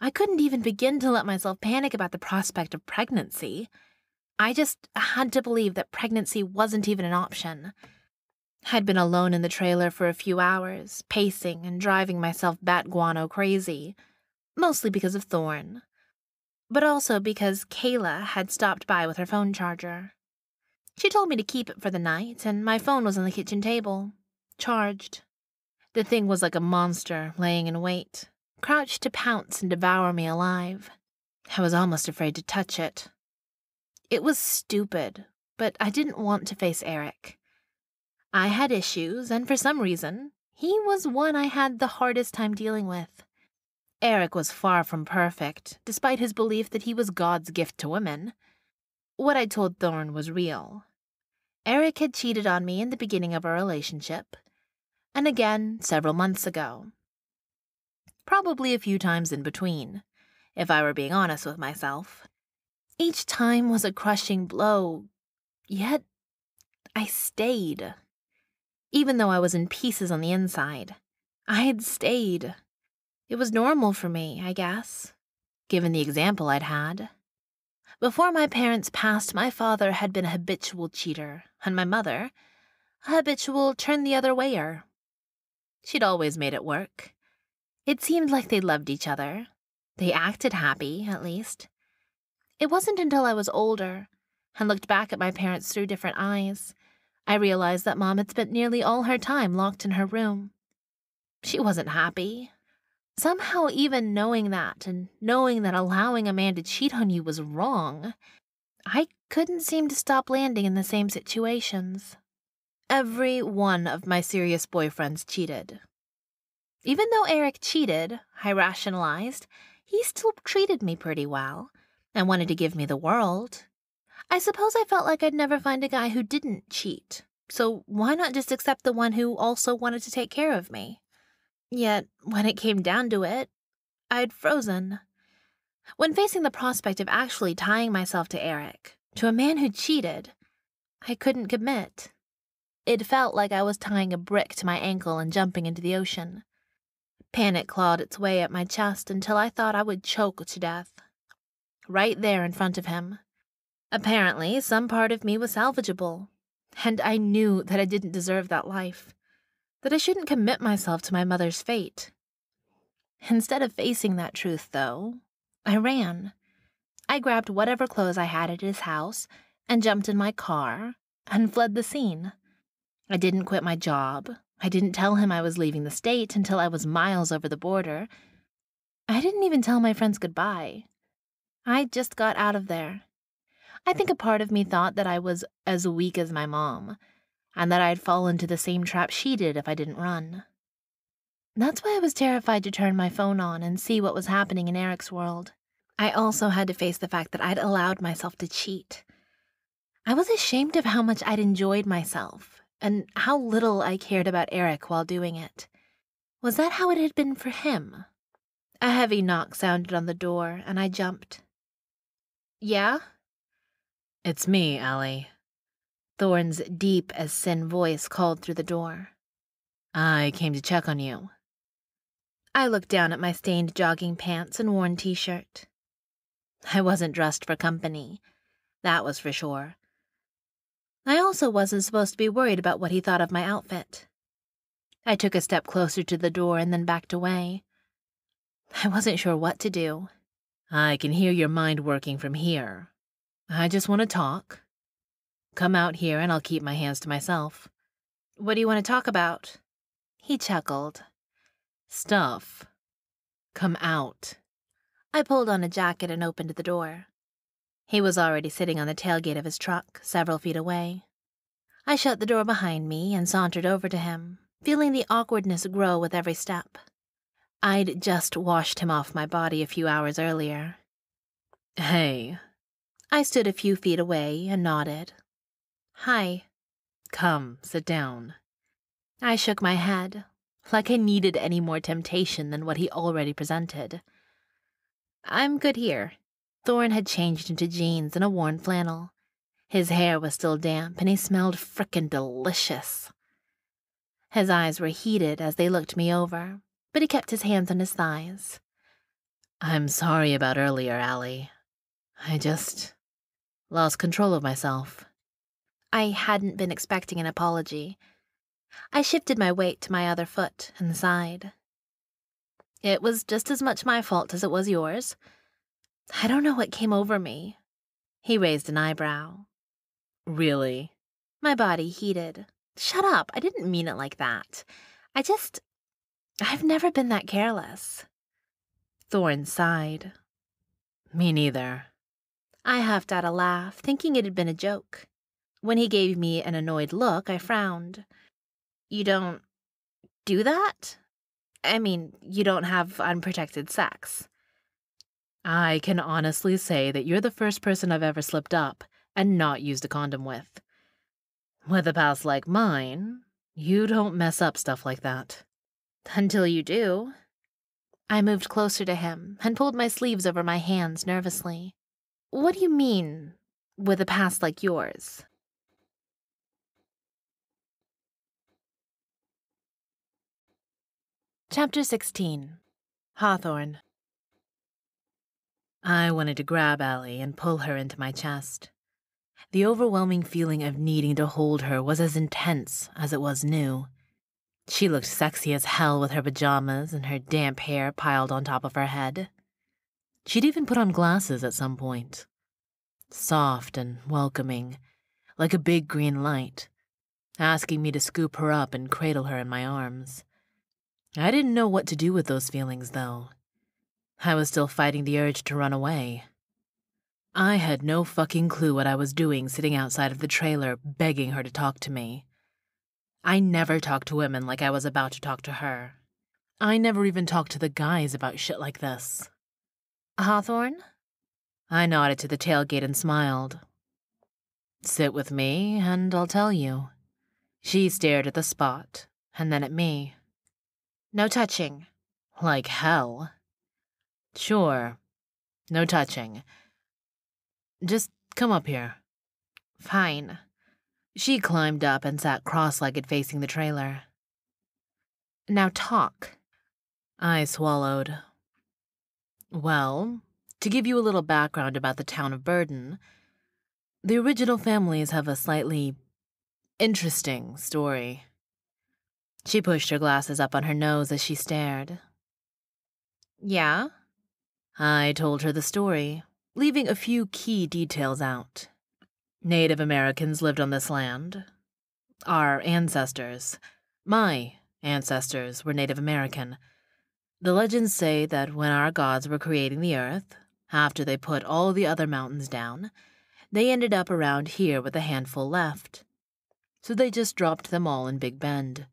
A: I couldn't even begin to let myself panic about the prospect of pregnancy. I just had to believe that pregnancy wasn't even an option. I'd been alone in the trailer for a few hours, pacing and driving myself bat guano crazy mostly because of Thorn, but also because Kayla had stopped by with her phone charger. She told me to keep it for the night, and my phone was on the kitchen table, charged. The thing was like a monster laying in wait, crouched to pounce and devour me alive. I was almost afraid to touch it. It was stupid, but I didn't want to face Eric. I had issues, and for some reason, he was one I had the hardest time dealing with. Eric was far from perfect, despite his belief that he was God's gift to women. What I told Thorn was real. Eric had cheated on me in the beginning of our relationship, and again several months ago. Probably a few times in between, if I were being honest with myself. Each time was a crushing blow, yet I stayed. Even though I was in pieces on the inside, I had stayed. It was normal for me, I guess, given the example I'd had. Before my parents passed, my father had been a habitual cheater, and my mother, a habitual turn the other wayer. She'd always made it work. It seemed like they loved each other. They acted happy, at least. It wasn't until I was older and looked back at my parents through different eyes I realized that Mom had spent nearly all her time locked in her room. She wasn't happy. Somehow, even knowing that and knowing that allowing a man to cheat on you was wrong, I couldn't seem to stop landing in the same situations. Every one of my serious boyfriends cheated. Even though Eric cheated, I rationalized, he still treated me pretty well and wanted to give me the world. I suppose I felt like I'd never find a guy who didn't cheat, so why not just accept the one who also wanted to take care of me? Yet, when it came down to it, I'd frozen. When facing the prospect of actually tying myself to Eric, to a man who cheated, I couldn't commit. It felt like I was tying a brick to my ankle and jumping into the ocean. Panic clawed its way up my chest until I thought I would choke to death. Right there in front of him, Apparently, some part of me was salvageable, and I knew that I didn't deserve that life, that I shouldn't commit myself to my mother's fate. Instead of facing that truth, though, I ran. I grabbed whatever clothes I had at his house and jumped in my car and fled the scene. I didn't quit my job. I didn't tell him I was leaving the state until I was miles over the border. I didn't even tell my friends goodbye. I just got out of there I think a part of me thought that I was as weak as my mom, and that I'd fall into the same trap she did if I didn't run. That's why I was terrified to turn my phone on and see what was happening in Eric's world. I also had to face the fact that I'd allowed myself to cheat. I was ashamed of how much I'd enjoyed myself and how little I cared about Eric while doing it. Was that how it had been for him? A heavy knock sounded on the door, and I jumped. Yeah?
C: It's me, Allie.
A: Thorn's deep as sin voice called through the door.
C: I came to check on you.
A: I looked down at my stained jogging pants and worn t shirt. I wasn't dressed for company. That was for sure. I also wasn't supposed to be worried about what he thought of my outfit. I took a step closer to the door and then backed away. I wasn't sure what to do.
C: I can hear your mind working from here, I just want to talk. Come out here and I'll keep my hands to myself.
A: What do you want to talk about? He chuckled.
C: Stuff. Come out.
A: I pulled on a jacket and opened the door. He was already sitting on the tailgate of his truck, several feet away. I shut the door behind me and sauntered over to him, feeling the awkwardness grow with every step. I'd just washed him off my body a few hours earlier.
C: Hey,
A: I stood a few feet away and nodded. Hi.
C: Come, sit down.
A: I shook my head, like I needed any more temptation than what he already presented. I'm good here. Thorn had changed into jeans and a worn flannel. His hair was still damp and he smelled frickin' delicious. His eyes were heated as they looked me over, but he kept his hands on his thighs.
C: I'm sorry about earlier, Allie. I just lost control of myself.
A: I hadn't been expecting an apology. I shifted my weight to my other foot and sighed. It was just as much my fault as it was yours. I don't know what came over me. He raised an eyebrow.
C: Really?
A: My body heated. Shut up, I didn't mean it like that. I just. I've never been that careless. Thorn sighed.
C: Me neither.
A: I huffed out a laugh, thinking it had been a joke. When he gave me an annoyed look, I frowned. You don't do that? I mean, you don't have unprotected sex.
C: I can honestly say that you're the first person I've ever slipped up and not used a condom with. With a past like mine, you don't mess up stuff like that.
A: Until you do. I moved closer to him and pulled my sleeves over my hands nervously. What do you mean, with a past like yours? Chapter 16 Hawthorne
C: I wanted to grab Allie and pull her into my chest. The overwhelming feeling of needing to hold her was as intense as it was new. She looked sexy as hell with her pajamas and her damp hair piled on top of her head. She'd even put on glasses at some point. Soft and welcoming, like a big green light, asking me to scoop her up and cradle her in my arms. I didn't know what to do with those feelings, though. I was still fighting the urge to run away. I had no fucking clue what I was doing sitting outside of the trailer begging her to talk to me. I never talked to women like I was about to talk to her. I never even talked to the guys about shit like this.
A: Hawthorne?
C: I nodded to the tailgate and smiled. Sit with me, and I'll tell you. She stared at the spot, and then at me.
A: No touching.
C: Like hell. Sure. No touching. Just come up here.
A: Fine.
C: She climbed up and sat cross legged facing the trailer.
A: Now talk.
C: I swallowed. Well, to give you a little background about the town of Burden, the original families have a slightly interesting story. She pushed her glasses up on her nose as she stared.
A: Yeah?
C: I told her the story, leaving a few key details out. Native Americans lived on this land. Our ancestors, my ancestors, were Native American. The legends say that when our gods were creating the earth, after they put all the other mountains down, they ended up around here with a handful left. So they just dropped them all in Big Bend.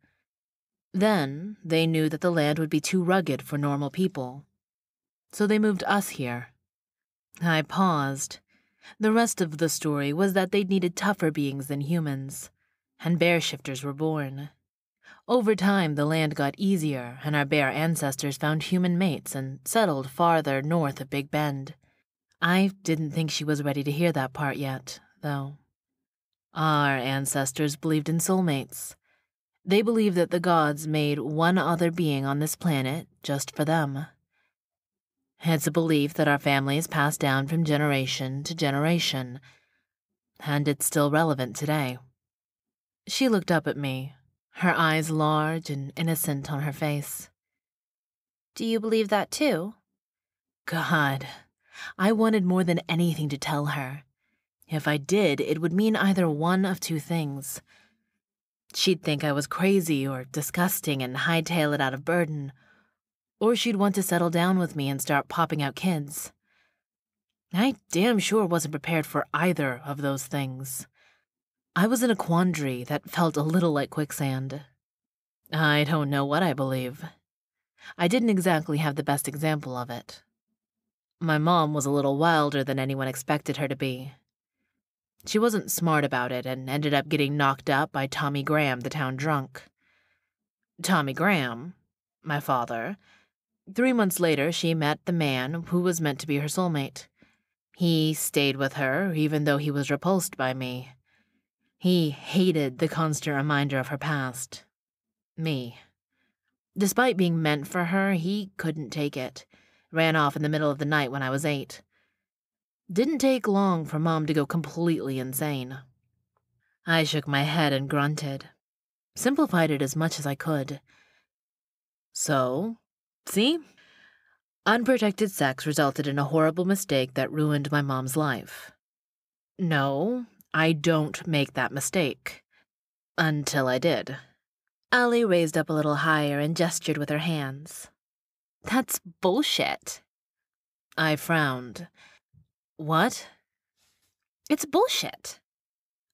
C: Then they knew that the land would be too rugged for normal people so they moved us here. I paused. The rest of the story was that they needed tougher beings than humans, and bear shifters were born. Over time, the land got easier, and our bear ancestors found human mates and settled farther north of Big Bend. I didn't think she was ready to hear that part yet, though. Our ancestors believed in soulmates. They believed that the gods made one other being on this planet just for them. It's a belief that our family has passed down from generation to generation, and it's still relevant today. She looked up at me, her eyes large and innocent on her face.
A: Do you believe that too?
C: God, I wanted more than anything to tell her. If I did, it would mean either one of two things. She'd think I was crazy or disgusting and hightail it out of Burden, or she'd want to settle down with me and start popping out kids. I damn sure wasn't prepared for either of those things. I was in a quandary that felt a little like quicksand. I don't know what I believe. I didn't exactly have the best example of it. My mom was a little wilder than anyone expected her to be. She wasn't smart about it and ended up getting knocked up by Tommy Graham, the town drunk. Tommy Graham, my father, Three months later, she met the man who was meant to be her soulmate. He stayed with her, even though he was repulsed by me. He hated the constant reminder of her past. Me. Despite being meant for her, he couldn't take it. Ran off in the middle of the night when I was eight. Didn't take long for Mom to go completely insane. I shook my head and grunted. Simplified it as much as I could. So, See? Unprotected sex resulted in a horrible mistake that ruined my mom's life. No, I don't make that mistake. Until I did. Allie raised up a little higher and gestured with her hands.
A: That's bullshit.
C: I frowned. What?
A: It's bullshit.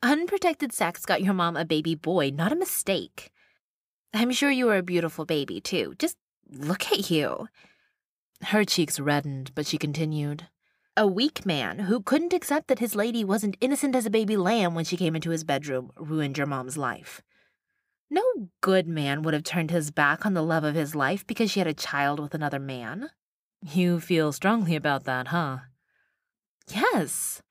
A: Unprotected sex got your mom a baby boy, not a mistake. I'm sure you were a beautiful baby, too. Just Look at you.
C: Her cheeks reddened, but she continued.
A: A weak man who couldn't accept that his lady wasn't innocent as a baby lamb when she came into his bedroom ruined your mom's life. No good man would have turned his back on the love of his life because she had a child with another man.
C: You feel strongly about that, huh?
A: Yes.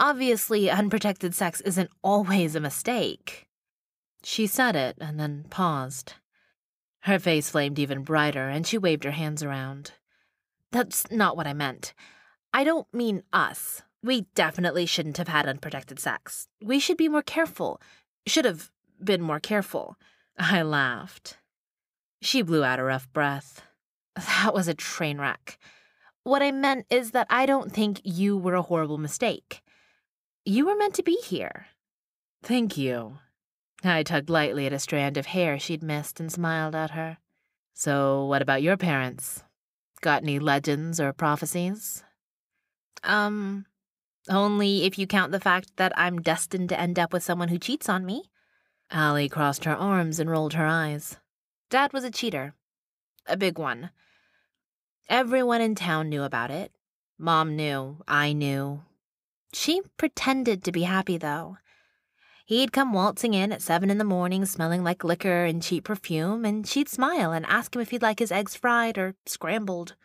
A: Obviously, unprotected sex isn't always a mistake.
C: She said it and then paused. Her face flamed even brighter, and she waved her hands around.
A: That's not what I meant.
C: I don't mean us. We definitely shouldn't have had unprotected sex. We should be more careful. Should have been more careful. I laughed. She blew out a rough breath. That was a train wreck. What I meant is that I don't think you were a horrible mistake. You were meant to be here.
B: Thank you. I tugged lightly at a strand of hair she'd missed and smiled at her. So, what about your parents? Got any legends or prophecies?
C: Um, only if you count the fact that I'm destined to end up with someone who cheats on me.
B: Allie crossed her arms and rolled her eyes.
C: Dad was a cheater. A big one. Everyone in town knew about it. Mom knew. I knew. She pretended to be happy, though. He'd come waltzing in at seven in the morning, smelling like liquor and cheap perfume, and she'd smile and ask him if he'd like his eggs fried or scrambled.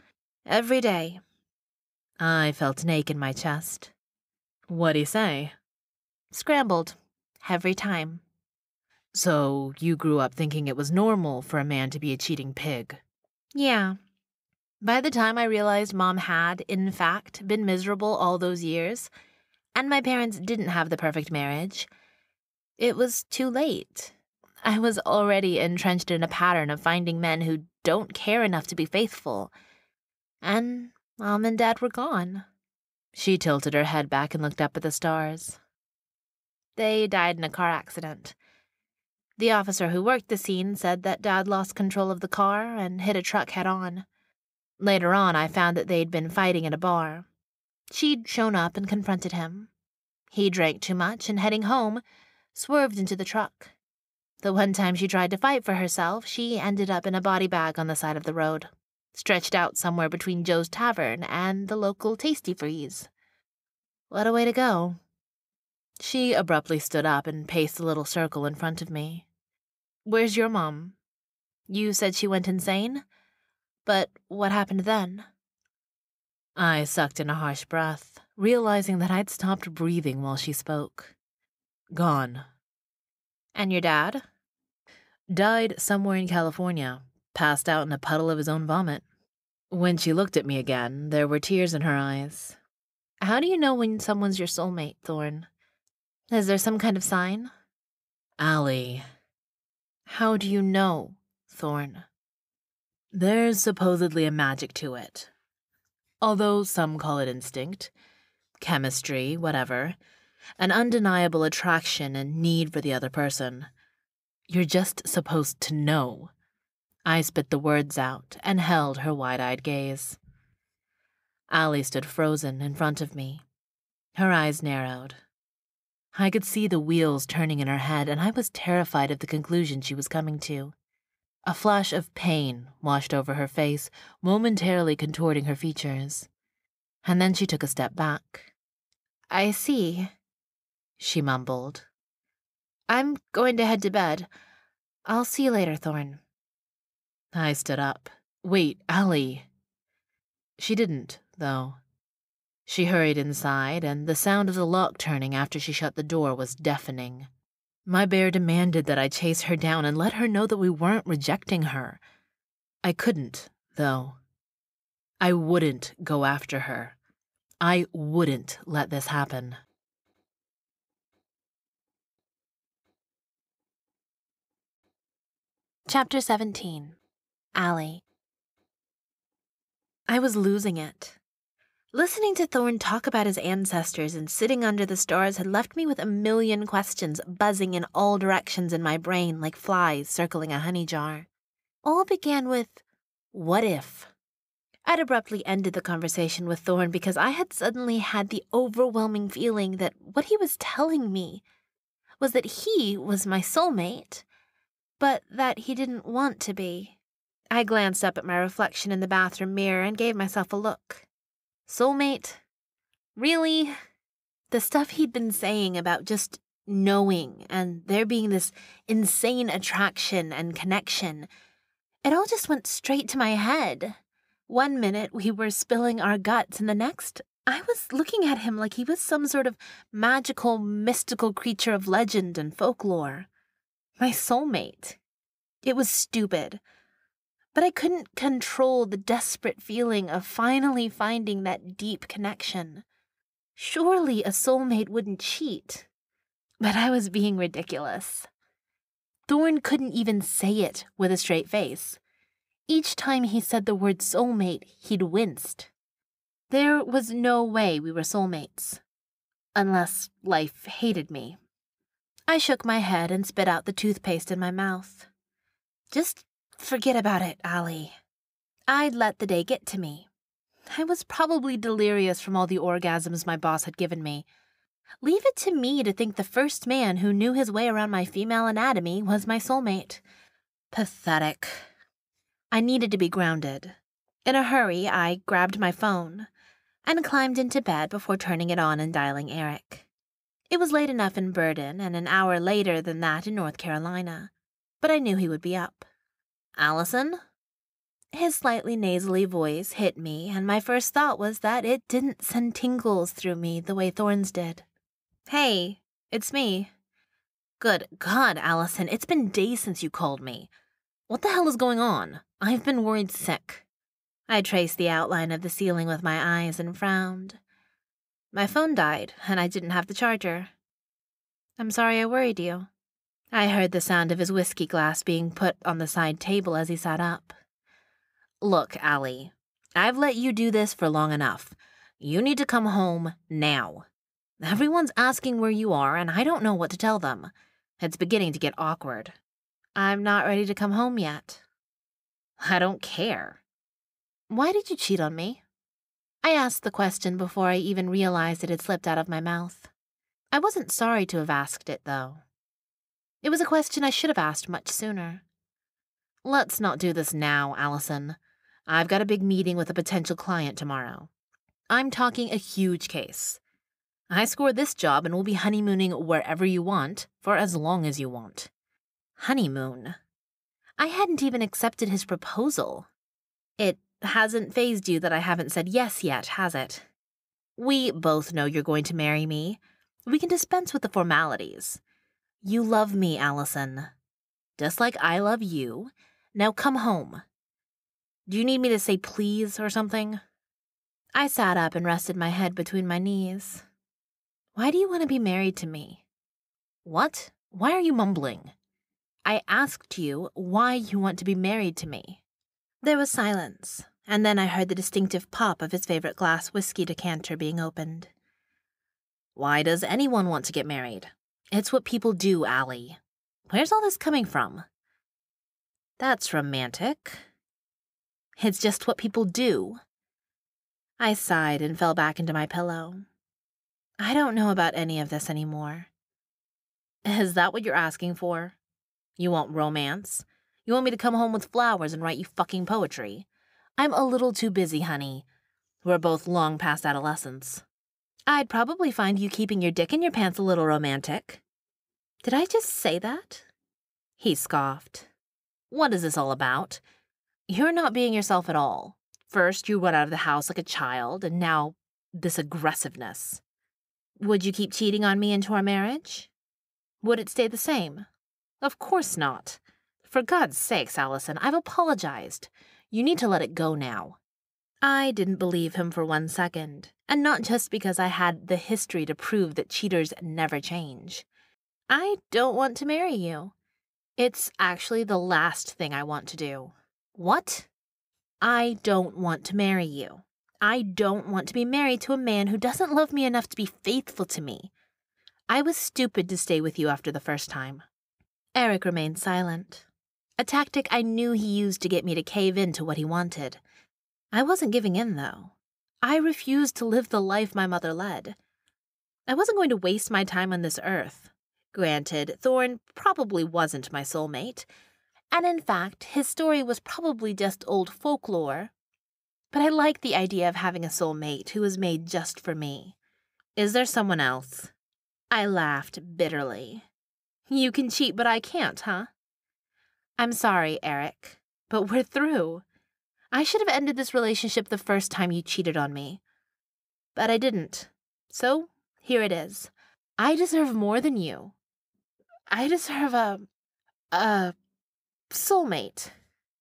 C: Every day.
B: I felt an ache in my chest. What'd he say?
C: Scrambled. Every time.
B: So you grew up thinking it was normal for a man to be a cheating pig?
C: Yeah. By the time I realized Mom had, in fact, been miserable all those years, and my parents didn't have the perfect marriage, it was too late. I was already entrenched in a pattern of finding men who don't care enough to be faithful. And Mom and Dad were gone.
B: She tilted her head back and looked up at the stars.
C: They died in a car accident. The officer who worked the scene said that Dad lost control of the car and hit a truck head on. Later on, I found that they'd been fighting at a bar. She'd shown up and confronted him. He drank too much and heading home, swerved into the truck. The one time she tried to fight for herself, she ended up in a body bag on the side of the road, stretched out somewhere between Joe's Tavern and the local Tasty Freeze. What a way to go. She abruptly stood up and paced a little circle in front of me. Where's your mom? You said she went insane? But what happened then?
B: I sucked in a harsh breath, realizing that I'd stopped breathing while she spoke. Gone.
C: And your dad?
B: Died somewhere in California, passed out in a puddle of his own vomit. When she looked at me again, there were tears in her eyes.
C: How do you know when someone's your soulmate, Thorn? Is there some kind of sign?
B: Allie.
C: How do you know, Thorn?
B: There's supposedly a magic to it. Although some call it instinct, chemistry, whatever an undeniable attraction and need for the other person. You're just supposed to know. I spit the words out and held her wide eyed gaze. Allie stood frozen in front of me. Her eyes narrowed. I could see the wheels turning in her head, and I was terrified of the conclusion she was coming to. A flash of pain washed over her face, momentarily contorting her features. And then she took a step back.
C: I see, she mumbled. I'm going to head to bed. I'll see you later, Thorn.
B: I stood up. Wait, Allie. She didn't, though. She hurried inside, and the sound of the lock turning after she shut the door was deafening. My bear demanded that I chase her down and let her know that we weren't rejecting her. I couldn't, though. I wouldn't go after her. I wouldn't let this happen.
C: Chapter 17 Allie I was losing it. Listening to Thorn talk about his ancestors and sitting under the stars had left me with a million questions buzzing in all directions in my brain like flies circling a honey jar. All began with, What if? I'd abruptly ended the conversation with Thorn because I had suddenly had the overwhelming feeling that what he was telling me was that he was my soulmate but that he didn't want to be. I glanced up at my reflection in the bathroom mirror and gave myself a look. Soulmate? Really? The stuff he'd been saying about just knowing and there being this insane attraction and connection, it all just went straight to my head. One minute we were spilling our guts, and the next, I was looking at him like he was some sort of magical, mystical creature of legend and folklore my soulmate. It was stupid.
A: But I couldn't control the desperate feeling of finally finding that deep connection. Surely a soulmate wouldn't cheat. But I was being ridiculous. Thorn couldn't even say it with a straight face. Each time he said the word soulmate, he'd winced. There was no way we were soulmates. Unless life hated me. I shook my head and spit out the toothpaste in my mouth. Just forget about it, Allie. I'd let the day get to me. I was probably delirious from all the orgasms my boss had given me. Leave it to me to think the first man who knew his way around my female anatomy was my soulmate. Pathetic. I needed to be grounded. In a hurry, I grabbed my phone and climbed into bed before turning it on and dialing Eric. It was late enough in Burden and an hour later than that in North Carolina, but I knew he would be up. Allison? His slightly nasally voice hit me, and my first thought was that it didn't send tingles through me the way Thorn's did. Hey, it's me. Good God, Allison, it's been days since you called me. What the hell is going on? I've been worried sick. I traced the outline of the ceiling with my eyes and frowned. My phone died, and I didn't have the charger. I'm sorry I worried you. I heard the sound of his whiskey glass being put on the side table as he sat up. Look, Allie, I've let you do this for long enough. You need to come home now. Everyone's asking where you are, and I don't know what to tell them. It's beginning to get awkward. I'm not ready to come home yet. I don't care. Why did you cheat on me? I asked the question before I even realized it had slipped out of my mouth. I wasn't sorry to have asked it, though. It was a question I should have asked much sooner. Let's not do this now, Allison. I've got a big meeting with a potential client tomorrow. I'm talking a huge case. I scored this job and we'll be honeymooning wherever you want for as long as you want. Honeymoon. I hadn't even accepted his proposal. It hasn't fazed you that I haven't said yes yet, has it? We both know you're going to marry me. We can dispense with the formalities. You love me, Allison. Just like I love you. Now come home. Do you need me to say please or something? I sat up and rested my head between my knees. Why do you want to be married to me? What? Why are you mumbling? I asked you why you want to be married to me. There was silence, and then I heard the distinctive pop of his favorite glass whiskey decanter being opened. Why does anyone want to get married? It's what people do, Allie. Where's all this coming from? That's romantic. It's just what people do. I sighed and fell back into my pillow. I don't know about any of this anymore. Is that what you're asking for? You want romance? You want me to come home with flowers and write you fucking poetry? I'm a little too busy, honey. We're both long past adolescence. I'd probably find you keeping your dick in your pants a little romantic. Did I just say that? He scoffed. What is this all about? You're not being yourself at all. First, you run out of the house like a child, and now this aggressiveness. Would you keep cheating on me into our marriage? Would it stay the same? Of course not. For God's sakes, Allison, I've apologized. You need to let it go now. I didn't believe him for one second, and not just because I had the history to prove that cheaters never change. I don't want to marry you. It's actually the last thing I want to do. What? I don't want to marry you. I don't want to be married to a man who doesn't love me enough to be faithful to me. I was stupid to stay with you after the first time. Eric remained silent, a tactic I knew he used to get me to cave in to what he wanted. I wasn't giving in, though. I refused to live the life my mother led. I wasn't going to waste my time on this earth. Granted, Thorn probably wasn't my soulmate, and in fact, his story was probably just old folklore. But I liked the idea of having a soulmate who was made just for me. Is there someone else? I laughed bitterly. You can cheat, but I can't, huh? I'm sorry, Eric, but we're through. I should have ended this relationship the first time you cheated on me. But I didn't. So, here it is. I deserve more than you. I deserve a. a soulmate.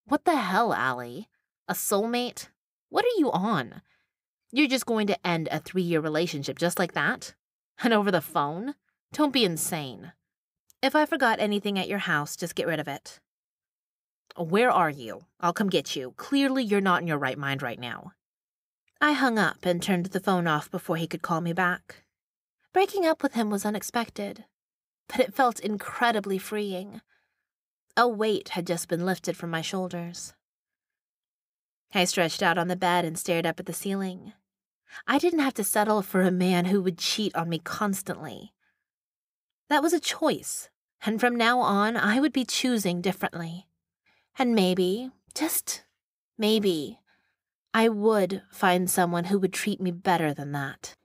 A: What the hell, Allie? A soulmate? What are you on? You're just going to end a three year relationship just like that? And over the phone? Don't be insane. If I forgot anything at your house, just get rid of it. Where are you? I'll come get you. Clearly, you're not in your right mind right now. I hung up and turned the phone off before he could call me back. Breaking up with him was unexpected, but it felt incredibly freeing. A weight had just been lifted from my shoulders. I stretched out on the bed and stared up at the ceiling. I didn't have to settle for a man who would cheat on me constantly. That was a choice, and from now on I would be choosing differently. And maybe, just maybe, I would find someone who would treat me better than that.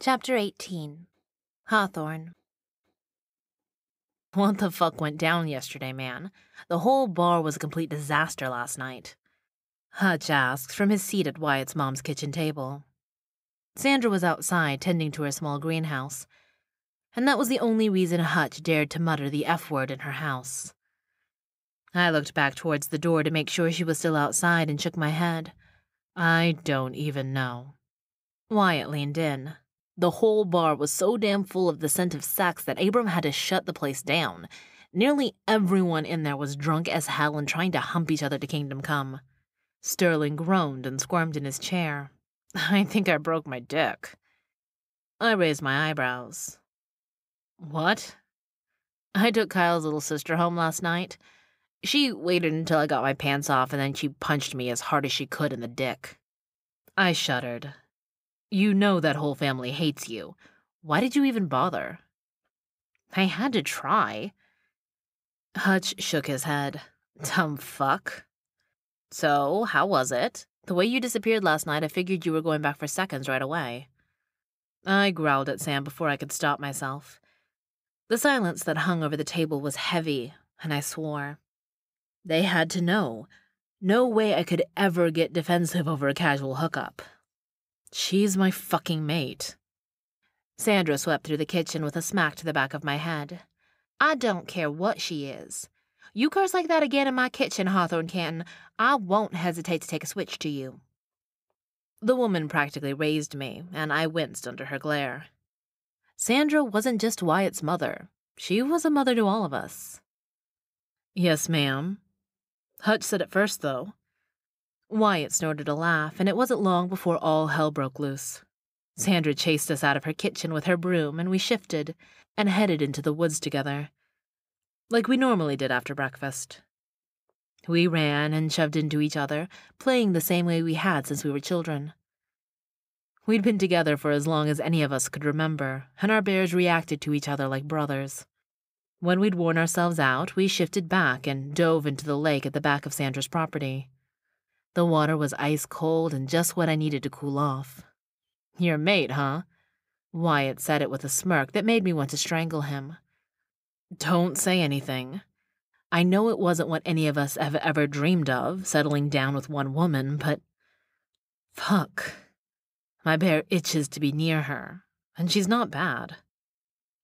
A: Chapter 18 Hawthorne
C: What the fuck went down yesterday, man? The whole bar was a complete disaster last night. Hutch asked from his seat at Wyatt's mom's kitchen table. Sandra was outside tending to her small greenhouse, and that was the only reason Hutch dared to mutter the F word in her house. I looked back towards the door to make sure she was still outside and shook my head. I don't even know. Wyatt leaned in. The whole bar was so damn full of the scent of sex that Abram had to shut the place down. Nearly everyone in there was drunk as hell and trying to hump each other to kingdom come. Sterling groaned and squirmed in his chair. I think I broke my dick. I raised my eyebrows. What? I took Kyle's little sister home last night. She waited until I got my pants off and then she punched me as hard as she could in the dick. I shuddered. You know that whole family hates you. Why did you even bother? I had to try. Hutch shook his head. Dumb fuck. So, how was it? The way you disappeared last night, I figured you were going back for seconds right away. I growled at Sam before I could stop myself. The silence that hung over the table was heavy, and I swore. They had to know. No way I could ever get defensive over a casual hookup. She's my fucking mate. Sandra swept through the kitchen with a smack to the back of my head. I don't care what she is. You curse like that again in my kitchen, Hawthorne Canton, I won't hesitate to take a switch to you. The woman practically raised me, and I winced under her glare. Sandra wasn't just Wyatt's mother, she was a mother to all of us. Yes, ma'am. Hutch said it first, though. Wyatt snorted a laugh, and it wasn't long before all hell broke loose. Sandra chased us out of her kitchen with her broom, and we shifted and headed into the woods together, like we normally did after breakfast. We ran and shoved into each other, playing the same way we had since we were children. We'd been together for as long as any of us could remember, and our bears reacted to each other like brothers. When we'd worn ourselves out, we shifted back and dove into the lake at the back of Sandra's property. The water was ice cold and just what I needed to cool off. Your mate, huh? Wyatt said it with a smirk that made me want to strangle him. Don't say anything. I know it wasn't what any of us have ever dreamed of, settling down with one woman, but. Fuck. My bear itches to be near her, and she's not bad.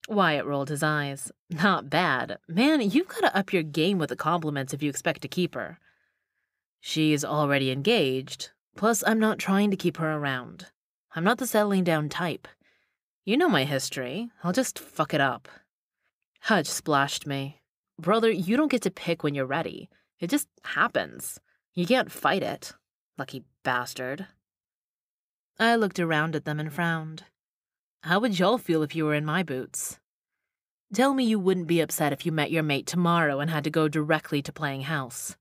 C: Wyatt rolled his eyes. Not bad. Man, you've got to up your game with the compliments if you expect to keep her. She's already engaged, plus, I'm not trying to keep her around. I'm not the settling down type. You know my history. I'll just fuck it up. Hutch splashed me. Brother, you don't get to pick when you're ready. It just happens. You can't fight it. Lucky bastard. I looked around at them and frowned. How would y'all feel if you were in my boots? Tell me you wouldn't be upset if you met your mate tomorrow and had to go directly to playing house.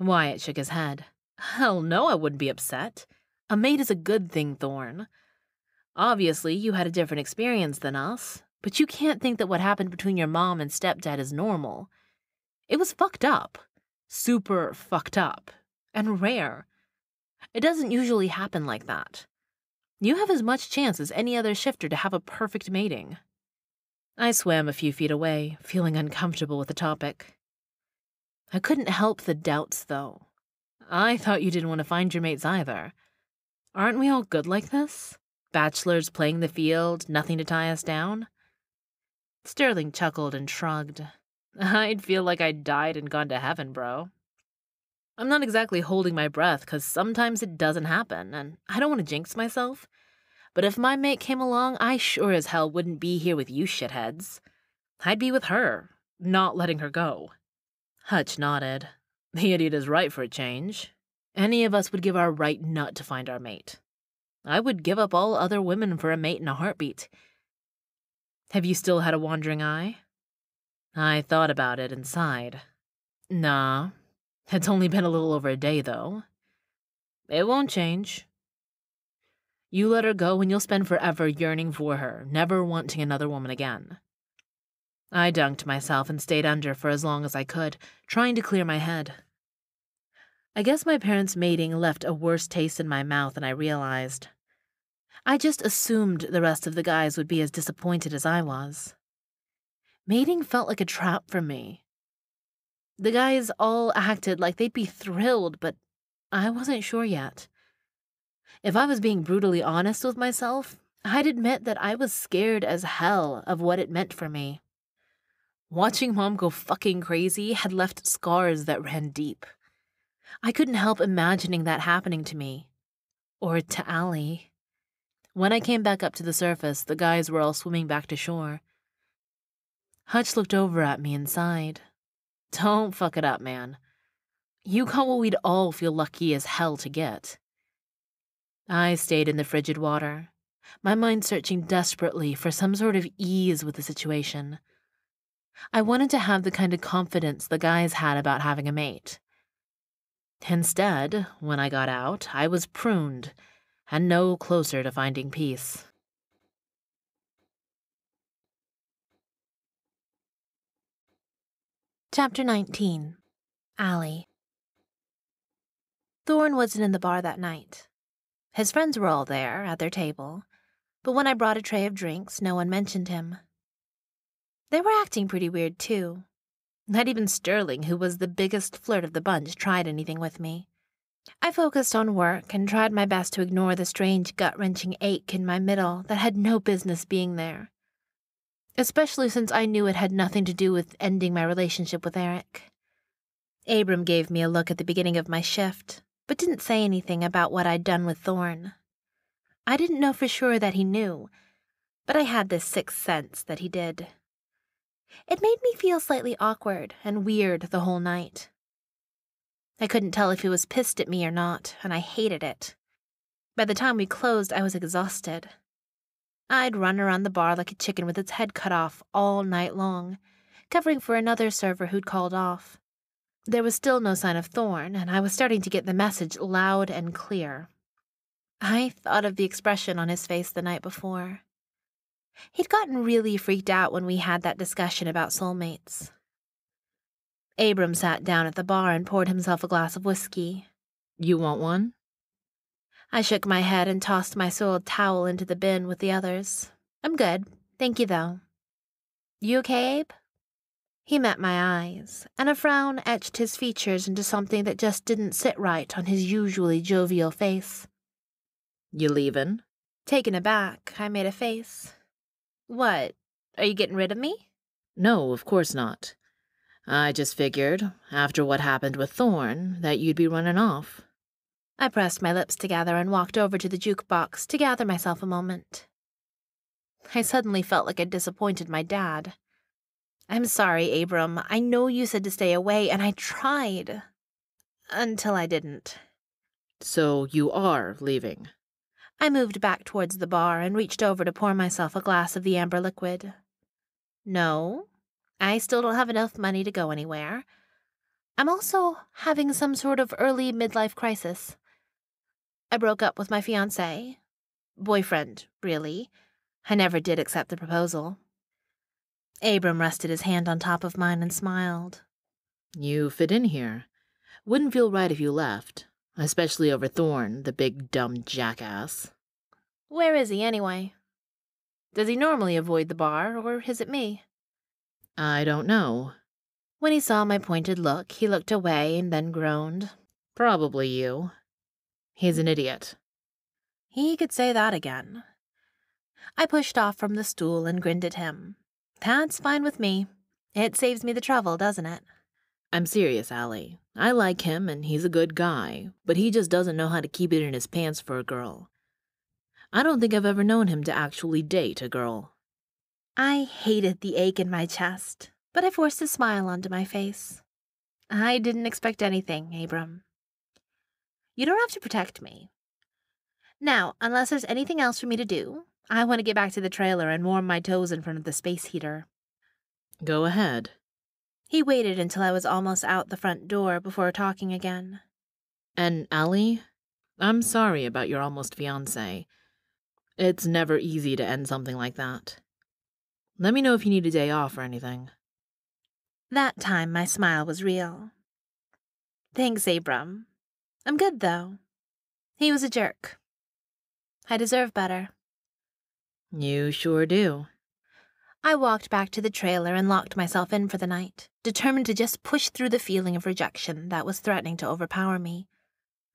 C: Wyatt shook his head. Hell no, I wouldn't be upset. A mate is a good thing, Thorn. Obviously, you had a different experience than us, but you can't think that what happened between your mom and stepdad is normal. It was fucked up. Super fucked up. And rare. It doesn't usually happen like that. You have as much chance as any other shifter to have a perfect mating. I swam a few feet away, feeling uncomfortable with the topic. I couldn't help the doubts, though. I thought you didn't want to find your mates either. Aren't we all good like this? Bachelors playing the field, nothing to tie us down? Sterling chuckled and shrugged. I'd feel like I'd died and gone to heaven, bro. I'm not exactly holding my breath because sometimes it doesn't happen, and I don't want to jinx myself. But if my mate came along, I sure as hell wouldn't be here with you shitheads. I'd be with her, not letting her go. Hutch nodded. The idiot is right for a change. Any of us would give our right nut to find our mate. I would give up all other women for a mate in a heartbeat. Have you still had a wandering eye? I thought about it and sighed. Nah, it's only been a little over a day, though. It won't change. You let her go and you'll spend forever yearning for her, never wanting another woman again. I dunked myself and stayed under for as long as I could, trying to clear my head. I guess my parents' mating left a worse taste in my mouth than I realized. I just assumed the rest of the guys would be as disappointed as I was. Mating felt like a trap for me. The guys all acted like they'd be thrilled, but I wasn't sure yet. If I was being brutally honest with myself, I'd admit that I was scared as hell of what it meant for me. Watching mom go fucking crazy had left scars that ran deep. I couldn't help imagining that happening to me. Or to Allie. When I came back up to the surface, the guys were all swimming back to shore. Hutch looked over at me and sighed. Don't fuck it up, man. You got what we'd all feel lucky as hell to get. I stayed in the frigid water, my mind searching desperately for some sort of ease with the situation. I wanted to have the kind of confidence the guys had about having a mate. Instead, when I got out, I was pruned and no closer to finding peace.
A: Chapter 19 Allie Thorn wasn't in the bar that night. His friends were all there, at their table, but when I brought a tray of drinks, no one mentioned him. They were acting pretty weird, too. Not even Sterling, who was the biggest flirt of the bunch, tried anything with me. I focused on work and tried my best to ignore the strange gut wrenching ache in my middle that had no business being there. Especially since I knew it had nothing to do with ending my relationship with Eric. Abram gave me a look at the beginning of my shift, but didn't say anything about what I'd done with Thorn. I didn't know for sure that he knew, but I had this sixth sense that he did. It made me feel slightly awkward and weird the whole night. I couldn't tell if he was pissed at me or not, and I hated it. By the time we closed, I was exhausted. I'd run around the bar like a chicken with its head cut off all night long, covering for another server who'd called off. There was still no sign of Thorn, and I was starting to get the message loud and clear. I thought of the expression on his face the night before. He'd gotten really freaked out when we had that discussion about soulmates. Abram sat down at the bar and poured himself a glass of whiskey.
C: You want one?
A: I shook my head and tossed my soiled towel into the bin with the others. I'm good. Thank you, though. You okay, Abe? He met my eyes, and a frown etched his features into something that just didn't sit right on his usually jovial face.
C: You leavin'?
A: Taken aback, I made a face. What? Are you getting rid of me?
C: No, of course not. I just figured, after what happened with Thorn, that you'd be running off.
A: I pressed my lips together and walked over to the jukebox to gather myself a moment. I suddenly felt like I'd disappointed my dad. I'm sorry, Abram. I know you said to stay away, and I tried. Until I didn't.
C: So you are leaving?
A: I moved back towards the bar and reached over to pour myself a glass of the amber liquid. No, I still don't have enough money to go anywhere. I'm also having some sort of early midlife crisis. I broke up with my fiance. Boyfriend, really. I never did accept the proposal. Abram rested his hand on top of mine and smiled.
C: You fit in here. Wouldn't feel right if you left, especially over Thorn, the big dumb jackass.
A: Where is he, anyway? Does he normally avoid the bar, or is it me?
C: I don't know.
A: When he saw my pointed look, he looked away and then groaned.
C: Probably you. He's an idiot.
A: He could say that again. I pushed off from the stool and grinned at him. That's fine with me. It saves me the trouble, doesn't it?
C: I'm serious, Allie. I like him and he's a good guy, but he just doesn't know how to keep it in his pants for a girl. I don't think I've ever known him to actually date a girl.
A: I hated the ache in my chest, but I forced a smile onto my face. I didn't expect anything, Abram. You don't have to protect me. Now, unless there's anything else for me to do, I want to get back to the trailer and warm my toes in front of the space heater.
C: Go ahead.
A: He waited until I was almost out the front door before talking again.
C: And Allie, I'm sorry about your almost fiance. It's never easy to end something like that. Let me know if you need a day off or anything.
A: That time my smile was real. Thanks, Abram. I'm good, though. He was a jerk. I deserve better.
C: You sure do.
A: I walked back to the trailer and locked myself in for the night, determined to just push through the feeling of rejection that was threatening to overpower me.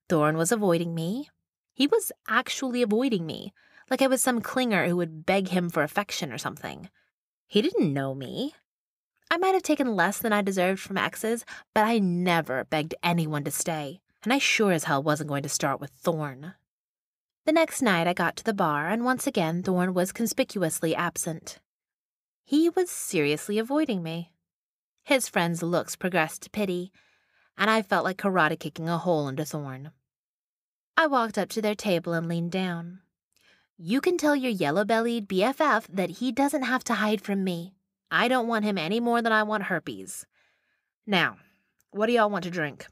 A: Thorn was avoiding me. He was actually avoiding me, like I was some clinger who would beg him for affection or something. He didn't know me. I might have taken less than I deserved from exes, but I never begged anyone to stay, and I sure as hell wasn't going to start with Thorn. The next night I got to the bar, and once again Thorn was conspicuously absent. He was seriously avoiding me. His friend's looks progressed to pity, and I felt like karate kicking a hole into Thorn. I walked up to their table and leaned down. You can tell your yellow bellied BFF that he doesn't have to hide from me. I don't want him any more than I want herpes. Now, what do y'all want to drink?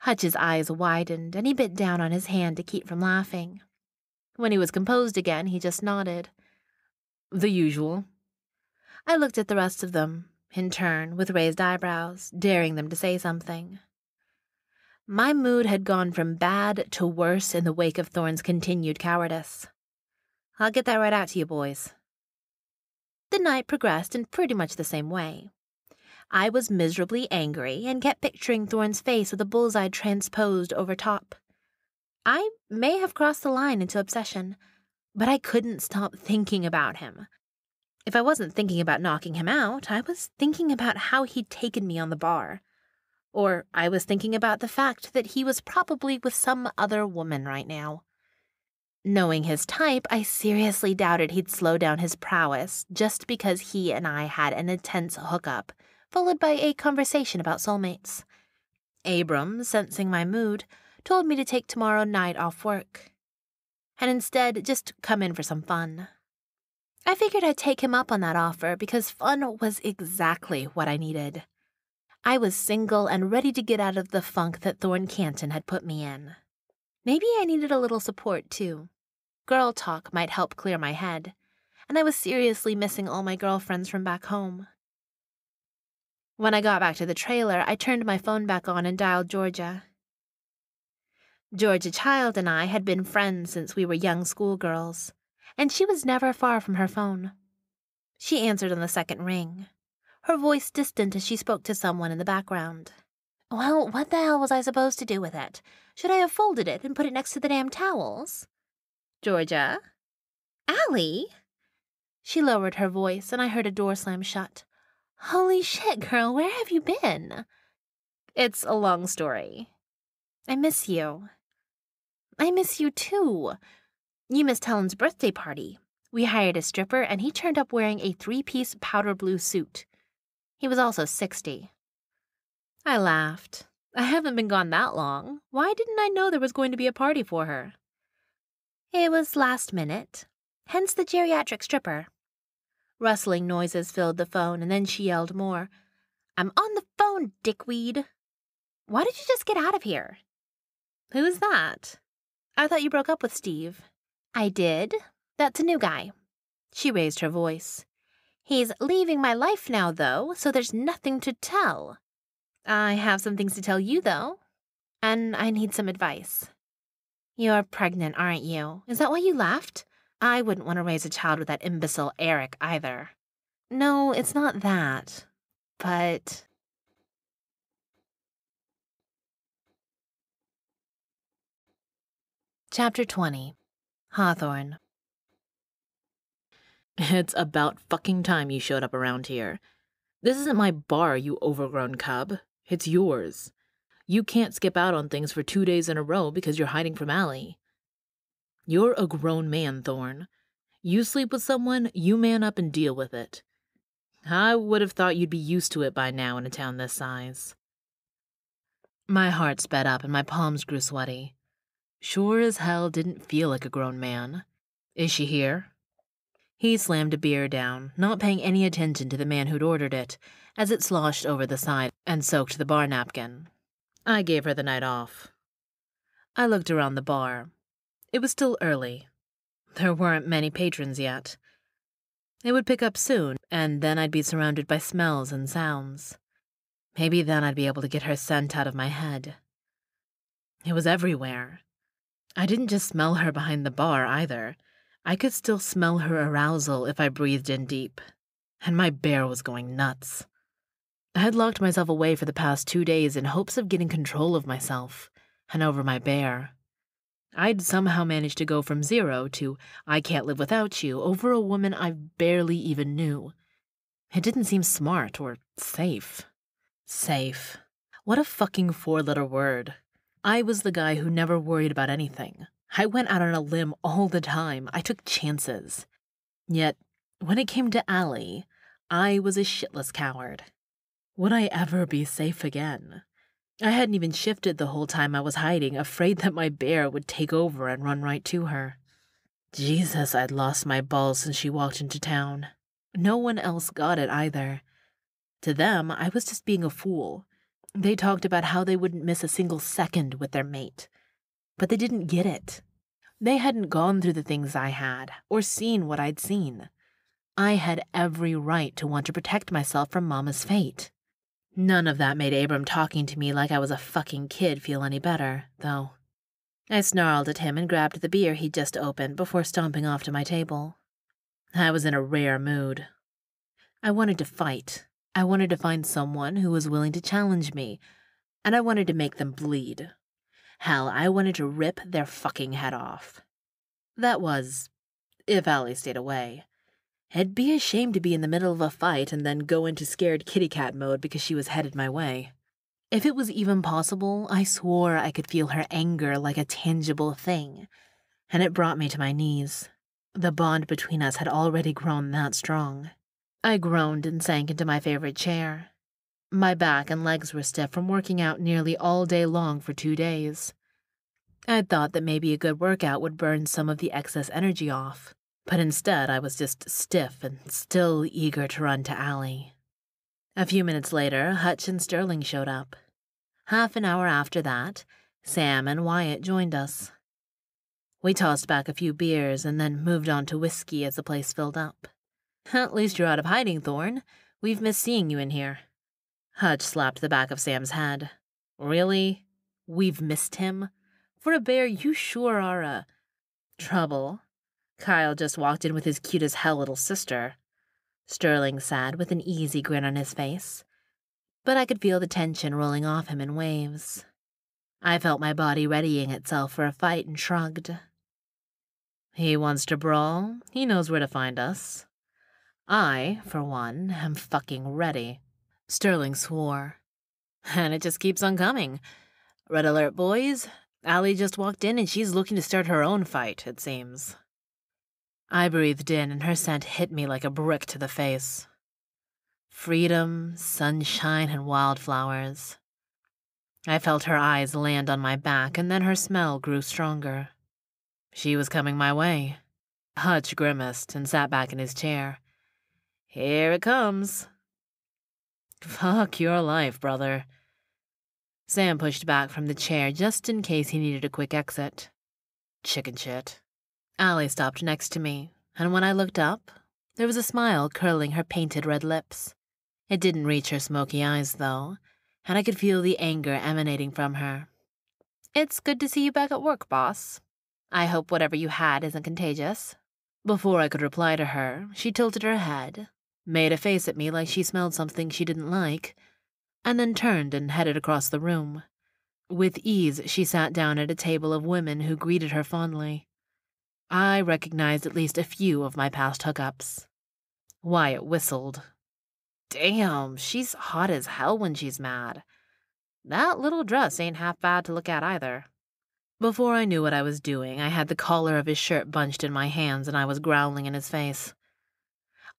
A: Hutch's eyes widened, and he bit down on his hand to keep from laughing. When he was composed again, he just nodded.
C: The usual,
A: I looked at the rest of them, in turn, with raised eyebrows, daring them to say something. My mood had gone from bad to worse in the wake of Thorn's continued cowardice. I'll get that right out to you, boys. The night progressed in pretty much the same way. I was miserably angry and kept picturing Thorn's face with a bullseye transposed over top. I may have crossed the line into obsession, but I couldn't stop thinking about him, if I wasn't thinking about knocking him out, I was thinking about how he'd taken me on the bar. Or I was thinking about the fact that he was probably with some other woman right now. Knowing his type, I seriously doubted he'd slow down his prowess just because he and I had an intense hookup, followed by a conversation about soulmates. Abram, sensing my mood, told me to take tomorrow night off work, and instead just come in for some fun. I figured I'd take him up on that offer because fun was exactly what I needed. I was single and ready to get out of the funk that Thorn Canton had put me in. Maybe I needed a little support, too. Girl talk might help clear my head, and I was seriously missing all my girlfriends from back home. When I got back to the trailer, I turned my phone back on and dialed Georgia. Georgia Child and I had been friends since we were young schoolgirls and she was never far from her phone. She answered on the second ring, her voice distant as she spoke to someone in the background. Well, what the hell was I supposed to do with it? Should I have folded it and put it next to the damn towels? Georgia? Allie? She lowered her voice, and I heard a door slam shut. Holy shit, girl, where have you been? It's a long story. I miss you. I miss you too. You missed Helen's birthday party. We hired a stripper, and he turned up wearing a three piece powder blue suit. He was also 60. I laughed. I haven't been gone that long. Why didn't I know there was going to be a party for her? It was last minute, hence the geriatric stripper. Rustling noises filled the phone, and then she yelled more. I'm on the phone, dickweed. Why did you just get out of here? Who's that? I thought you broke up with Steve. I did. That's a new guy. She raised her voice. He's leaving my life now, though, so there's nothing to tell. I have some things to tell you, though. And I need some advice. You're pregnant, aren't you? Is that why you left? I wouldn't want to raise a child with that imbecile Eric either. No, it's not that. But.
B: Chapter 20 Hawthorne.
C: It's about fucking time you showed up around here. This isn't my bar, you overgrown cub. It's yours. You can't skip out on things for two days in a row because you're hiding from Allie. You're a grown man, Thorn. You sleep with someone, you man up and deal with it. I would have thought you'd be used to it by now in a town this size. My heart sped up and my palms grew sweaty. Sure as hell didn't feel like a grown man. Is she here? He slammed a beer down, not paying any attention to the man who'd ordered it, as it sloshed over the side and soaked the bar napkin. I gave her the night off. I looked around the bar. It was still early. There weren't many patrons yet. It would pick up soon, and then I'd be surrounded by smells and sounds. Maybe then I'd be able to get her scent out of my head. It was everywhere. I didn't just smell her behind the bar either. I could still smell her arousal if I breathed in deep, and my bear was going nuts. I had locked myself away for the past two days in hopes of getting control of myself and over my bear. I'd somehow managed to go from zero to I can't live without you over a woman I barely even knew. It didn't seem smart or safe. Safe. What a fucking four letter word. I was the guy who never worried about anything. I went out on a limb all the time. I took chances. Yet, when it came to Allie, I was a shitless coward. Would I ever be safe again? I hadn't even shifted the whole time I was hiding, afraid that my bear would take over and run right to her. Jesus, I'd lost my balls since she walked into town. No one else got it either. To them, I was just being a fool. They talked about how they wouldn't miss a single second with their mate but they didn't get it. They hadn't gone through the things I had, or seen what I'd seen. I had every right to want to protect myself from Mama's fate. None of that made Abram talking to me like I was a fucking kid feel any better, though. I snarled at him and grabbed the beer he'd just opened before stomping off to my table. I was in a rare mood. I wanted to fight. I wanted to find someone who was willing to challenge me, and I wanted to make them bleed. Hell, I wanted to rip their fucking head off. That was, if Allie stayed away. It'd be a shame to be in the middle of a fight and then go into scared kitty cat mode because she was headed my way. If it was even possible, I swore I could feel her anger like a tangible thing, and it brought me to my knees. The bond between us had already grown that strong. I groaned and sank into my favorite chair. My back and legs were stiff from working out nearly all day long for two days. I'd thought that maybe a good workout would burn some of the excess energy off, but instead I was just stiff and still eager to run to Allie. A few minutes later, Hutch and Sterling showed up. Half an hour after that, Sam and Wyatt joined us. We tossed back a few beers and then moved on to whiskey as the place filled up. At least you're out of hiding, Thorn. We've missed seeing you in here. Hutch slapped the back of Sam's head. Really? We've missed him? For a bear, you sure are a. Trouble. Kyle just walked in with his cute as hell little sister. Sterling said with an easy grin on his face. But I could feel the tension rolling off him in waves. I felt my body readying itself for a fight and shrugged. He wants to brawl. He knows where to find us. I, for one, am fucking ready. Sterling swore. And it just keeps on coming. Red alert, boys. Allie just walked in and she's looking to start her own fight, it seems. I breathed in and her scent hit me like a brick to the face. Freedom, sunshine, and wildflowers. I felt her eyes land on my back, and then her smell grew stronger. She was coming my way. Hutch grimaced and sat back in his chair. Here it comes. Fuck your life, brother. Sam pushed back from the chair just in case he needed a quick exit. Chicken shit. Allie stopped next to me, and when I looked up, there was a smile curling her painted red lips. It didn't reach her smoky eyes, though, and I could feel the anger emanating from her. It's good to see you back at work, boss. I hope whatever you had isn't contagious. Before I could reply to her, she tilted her head, made a face at me like she smelled something she didn't like, and then turned and headed across the room. With ease, she sat down at a table of women who greeted her fondly. I recognized at least a few of my past hookups. Wyatt whistled. Damn, she's hot as hell when she's mad. That little dress ain't half bad to look at either. Before I knew what I was doing, I had the collar of his shirt bunched in my hands and I was growling in his face.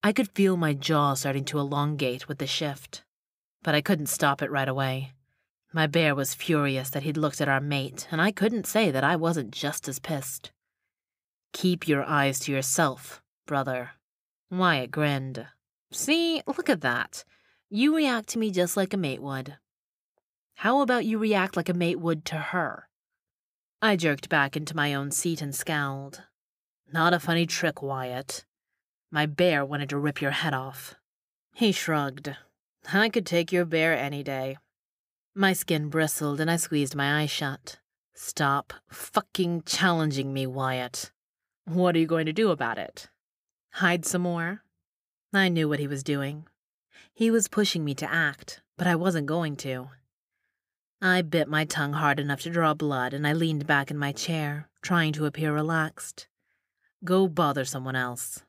C: I could feel my jaw starting to elongate with the shift, but I couldn't stop it right away. My bear was furious that he'd looked at our mate, and I couldn't say that I wasn't just as pissed. Keep your eyes to yourself, brother. Wyatt grinned. See, look at that. You react to me just like a mate would. How about you react like a mate would to her? I jerked back into my own seat and scowled. Not a funny trick, Wyatt. My bear wanted to rip your head off. He shrugged. I could take your bear any day. My skin bristled and I squeezed my eyes shut. Stop fucking challenging me, Wyatt. What are you going to do about it? Hide some more? I knew what he was doing. He was pushing me to act, but I wasn't going to. I bit my tongue hard enough to draw blood and I leaned back in my chair, trying to appear relaxed. Go bother someone else.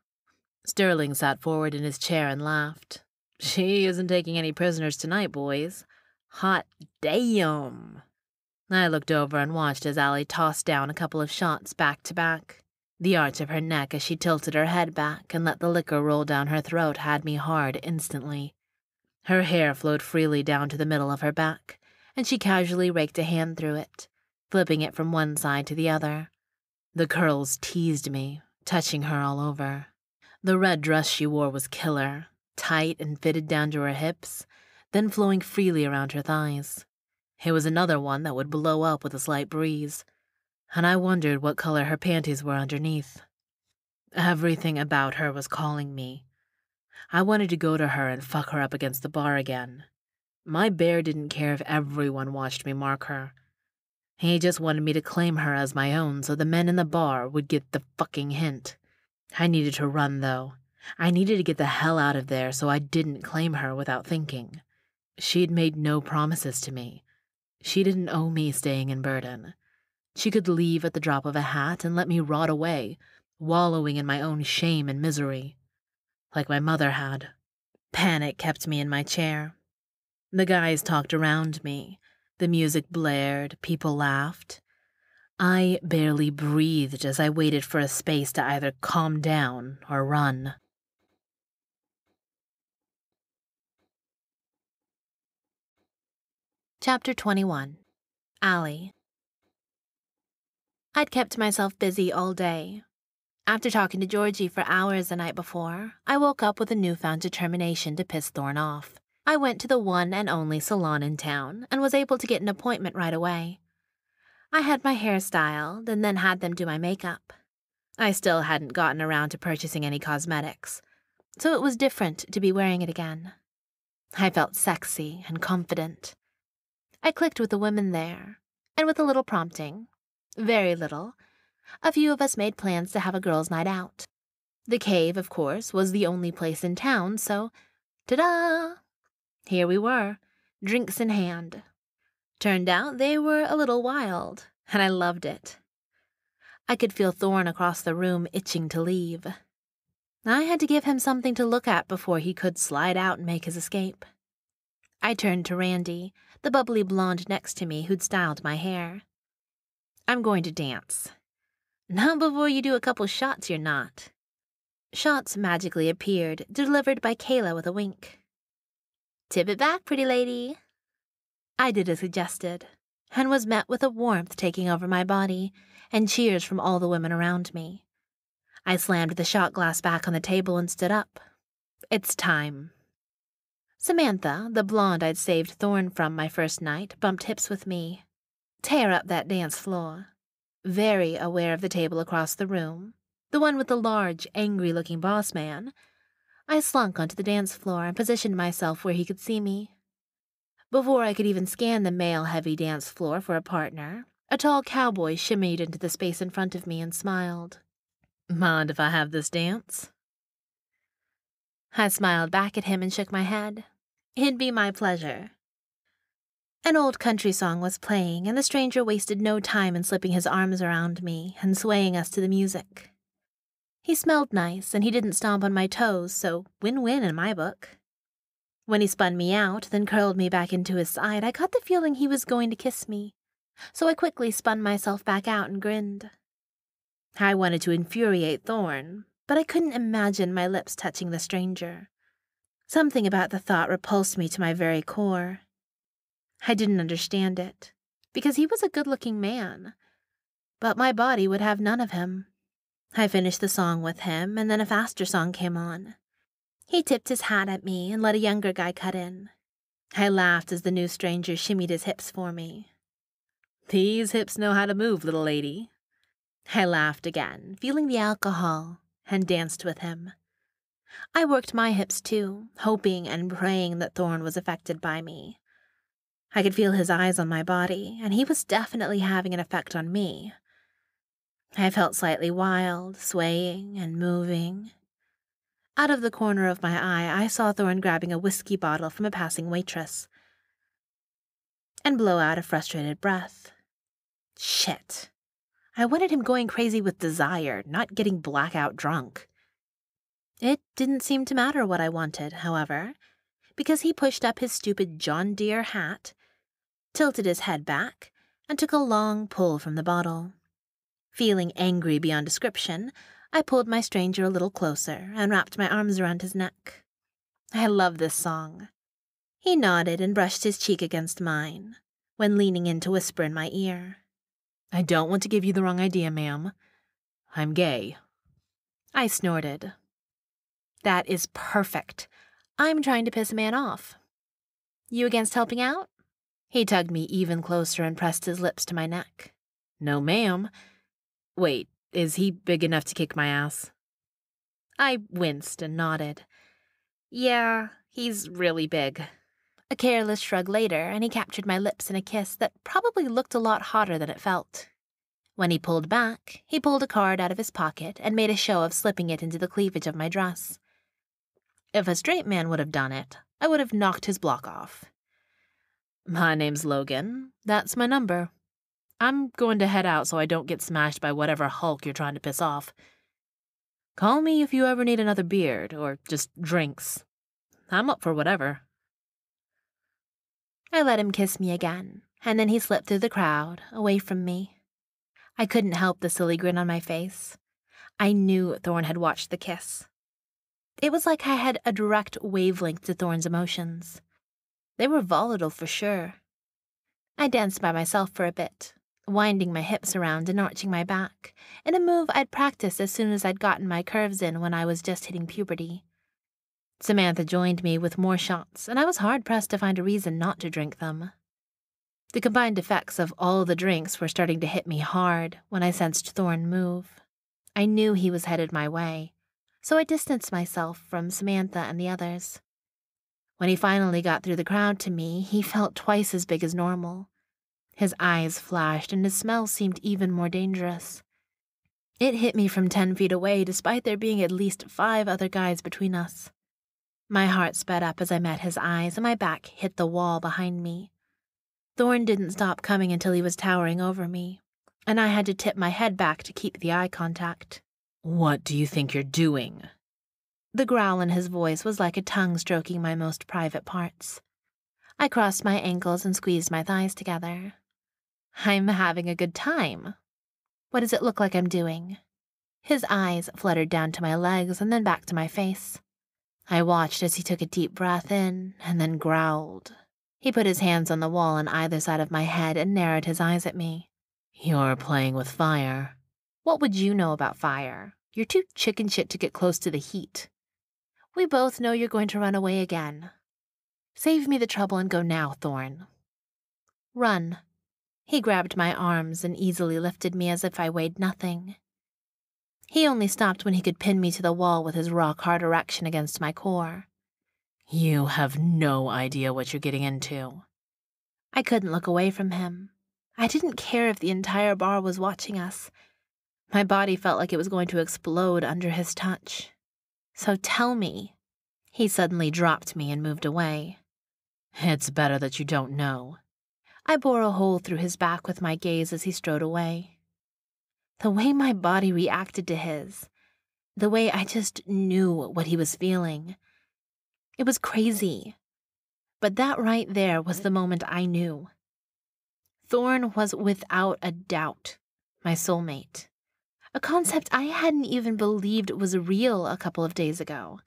C: Sterling sat forward in his chair and laughed. She isn't taking any prisoners tonight, boys. Hot damn. I looked over and watched as Allie tossed down a couple of shots back to back. The arch of her neck as she tilted her head back and let the liquor roll down her throat had me hard instantly. Her hair flowed freely down to the middle of her back, and she casually raked a hand through it, flipping it from one side to the other. The curls teased me, touching her all over. The red dress she wore was killer, tight and fitted down to her hips, then flowing freely around her thighs. It was another one that would blow up with a slight breeze, and I wondered what color her panties were underneath. Everything about her was calling me. I wanted to go to her and fuck her up against the bar again, my bear didn't care if everyone watched me mark her. He just wanted me to claim her as my own so the men in the bar would get the fucking hint. I needed to run, though. I needed to get the hell out of there so I didn't claim her without thinking. She'd made no promises to me. She didn't owe me staying in Burden. She could leave at the drop of a hat and let me rot away, wallowing in my own shame and misery. Like my mother had. Panic kept me in my chair, the guys talked around me. The music blared, people laughed. I barely breathed as I waited for a space to either calm down or run.
A: Chapter 21 Allie I'd kept myself busy all day. After talking to Georgie for hours the night before, I woke up with a newfound determination to piss Thorn off. I went to the one and only salon in town and was able to get an appointment right away. I had my hair styled and then had them do my makeup. I still hadn't gotten around to purchasing any cosmetics, so it was different to be wearing it again. I felt sexy and confident. I clicked with the women there, and with a little prompting, very little, a few of us made plans to have a girls' night out. The cave, of course, was the only place in town, so ta da! Here we were, drinks in hand. Turned out they were a little wild, and I loved it. I could feel Thorn across the room itching to leave. I had to give him something to look at before he could slide out and make his escape. I turned to Randy, the bubbly blonde next to me who'd styled my hair. I'm going to dance. Not before you do a couple shots, you're not. Shots magically appeared, delivered by Kayla with a wink. Tip it back, pretty lady. I did as suggested, and was met with a warmth taking over my body and cheers from all the women around me. I slammed the shot glass back on the table and stood up. It's time. Samantha, the blonde I'd saved Thorn from my first night, bumped hips with me. Tear up that dance floor. Very aware of the table across the room, the one with the large, angry looking boss man, I slunk onto the dance floor and positioned myself where he could see me. Before I could even scan the male heavy dance floor for a partner, a tall cowboy shimmied into the space in front of me and smiled. Mind if I have this dance? I smiled back at him and shook my head. It'd be my pleasure. An old country song was playing, and the stranger wasted no time in slipping his arms around me and swaying us to the music. He smelled nice, and he didn't stomp on my toes, so win win in my book. When he spun me out, then curled me back into his side, I got the feeling he was going to kiss me, so I quickly spun myself back out and grinned. I wanted to infuriate Thorn, but I couldn't imagine my lips touching the stranger. Something about the thought repulsed me to my very core. I didn't understand it, because he was a good looking man, but my body would have none of him. I finished the song with him, and then a faster song came on. He tipped his hat at me and let a younger guy cut in. I laughed as the new stranger shimmied his hips for me.
C: These hips know how to move, little lady.
A: I laughed again, feeling the alcohol, and danced with him. I worked my hips too, hoping and praying that Thorn was affected by me. I could feel his eyes on my body, and he was definitely having an effect on me. I felt slightly wild, swaying and moving, out of the corner of my eye, I saw Thorn grabbing a whiskey bottle from a passing waitress and blow out a frustrated breath. Shit. I wanted him going crazy with desire, not getting blackout drunk. It didn't seem to matter what I wanted, however, because he pushed up his stupid John Deere hat, tilted his head back, and took a long pull from the bottle. Feeling angry beyond description, I pulled my stranger a little closer and wrapped my arms around his neck. I love this song. He nodded and brushed his cheek against mine, when leaning in to whisper in my ear.
C: I don't want to give you the wrong idea, ma'am. I'm gay.
A: I snorted. That is perfect. I'm trying to piss a man off. You against helping out? He tugged me even closer and pressed his lips to my neck.
C: No, ma'am. Wait, is he big enough to kick my ass?
A: I winced and nodded. Yeah, he's really big. A careless shrug later, and he captured my lips in a kiss that probably looked a lot hotter than it felt. When he pulled back, he pulled a card out of his pocket and made a show of slipping it into the cleavage of my dress. If a straight man would have done it, I would have knocked his block off.
C: My name's Logan. That's my number. I'm going to head out so I don't get smashed by whatever Hulk you're trying to piss off. Call me if you ever need another beard or just drinks. I'm up for whatever.
A: I let him kiss me again, and then he slipped through the crowd, away from me. I couldn't help the silly grin on my face. I knew Thorn had watched the kiss. It was like I had a direct wavelength to Thorn's emotions. They were volatile for sure. I danced by myself for a bit, winding my hips around and arching my back, in a move I'd practiced as soon as I'd gotten my curves in when I was just hitting puberty. Samantha joined me with more shots, and I was hard pressed to find a reason not to drink them. The combined effects of all the drinks were starting to hit me hard when I sensed Thorn move. I knew he was headed my way, so I distanced myself from Samantha and the others. When he finally got through the crowd to me, he felt twice as big as normal. His eyes flashed, and his smell seemed even more dangerous. It hit me from ten feet away, despite there being at least five other guys between us. My heart sped up as I met his eyes, and my back hit the wall behind me. Thorn didn't stop coming until he was towering over me, and I had to tip my head back to keep the eye contact.
C: What do you think you're doing?
A: The growl in his voice was like a tongue stroking my most private parts. I crossed my ankles and squeezed my thighs together. I'm having a good time. What does it look like I'm doing? His eyes fluttered down to my legs and then back to my face. I watched as he took a deep breath in and then growled. He put his hands on the wall on either side of my head and narrowed his eyes at me.
C: You're playing with fire.
A: What would you know about fire? You're too chicken shit to get close to the heat. We both know you're going to run away again. Save me the trouble and go now, Thorn. Run, he grabbed my arms and easily lifted me as if I weighed nothing. He only stopped when he could pin me to the wall with his rock hard erection against my core.
C: You have no idea what you're getting into.
A: I couldn't look away from him. I didn't care if the entire bar was watching us. My body felt like it was going to explode under his touch. So tell me. He suddenly dropped me and moved away.
C: It's better that you don't know.
A: I bore a hole through his back with my gaze as he strode away. The way my body reacted to his, the way I just knew what he was feeling. It was crazy. But that right there was the moment I knew. Thorn was without a doubt my soulmate. A concept I hadn't even believed was real a couple of days ago,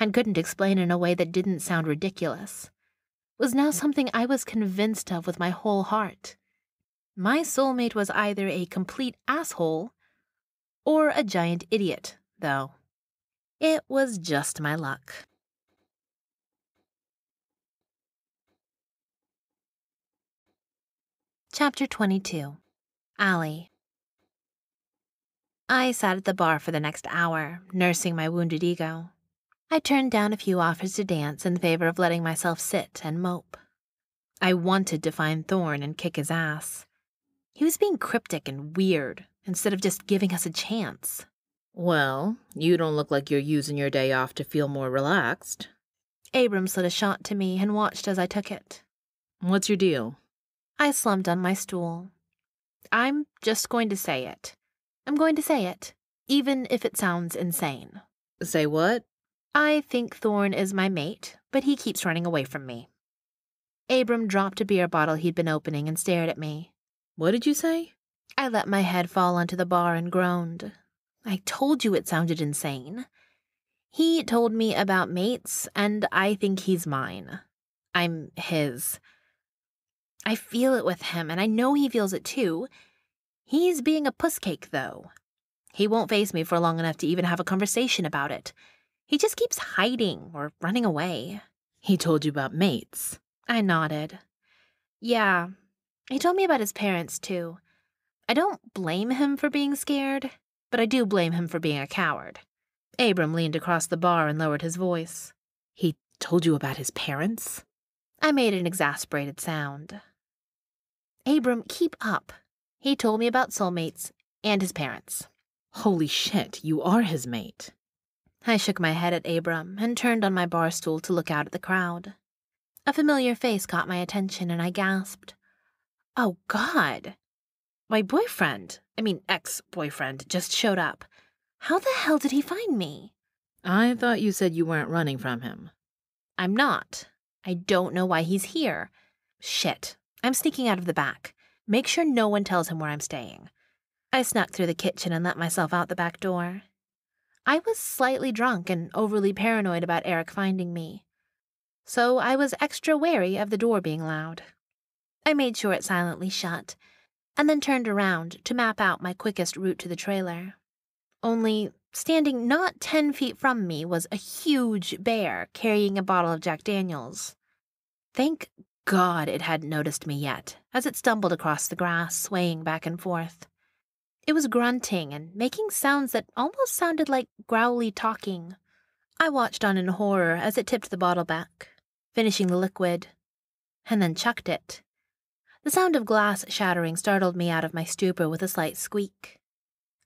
A: and couldn't explain in a way that didn't sound ridiculous, was now mm. something I was convinced of with my whole heart. My soulmate was either a complete asshole or a giant idiot, though. It was just my luck. Chapter 22 Allie I sat at the bar for the next hour, nursing my wounded ego. I turned down a few offers to dance in favor of letting myself sit and mope. I wanted to find Thorn and kick his ass. He was being cryptic and weird instead of just giving us a chance.
C: Well, you don't look like you're using your day off to feel more relaxed.
A: Abram slid a shot to me and watched as I took it.
C: What's your deal?
A: I slumped on my stool. I'm just going to say it. I'm going to say it, even if it sounds insane.
C: Say what?
A: I think Thorn is my mate, but he keeps running away from me. Abram dropped a beer bottle he'd been opening and stared at me.
C: What did you say?
A: I let my head fall onto the bar and groaned. I told you it sounded insane. He told me about mates, and I think he's mine. I'm his. I feel it with him, and I know he feels it too. He's being a pusscake, though. He won't face me for long enough to even have a conversation about it. He just keeps hiding or running away.
C: He told you about mates.
A: I nodded. Yeah, he told me about his parents, too. I don't blame him for being scared, but I do blame him for being a coward. Abram leaned across the bar and lowered his voice.
C: He told you about his parents?
A: I made an exasperated sound. Abram, keep up. He told me about soulmates and his parents.
C: Holy shit, you are his mate.
A: I shook my head at Abram and turned on my bar stool to look out at the crowd. A familiar face caught my attention and I gasped. Oh, God. My boyfriend, I mean ex boyfriend, just showed up. How the hell did he find me?
C: I thought you said you weren't running from him.
A: I'm not. I don't know why he's here. Shit. I'm sneaking out of the back. Make sure no one tells him where I'm staying. I snuck through the kitchen and let myself out the back door. I was slightly drunk and overly paranoid about Eric finding me, so I was extra wary of the door being loud. I made sure it silently shut, and then turned around to map out my quickest route to the trailer. Only, standing not ten feet from me was a huge bear carrying a bottle of Jack Daniels. Thank God it hadn't noticed me yet, as it stumbled across the grass, swaying back and forth. It was grunting and making sounds that almost sounded like growly talking. I watched on in horror as it tipped the bottle back, finishing the liquid, and then chucked it. The sound of glass shattering startled me out of my stupor with a slight squeak.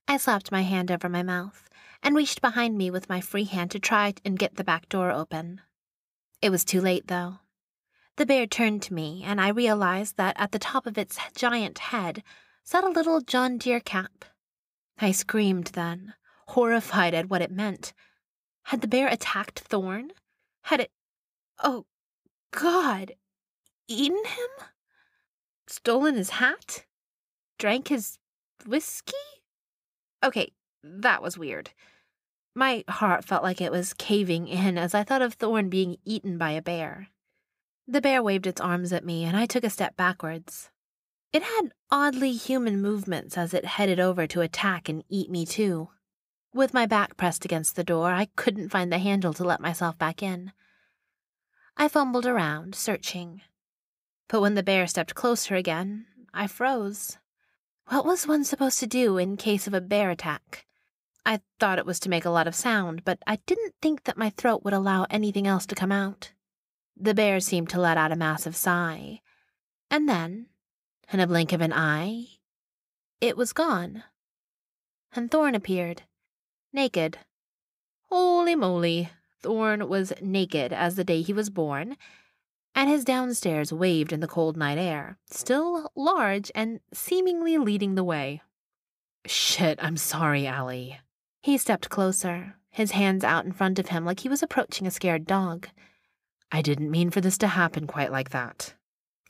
A: I slapped my hand over my mouth and reached behind me with my free hand to try and get the back door open. It was too late, though. The bear turned to me, and I realized that at the top of its giant head sat a little John Deere cap. I screamed then, horrified at what it meant. Had the bear attacked Thorn? Had it. Oh, God! Eaten him? Stolen his hat? Drank his whiskey? Okay, that was weird. My heart felt like it was caving in as I thought of Thorn being eaten by a bear. The bear waved its arms at me, and I took a step backwards. It had oddly human movements as it headed over to attack and eat me too. With my back pressed against the door, I couldn't find the handle to let myself back in. I fumbled around, searching. But when the bear stepped closer again, I froze. What was one supposed to do in case of a bear attack? I thought it was to make a lot of sound, but I didn't think that my throat would allow anything else to come out. The bear seemed to let out a massive sigh. And then, in a blink of an eye, it was gone. And Thorn appeared, naked. Holy moly, Thorn was naked as the day he was born, and his downstairs waved in the cold night air, still large and seemingly leading the way.
C: Shit, I'm sorry, Allie.
A: He stepped closer, his hands out in front of him like he was approaching a scared dog.
C: I didn't mean for this to happen quite like that.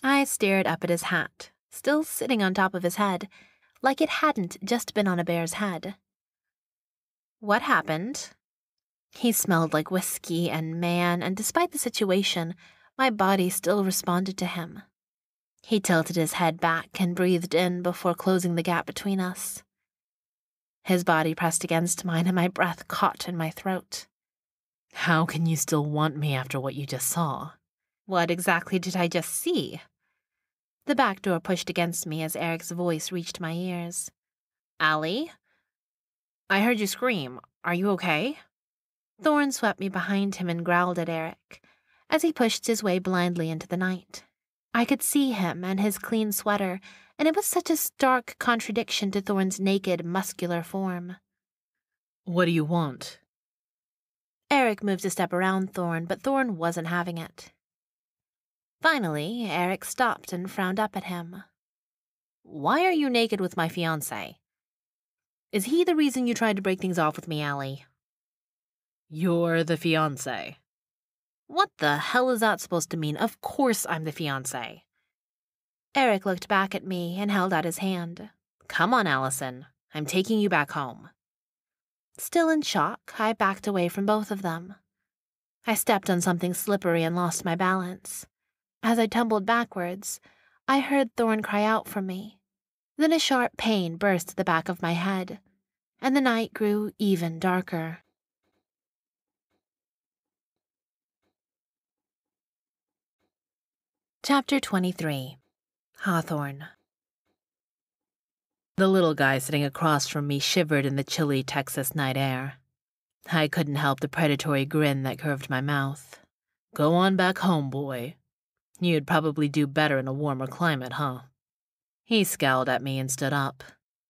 A: I stared up at his hat, still sitting on top of his head, like it hadn't just been on a bear's head. What happened? He smelled like whiskey and man, and despite the situation, my body still responded to him. He tilted his head back and breathed in before closing the gap between us. His body pressed against mine, and my breath caught in my throat.
C: How can you still want me after what you just saw?
A: What exactly did I just see? The back door pushed against me as Eric's voice reached my ears. Allie? I heard you scream. Are you okay? Thorn swept me behind him and growled at Eric as he pushed his way blindly into the night. I could see him and his clean sweater, and it was such a stark contradiction to Thorn's naked, muscular form.
C: What do you want?
A: Eric moved a step around Thorn, but Thorn wasn't having it. Finally, Eric stopped and frowned up at him. Why are you naked with my fiance? Is he the reason you tried to break things off with me, Allie?
C: You're the fiance.
A: What the hell is that supposed to mean? Of course I'm the fiance. Eric looked back at me and held out his hand. Come on, Allison. I'm taking you back home. Still in shock, I backed away from both of them. I stepped on something slippery and lost my balance. As I tumbled backwards, I heard Thorn cry out for me. Then a sharp pain burst at the back of my head, and the night grew even darker. Chapter 23 Hawthorne
C: The little guy sitting across from me shivered in the chilly Texas night air. I couldn't help the predatory grin that curved my mouth. Go on back home, boy. You'd probably do better in a warmer climate, huh? He scowled at me and stood up.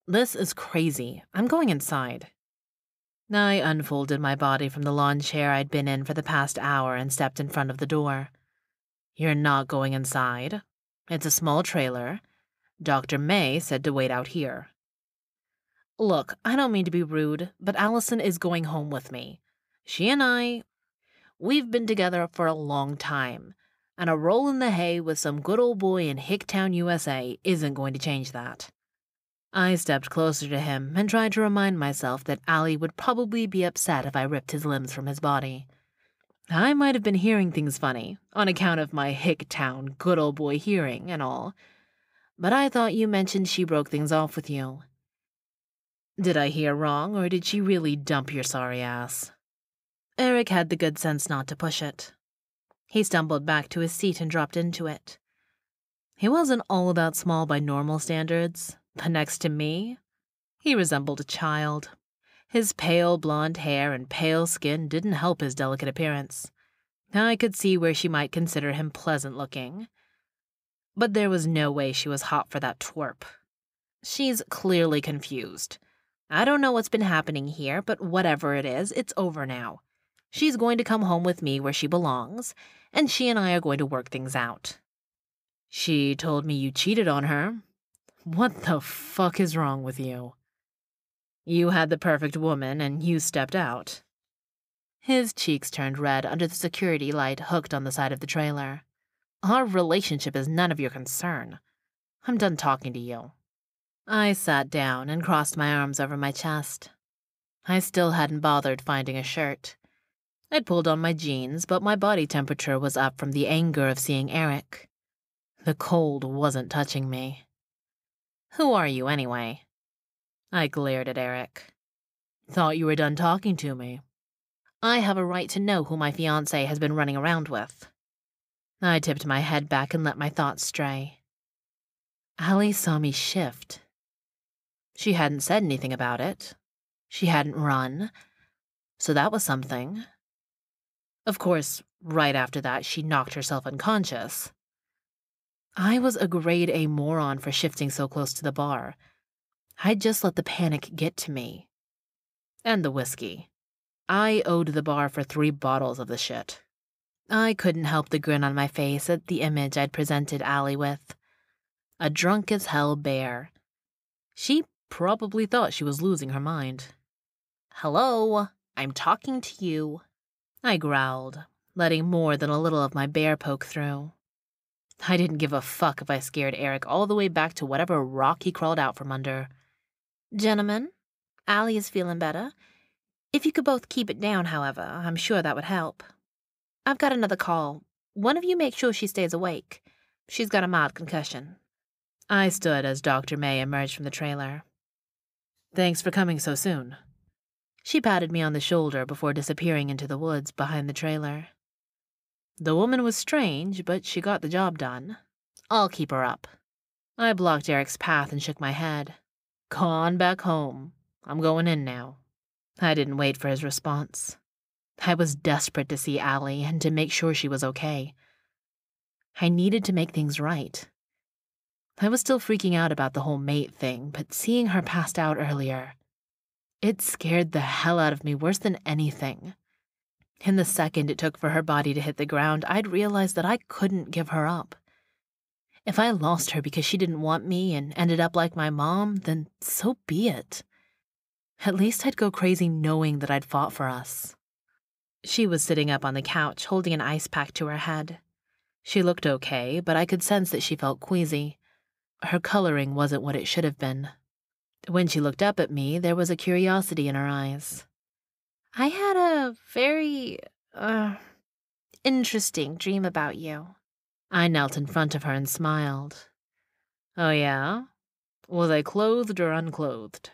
C: This is crazy. I'm going inside. I unfolded my body from the lawn chair I'd been in for the past hour and stepped in front of the door. You're not going inside. It's a small trailer. Dr. May said to wait out here. Look, I don't mean to be rude, but Allison is going home with me. She and I, we've been together for a long time, and a roll in the hay with some good old boy in Hicktown, USA isn't going to change that. I stepped closer to him and tried to remind myself that Allie would probably be upset if I ripped his limbs from his body. I might have been hearing things funny, on account of my Hicktown good old boy hearing and all, but I thought you mentioned she broke things off with you. Did I hear wrong, or did she really dump your sorry ass? Eric had the good sense not to push it. He stumbled back to his seat and dropped into it. He wasn't all that small by normal standards, but next to me, he resembled a child. His pale blonde hair and pale skin didn't help his delicate appearance. I could see where she might consider him pleasant looking. But there was no way she was hot for that twerp. She's clearly confused. I don't know what's been happening here, but whatever it is, it's over now. She's going to come home with me where she belongs, and she and I are going to work things out. She told me you cheated on her. What the fuck is wrong with you? You had the perfect woman, and you stepped out. His cheeks turned red under the security light hooked on the side of the trailer. Our relationship is none of your concern. I'm done talking to you. I sat down and crossed my arms over my chest. I still hadn't bothered finding a shirt. I'd pulled on my jeans, but my body temperature was up from the anger of seeing Eric. The cold wasn't touching me. Who are you, anyway? I glared at Eric. Thought you were done talking to me. I have a right to know who my fiance has been running around with. I tipped my head back and let my thoughts stray. Allie saw me shift. She hadn't said anything about it. She hadn't run. So that was something. Of course, right after that, she knocked herself unconscious. I was a grade A moron for shifting so close to the bar. I'd just let the panic get to me. And the whiskey. I owed the bar for three bottles of the shit. I couldn't help the grin on my face at the image I'd presented Allie with. A drunk as hell bear. She probably thought she was losing her mind. Hello, I'm talking to you. I growled, letting more than a little of my bear poke through. I didn't give a fuck if I scared Eric all the way back to whatever rock he crawled out from under.
A: Gentlemen, Allie is feeling better. If you could both keep it down, however, I'm sure that would help. I've got another call. One of you make sure she stays awake. She's got a mild concussion.
C: I stood as Dr. May emerged from the trailer. Thanks for coming so soon. She patted me on the shoulder before disappearing into the woods behind the trailer. The woman was strange, but she got the job done. I'll keep her up. I blocked Eric's path and shook my head. Gone back home. I'm going in now. I didn't wait for his response. I was desperate to see Allie and to make sure she was okay. I needed to make things right. I was still freaking out about the whole mate thing, but seeing her passed out earlier, it scared the hell out of me worse than anything. In the second it took for her body to hit the ground, I'd realized that I couldn't give her up. If I lost her because she didn't want me and ended up like my mom, then so be it. At least I'd go crazy knowing that I'd fought for us. She was sitting up on the couch, holding an ice pack to her head. She looked okay, but I could sense that she felt queasy. Her coloring wasn't what it should have been. When she looked up at me, there was a curiosity in her eyes.
A: I had a very, uh, interesting dream about you.
C: I knelt in front of her and smiled. Oh, yeah? Was I clothed or unclothed?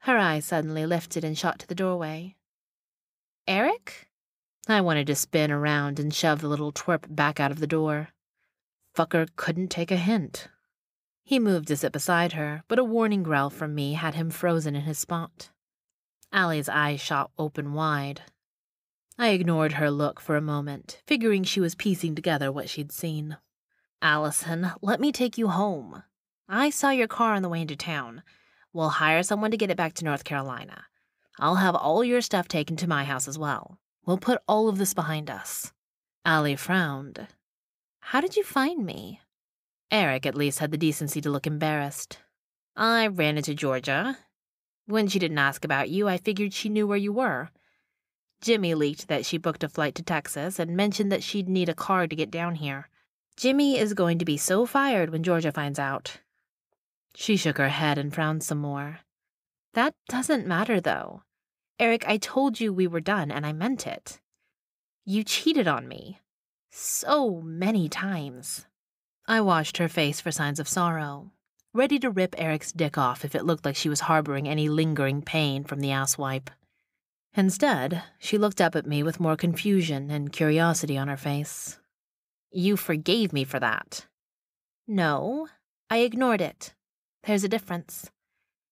A: Her eyes suddenly lifted and shot to the doorway. Eric?
C: I wanted to spin around and shove the little twerp back out of the door. Fucker couldn't take a hint. He moved to sit beside her, but a warning growl from me had him frozen in his spot. Allie's eyes shot open wide. I ignored her look for a moment, figuring she was piecing together what she'd seen.
A: Allison, let me take you home. I saw your car on the way into town. We'll hire someone to get it back to North Carolina. I'll have all your stuff taken to my house as well. We'll put all of this behind us.
C: Allie frowned.
A: How did you find me?
C: Eric at least had the decency to look embarrassed.
A: I ran into Georgia. When she didn't ask about you, I figured she knew where you were. Jimmy leaked that she booked a flight to Texas and mentioned that she'd need a car to get down here. Jimmy is going to be so fired when Georgia finds out.
C: She shook her head and frowned some more.
A: That doesn't matter, though. Eric, I told you we were done, and I meant it. You cheated on me. So many times.
C: I watched her face for signs of sorrow, ready to rip Eric's dick off if it looked like she was harboring any lingering pain from the asswipe. Instead, she looked up at me with more confusion and curiosity on her face.
A: You forgave me for that. No, I ignored it. There's a difference.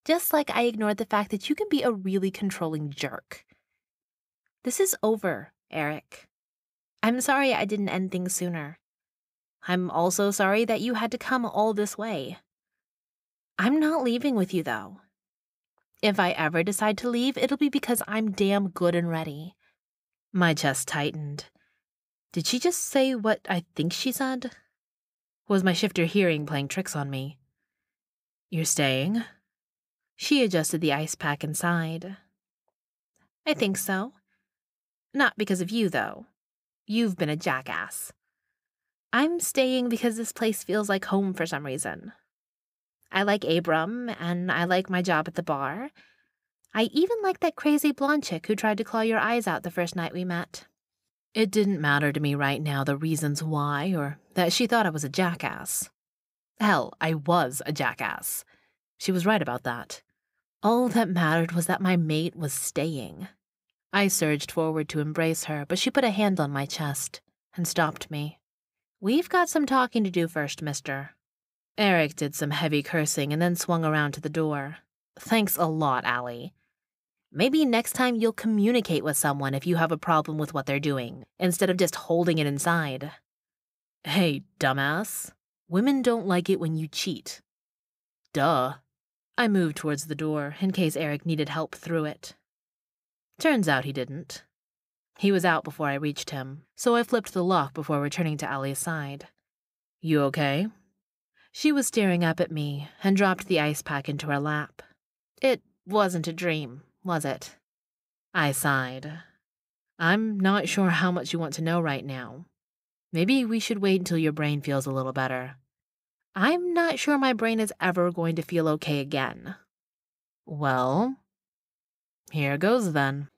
A: Just like I ignored the fact that you can be a really controlling jerk. This is over, Eric. I'm sorry I didn't end things sooner. I'm also sorry that you had to come all this way. I'm not leaving with you, though. If I ever decide to leave, it'll be because I'm damn good and ready.
C: My chest tightened. Did she just say what I think she said? Was my shifter hearing playing tricks on me? You're staying?
A: She adjusted the ice pack and sighed. I think so. Not because of you, though. You've been a jackass. I'm staying because this place feels like home for some reason. I like Abram, and I like my job at the bar. I even like that crazy blonde chick who tried to claw your eyes out the first night we met.
C: It didn't matter to me right now the reasons why, or that she thought I was a jackass. Hell, I was a jackass. She was right about that. All that mattered was that my mate was staying. I surged forward to embrace her, but she put a hand on my chest and stopped me.
A: We've got some talking to do first, mister.
C: Eric did some heavy cursing and then swung around to the door.
A: Thanks a lot, Allie. Maybe next time you'll communicate with someone if you have a problem with what they're doing, instead of just holding it inside.
C: Hey, dumbass. Women don't like it when you cheat. Duh. I moved towards the door in case Eric needed help through it. Turns out he didn't. He was out before I reached him, so I flipped the lock before returning to Allie's side. You okay? She was staring up at me and dropped the ice pack into her lap.
A: It wasn't a dream, was it?
C: I sighed. I'm not sure how much you want to know right now. Maybe we should wait until your brain feels a little better. I'm not sure my brain is ever going to feel okay again. Well, here goes then.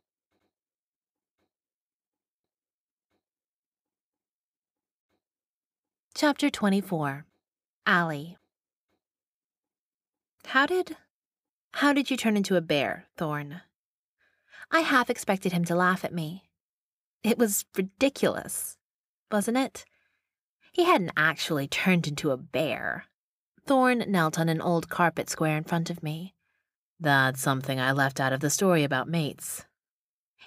A: Chapter 24 Allie How did. How did you turn into a bear, Thorn? I half expected him to laugh at me. It was ridiculous, wasn't it? He hadn't actually turned into a bear. Thorn knelt on an old carpet square in front of me.
C: That's something I left out of the story about mates.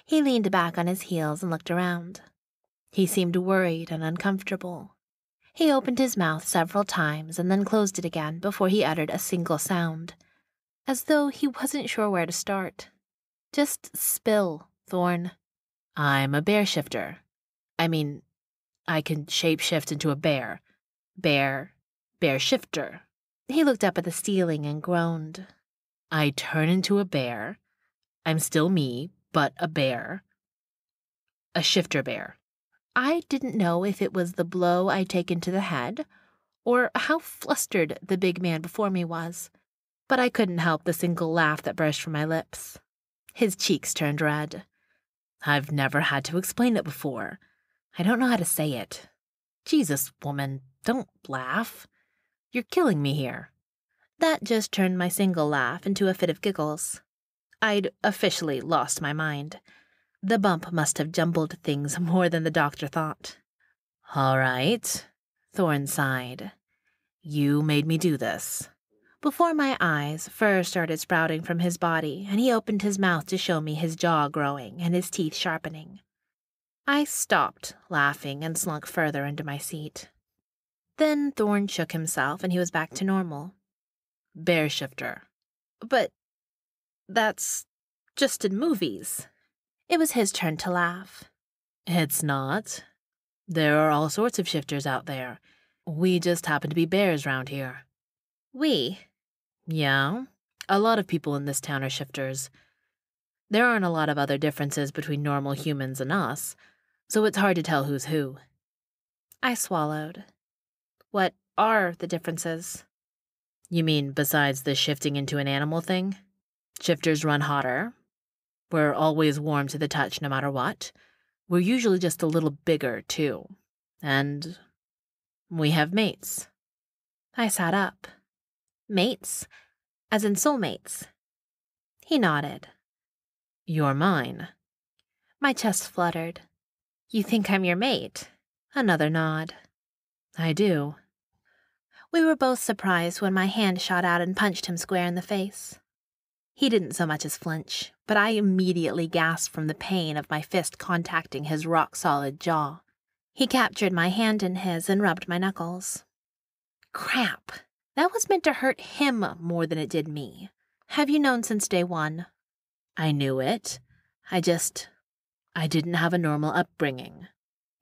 A: He leaned back on his heels and looked around. He seemed worried and uncomfortable. He opened his mouth several times and then closed it again before he uttered a single sound, as though he wasn't sure where to start. Just spill, Thorn.
C: I'm a bear shifter. I mean, I can shapeshift into a bear. Bear, bear shifter.
A: He looked up at the ceiling and groaned.
C: I turn into a bear. I'm still me, but a bear. A shifter bear.
A: I didn't know if it was the blow I'd taken to the head or how flustered the big man before me was, but I couldn't help the single laugh that burst from my lips. His cheeks turned red.
C: I've never had to explain it before. I don't know how to say it. Jesus, woman, don't laugh. You're killing me here.
A: That just turned my single laugh into a fit of giggles. I'd officially lost my mind. The bump must have jumbled things more than the doctor thought.
C: All right, Thorn sighed. You made me do this.
A: Before my eyes, fur started sprouting from his body, and he opened his mouth to show me his jaw growing and his teeth sharpening. I stopped laughing and slunk further into my seat. Then Thorn shook himself and he was back to normal.
C: Bear shifter.
A: But that's just in movies. It was his turn to laugh.
C: It's not. There are all sorts of shifters out there. We just happen to be bears round here.
A: We?
C: Yeah, a lot of people in this town are shifters. There aren't a lot of other differences between normal humans and us, so it's hard to tell who's who.
A: I swallowed. What are the differences?
C: You mean besides the shifting into an animal thing? Shifters run hotter. We're always warm to the touch no matter what. We're usually just a little bigger, too. And we have mates.
A: I sat up. Mates? As in soulmates? He nodded.
C: You're mine.
A: My chest fluttered. You think I'm your mate? Another nod.
C: I do.
A: We were both surprised when my hand shot out and punched him square in the face. He didn't so much as flinch, but I immediately gasped from the pain of my fist contacting his rock solid jaw. He captured my hand in his and rubbed my knuckles. Crap! That was meant to hurt him more than it did me. Have you known since day one?
C: I knew it. I just. I didn't have a normal upbringing.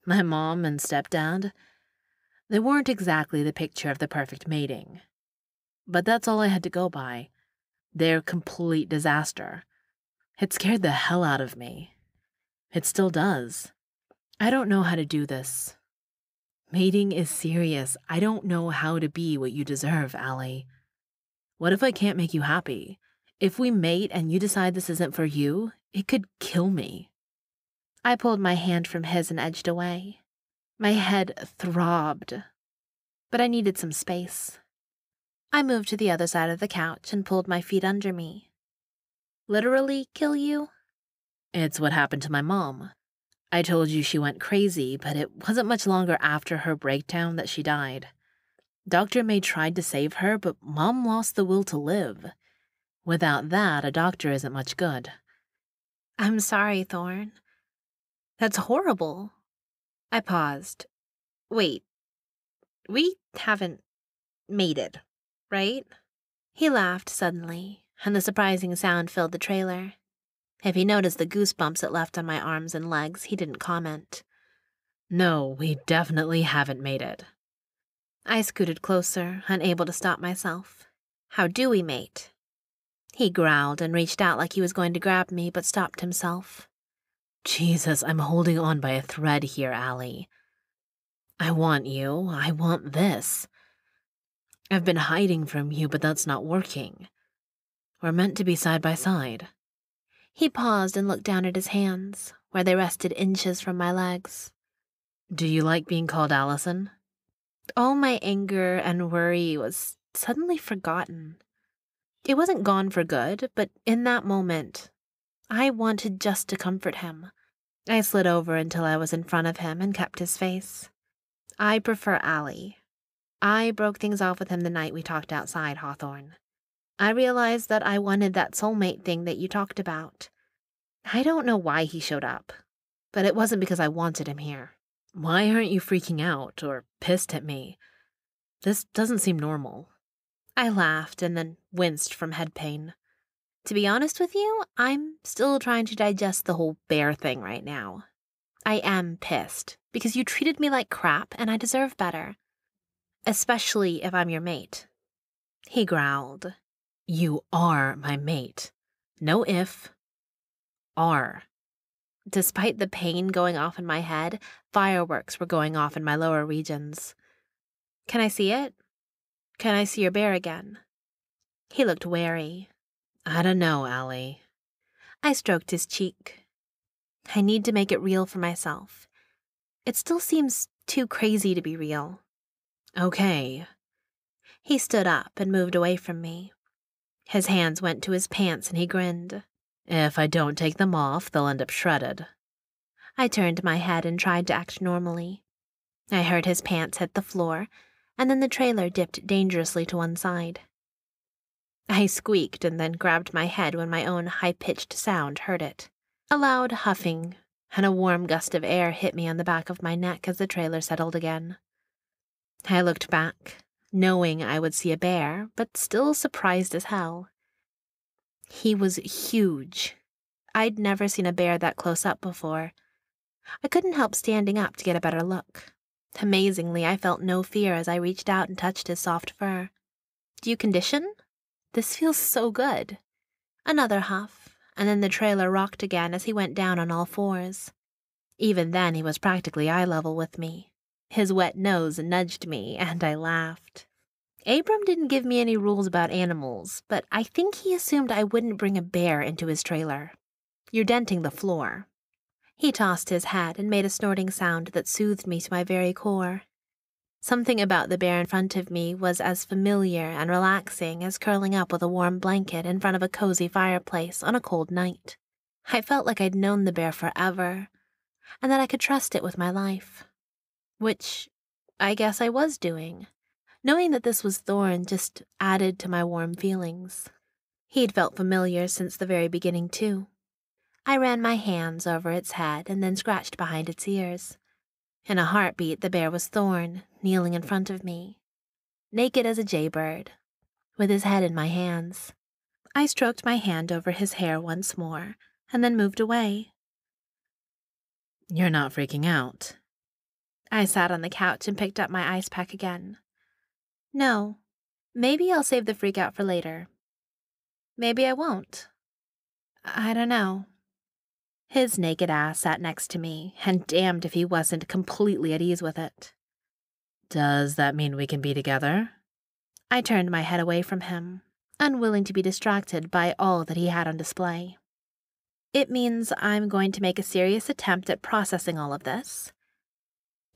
C: My mom and stepdad, they weren't exactly the picture of the perfect mating. But that's all I had to go by. Their complete disaster. It scared the hell out of me. It still does. I don't know how to do this. Mating is serious. I don't know how to be what you deserve, Allie. What if I can't make you happy? If we mate and you decide this isn't for you, it could kill me.
A: I pulled my hand from his and edged away. My head throbbed, but I needed some space. I moved to the other side of the couch and pulled my feet under me. Literally kill you?
C: It's what happened to my mom. I told you she went crazy, but it wasn't much longer after her breakdown that she died. Dr. May tried to save her, but Mom lost the will to live. Without that, a doctor isn't much good.
A: I'm sorry, Thorn. That's horrible. I paused. Wait, we haven't mated, right? He laughed suddenly, and the surprising sound filled the trailer. If he noticed the goosebumps it left on my arms and legs, he didn't comment.
C: No, we definitely haven't made it.
A: I scooted closer, unable to stop myself. How do we mate? He growled and reached out like he was going to grab me, but stopped himself.
C: Jesus, I'm holding on by a thread here, Allie. I want you. I want this. I've been hiding from you, but that's not working. We're meant to be side by side.
A: He paused and looked down at his hands, where they rested inches from my legs.
C: Do you like being called Allison?
A: All my anger and worry was suddenly forgotten. It wasn't gone for good, but in that moment, I wanted just to comfort him. I slid over until I was in front of him and kept his face. I prefer Allie. I broke things off with him the night we talked outside Hawthorne. I realized that I wanted that soulmate thing that you talked about. I don't know why he showed up, but it wasn't because I wanted him here.
C: Why aren't you freaking out or pissed at me? This doesn't seem normal.
A: I laughed and then winced from head pain. To be honest with you, I'm still trying to digest the whole bear thing right now. I am pissed because you treated me like crap and I deserve better. Especially if I'm your mate. He growled.
C: You are my mate. No if. Are.
A: Despite the pain going off in my head, fireworks were going off in my lower regions. Can I see it? Can I see your bear again? He looked wary.
C: I don't know, Allie.
A: I stroked his cheek. I need to make it real for myself. It still seems too crazy to be real.
C: Okay.
A: He stood up and moved away from me. His hands went to his pants and he grinned.
C: If I don't take them off, they'll end up shredded.
A: I turned my head and tried to act normally. I heard his pants hit the floor, and then the trailer dipped dangerously to one side. I squeaked and then grabbed my head when my own high pitched sound hurt it. A loud huffing and a warm gust of air hit me on the back of my neck as the trailer settled again. I looked back, knowing I would see a bear, but still surprised as hell. He was huge. I'd never seen a bear that close up before. I couldn't help standing up to get a better look. Amazingly, I felt no fear as I reached out and touched his soft fur. Do you condition? This feels so good. Another huff, and then the trailer rocked again as he went down on all fours. Even then, he was practically eye level with me. His wet nose nudged me, and I laughed. Abram didn't give me any rules about animals, but I think he assumed I wouldn't bring a bear into his trailer. You're denting the floor. He tossed his head and made a snorting sound that soothed me to my very core. Something about the bear in front of me was as familiar and relaxing as curling up with a warm blanket in front of a cozy fireplace on a cold night. I felt like I'd known the bear forever, and that I could trust it with my life. Which I guess I was doing. Knowing that this was Thorn just added to my warm feelings. He'd felt familiar since the very beginning, too. I ran my hands over its head and then scratched behind its ears. In a heartbeat, the bear was Thorn, kneeling in front of me, naked as a jaybird, with his head in my hands. I stroked my hand over his hair once more and then moved away.
C: You're not freaking out.
A: I sat on the couch and picked up my ice pack again. No. Maybe I'll save the freak out for later. Maybe I won't. I don't know. His naked ass sat next to me, and damned if he wasn't completely at ease with it.
C: Does that mean we can be together?
A: I turned my head away from him, unwilling to be distracted by all that he had on display. It means I'm going to make a serious attempt at processing all of this.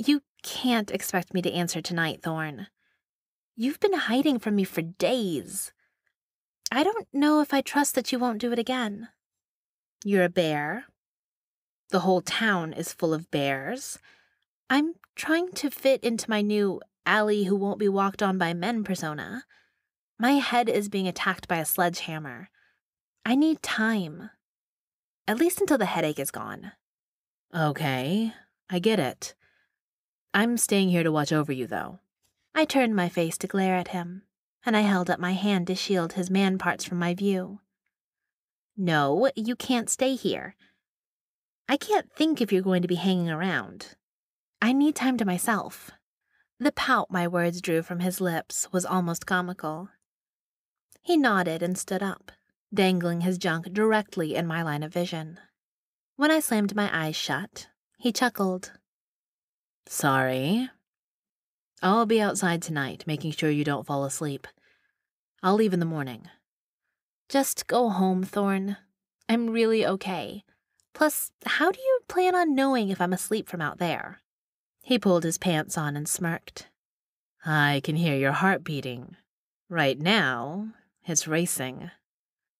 A: You can't expect me to answer tonight, Thorn. You've been hiding from me for days. I don't know if I trust that you won't do it again. You're a bear. The whole town is full of bears. I'm trying to fit into my new Allie who won't be walked on by men persona. My head is being attacked by a sledgehammer. I need time. At least until the headache is gone.
C: Okay, I get it. I'm staying here to watch over you, though.
A: I turned my face to glare at him, and I held up my hand to shield his man parts from my view. No, you can't stay here. I can't think if you're going to be hanging around. I need time to myself. The pout my words drew from his lips was almost comical. He nodded and stood up, dangling his junk directly in my line of vision. When I slammed my eyes shut, he chuckled.
C: Sorry. I'll be outside tonight, making sure you don't fall asleep. I'll leave in the morning.
A: Just go home, Thorn. I'm really okay. Plus, how do you plan on knowing if I'm asleep from out there? He pulled his pants on and smirked.
C: I can hear your heart beating. Right now, it's racing.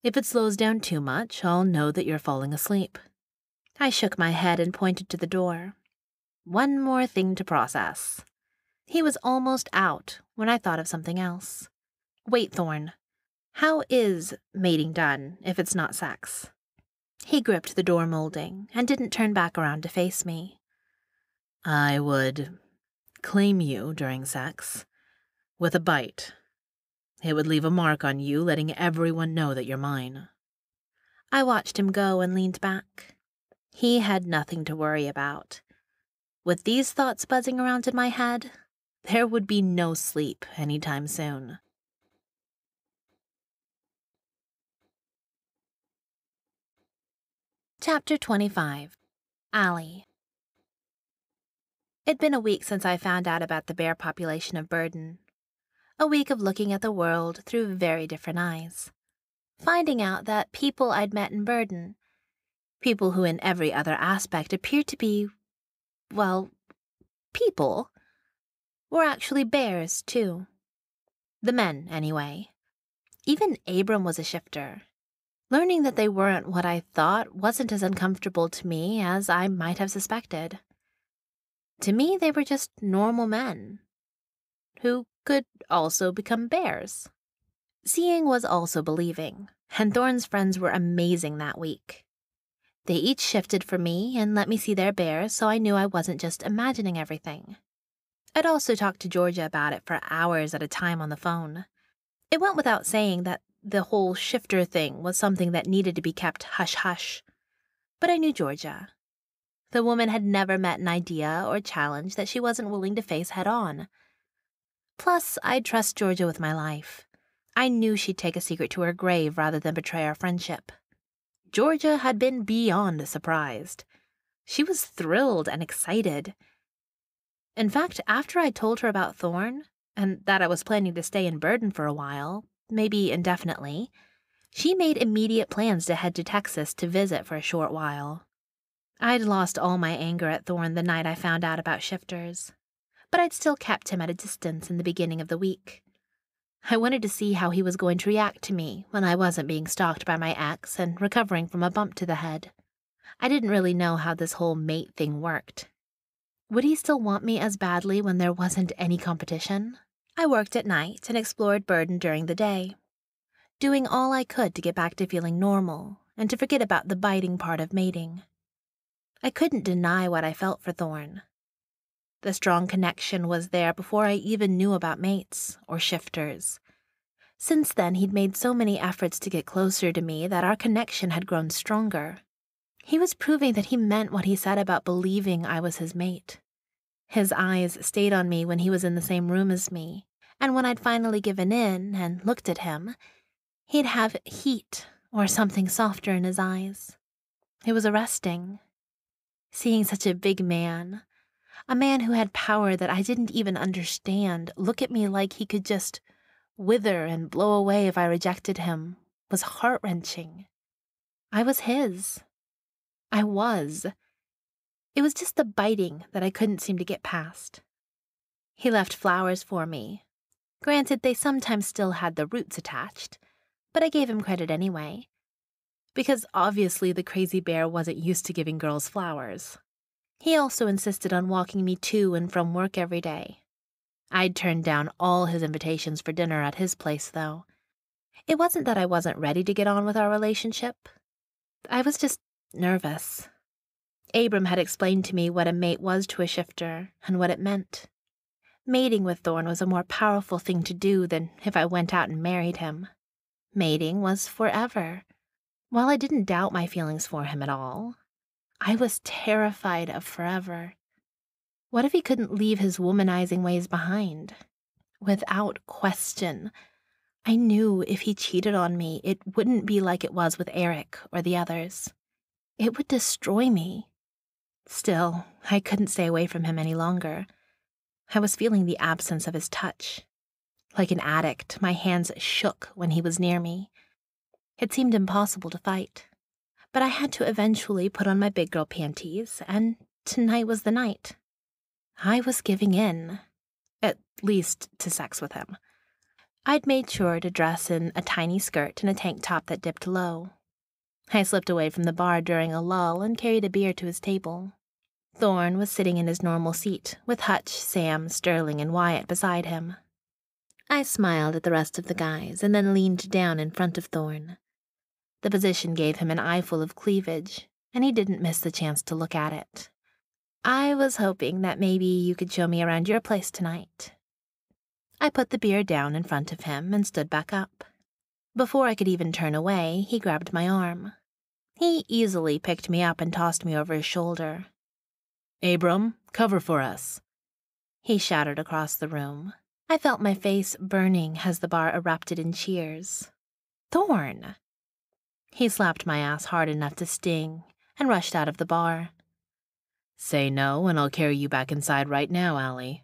C: If it slows down too much, I'll know that you're falling asleep.
A: I shook my head and pointed to the door. One more thing to process. He was almost out when I thought of something else. Wait, Thorn. How is mating done if it's not sex? He gripped the door molding and didn't turn back around to face me.
C: I would claim you during sex with a bite. It would leave a mark on you, letting everyone know that you're mine.
A: I watched him go and leaned back. He had nothing to worry about. With these thoughts buzzing around in my head, there would be no sleep anytime soon. Chapter 25 Allie It'd been a week since I found out about the bear population of Burden. A week of looking at the world through very different eyes. Finding out that people I'd met in Burden, people who in every other aspect appeared to be, well, people, were actually bears, too. The men, anyway. Even Abram was a shifter. Learning that they weren't what I thought wasn't as uncomfortable to me as I might have suspected. To me, they were just normal men who could also become bears. Seeing was also believing, and Thorn's friends were amazing that week. They each shifted for me and let me see their bears so I knew I wasn't just imagining everything. I'd also talked to Georgia about it for hours at a time on the phone. It went without saying that the whole shifter thing was something that needed to be kept hush hush. But I knew Georgia, the woman had never met an idea or challenge that she wasn't willing to face head on. Plus, I'd trust Georgia with my life. I knew she'd take a secret to her grave rather than betray our friendship. Georgia had been beyond surprised. She was thrilled and excited. In fact, after I told her about Thorn, and that I was planning to stay in Burden for a while, maybe indefinitely, she made immediate plans to head to Texas to visit for a short while. I'd lost all my anger at Thorn the night I found out about shifters, but I'd still kept him at a distance in the beginning of the week. I wanted to see how he was going to react to me when I wasn't being stalked by my ex and recovering from a bump to the head. I didn't really know how this whole mate thing worked. Would he still want me as badly when there wasn't any competition? I worked at night and explored Burden during the day, doing all I could to get back to feeling normal and to forget about the biting part of mating. I couldn't deny what I felt for Thorn. The strong connection was there before I even knew about mates or shifters. Since then, he'd made so many efforts to get closer to me that our connection had grown stronger. He was proving that he meant what he said about believing I was his mate. His eyes stayed on me when he was in the same room as me, and when I'd finally given in and looked at him, he'd have heat or something softer in his eyes. It was arresting seeing such a big man, a man who had power that I didn't even understand, look at me like he could just wither and blow away if I rejected him, was heart wrenching. I was his. I was. It was just the biting that I couldn't seem to get past. He left flowers for me. Granted, they sometimes still had the roots attached, but I gave him credit anyway because obviously the crazy bear wasn't used to giving girls flowers. He also insisted on walking me to and from work every day. I'd turned down all his invitations for dinner at his place, though. It wasn't that I wasn't ready to get on with our relationship. I was just nervous. Abram had explained to me what a mate was to a shifter and what it meant. Mating with Thorn was a more powerful thing to do than if I went out and married him. Mating was forever while I didn't doubt my feelings for him at all, I was terrified of forever. What if he couldn't leave his womanizing ways behind? Without question, I knew if he cheated on me, it wouldn't be like it was with Eric or the others. It would destroy me. Still, I couldn't stay away from him any longer. I was feeling the absence of his touch. Like an addict, my hands shook when he was near me. It seemed impossible to fight. But I had to eventually put on my big girl panties, and tonight was the night. I was giving in, at least to sex with him. I'd made sure to dress in a tiny skirt and a tank top that dipped low. I slipped away from the bar during a lull and carried a beer to his table. Thorn was sitting in his normal seat, with Hutch, Sam, Sterling, and Wyatt beside him. I smiled at the rest of the guys and then leaned down in front of Thorn. The position gave him an eyeful of cleavage, and he didn't miss the chance to look at it. I was hoping that maybe you could show me around your place tonight. I put the beer down in front of him and stood back up. Before I could even turn away, he grabbed my arm. He easily picked me up and tossed me over his shoulder.
C: Abram, cover for us.
A: He shouted across the room. I felt my face burning as the bar erupted in cheers. Thorn! He slapped my ass hard enough to sting and rushed out of the bar.
C: Say no, and I'll carry you back inside right now, Allie.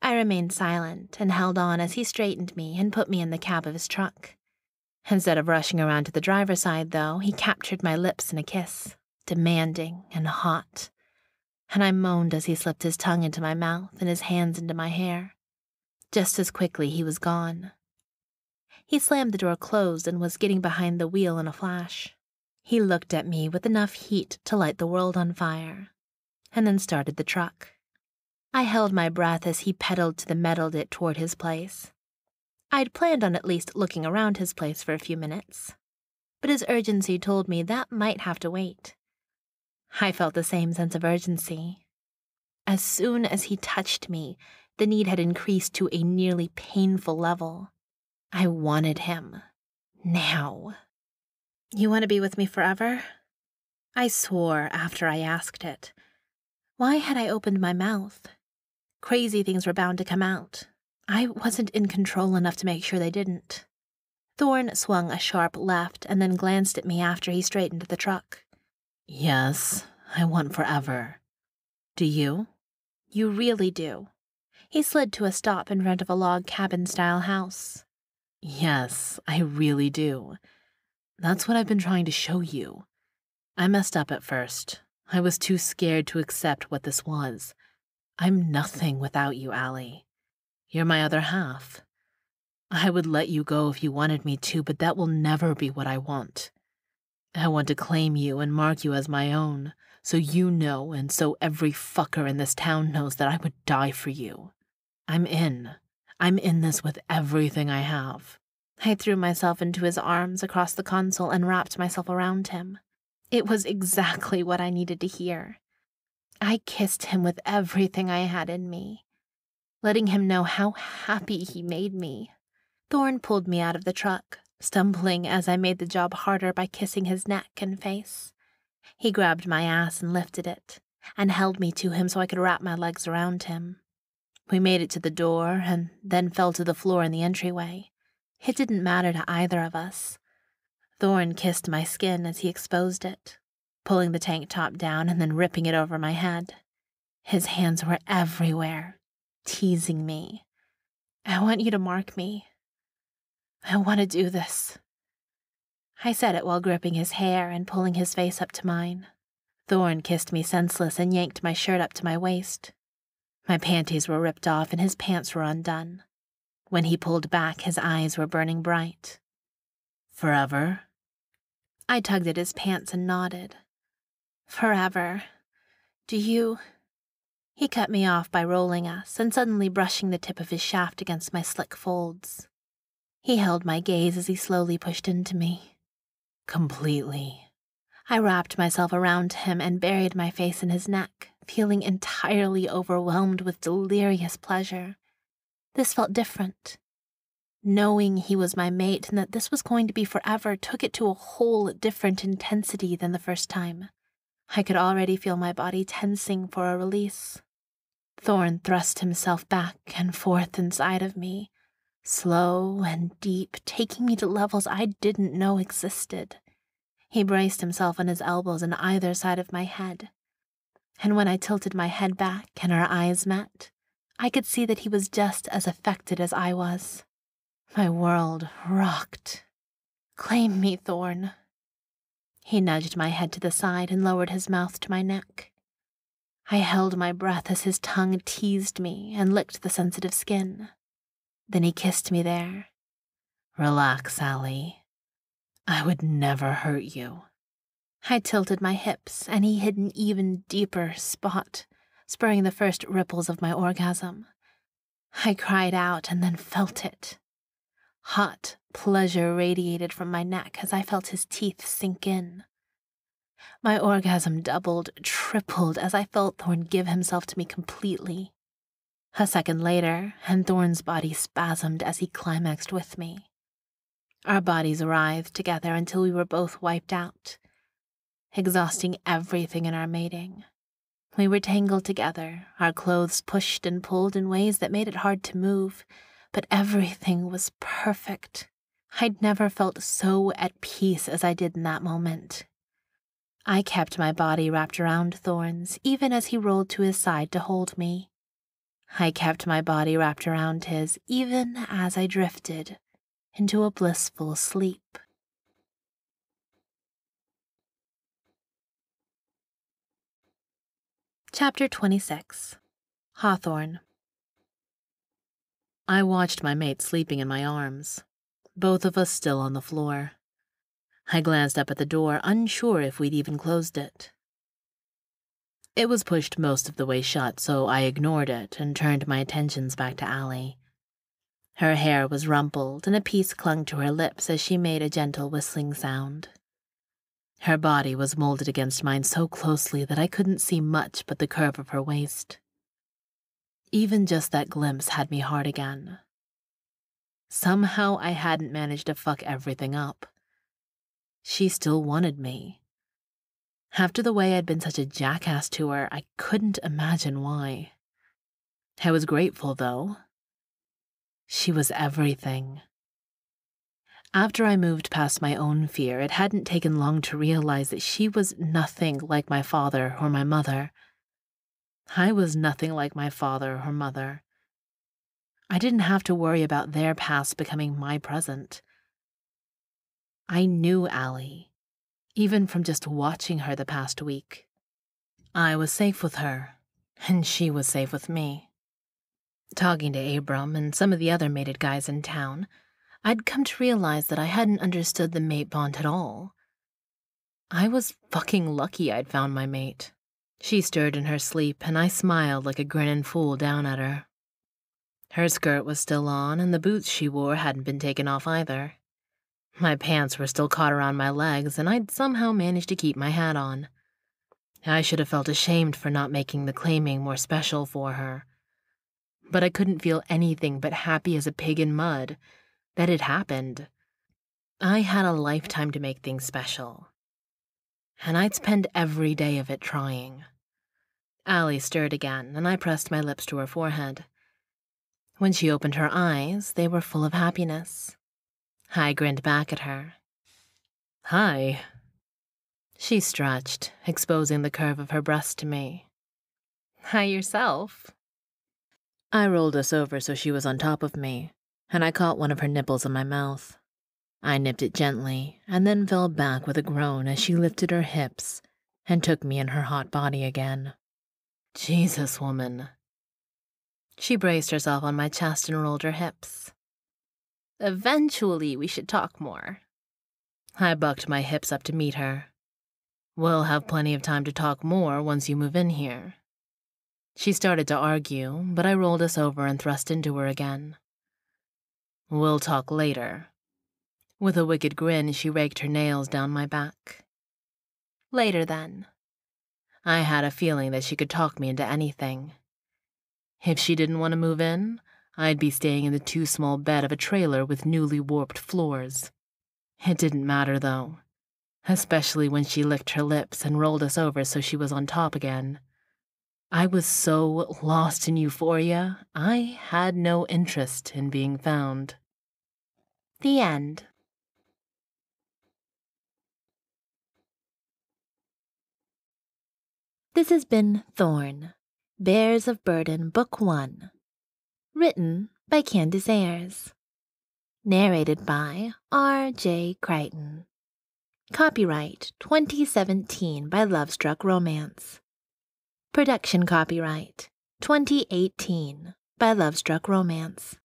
A: I remained silent and held on as he straightened me and put me in the cab of his truck. Instead of rushing around to the driver's side, though, he captured my lips in a kiss, demanding and hot. And I moaned as he slipped his tongue into my mouth and his hands into my hair. Just as quickly, he was gone. He slammed the door closed and was getting behind the wheel in a flash. He looked at me with enough heat to light the world on fire, and then started the truck. I held my breath as he pedaled to the metal it toward his place. I'd planned on at least looking around his place for a few minutes, but his urgency told me that might have to wait. I felt the same sense of urgency. As soon as he touched me, the need had increased to a nearly painful level. I wanted him. Now. You want to be with me forever? I swore after I asked it. Why had I opened my mouth? Crazy things were bound to come out. I wasn't in control enough to make sure they didn't. Thorn swung a sharp left and then glanced at me after he straightened the truck.
C: Yes, I want forever. Do you?
A: You really do. He slid to a stop in front of a log cabin style house.
C: Yes, I really do. That's what I've been trying to show you. I messed up at first. I was too scared to accept what this was. I'm nothing without you, Allie. You're my other half. I would let you go if you wanted me to, but that will never be what I want. I want to claim you and mark you as my own, so you know and so every fucker in this town knows that I would die for you. I'm in. I'm in this with everything I have.
A: I threw myself into his arms across the console and wrapped myself around him. It was exactly what I needed to hear. I kissed him with everything I had in me, letting him know how happy he made me. Thorn pulled me out of the truck, stumbling as I made the job harder by kissing his neck and face. He grabbed my ass and lifted it, and held me to him so I could wrap my legs around him. We made it to the door and then fell to the floor in the entryway. It didn't matter to either of us. Thorn kissed my skin as he exposed it, pulling the tank top down and then ripping it over my head. His hands were everywhere, teasing me. I want you to mark me. I want to do this. I said it while gripping his hair and pulling his face up to mine. Thorn kissed me senseless and yanked my shirt up to my waist. My panties were ripped off and his pants were undone. When he pulled back, his eyes were burning bright.
C: Forever?
A: I tugged at his pants and nodded. Forever. Do you. He cut me off by rolling us and suddenly brushing the tip of his shaft against my slick folds. He held my gaze as he slowly pushed into me.
C: Completely.
A: I wrapped myself around him and buried my face in his neck, feeling entirely overwhelmed with delirious pleasure. This felt different. Knowing he was my mate and that this was going to be forever took it to a whole different intensity than the first time. I could already feel my body tensing for a release. Thorn thrust himself back and forth inside of me, slow and deep, taking me to levels I didn't know existed. He braced himself on his elbows on either side of my head. And when I tilted my head back and our eyes met, I could see that he was just as affected as I was. My world rocked. Claim me, Thorn. He nudged my head to the side and lowered his mouth to my neck. I held my breath as his tongue teased me and licked the sensitive skin. Then he kissed me there.
B: Relax, Allie. I would never hurt you.
A: I tilted my hips, and he hit an even deeper spot, spurring the first ripples of my orgasm. I cried out and then felt it. Hot pleasure radiated from my neck as I felt his teeth sink in. My orgasm doubled, tripled as I felt Thorn give himself to me completely. A second later, and Thorn's body spasmed as he climaxed with me. Our bodies writhed together until we were both wiped out, exhausting everything in our mating. We were tangled together, our clothes pushed and pulled in ways that made it hard to move, but everything was perfect. I'd never felt so at peace as I did in that moment. I kept my body wrapped around Thorn's, even as he rolled to his side to hold me. I kept my body wrapped around his, even as I drifted into a blissful sleep. Chapter 26 Hawthorne
B: I watched my mate sleeping in my arms, both of us still on the floor. I glanced up at the door, unsure if we'd even closed it. It was pushed most of the way shut, so I ignored it and turned my attentions back to Allie. Her hair was rumpled, and a piece clung to her lips as she made a gentle whistling sound. Her body was molded against mine so closely that I couldn't see much but the curve of her waist. Even just that glimpse had me hard again. Somehow I hadn't managed to fuck everything up she still wanted me. After the way I'd been such a jackass to her, I couldn't imagine why. I was grateful, though. She was everything. After I moved past my own fear, it hadn't taken long to realize that she was nothing like my father or my mother. I was nothing like my father or mother. I didn't have to worry about their past becoming my present. I knew Allie, even from just watching her the past week. I was safe with her, and she was safe with me. Talking to Abram and some of the other mated guys in town, I'd come to realize that I hadn't understood the mate bond at all. I was fucking lucky I'd found my mate. She stirred in her sleep, and I smiled like a grinning fool down at her. Her skirt was still on, and the boots she wore hadn't been taken off either. My pants were still caught around my legs, and I'd somehow managed to keep my hat on. I should have felt ashamed for not making the claiming more special for her. But I couldn't feel anything but happy as a pig in mud that it happened. I had a lifetime to make things special. And I'd spend every day of it trying. Allie stirred again, and I pressed my lips to her forehead. When she opened her eyes, they were full of happiness. I grinned back at her. Hi. She stretched, exposing the curve of her breast to me.
A: Hi yourself.
B: I rolled us over so she was on top of me, and I caught one of her nipples in my mouth. I nipped it gently, and then fell back with a groan as she lifted her hips and took me in her hot body again. Jesus, woman. She braced herself on my chest and rolled her hips.
A: Eventually, we should talk more.
B: I bucked my hips up to meet her. We'll have plenty of time to talk more once you move in here. She started to argue, but I rolled us over and thrust into her again. We'll talk later. With a wicked grin, she raked her nails down my back.
A: Later, then.
B: I had a feeling that she could talk me into anything. If she didn't want to move in, I'd be staying in the too small bed of a trailer with newly warped floors. It didn't matter, though, especially when she licked her lips and rolled us over so she was on top again. I was so lost in euphoria, I had no interest in being found.
A: The end. This has been Thorn, Bears of Burden, Book 1. Written by Candace Ayers. Narrated by R. J. Crichton. Copyright 2017 by Lovestruck Romance. Production copyright 2018 by Lovestruck Romance.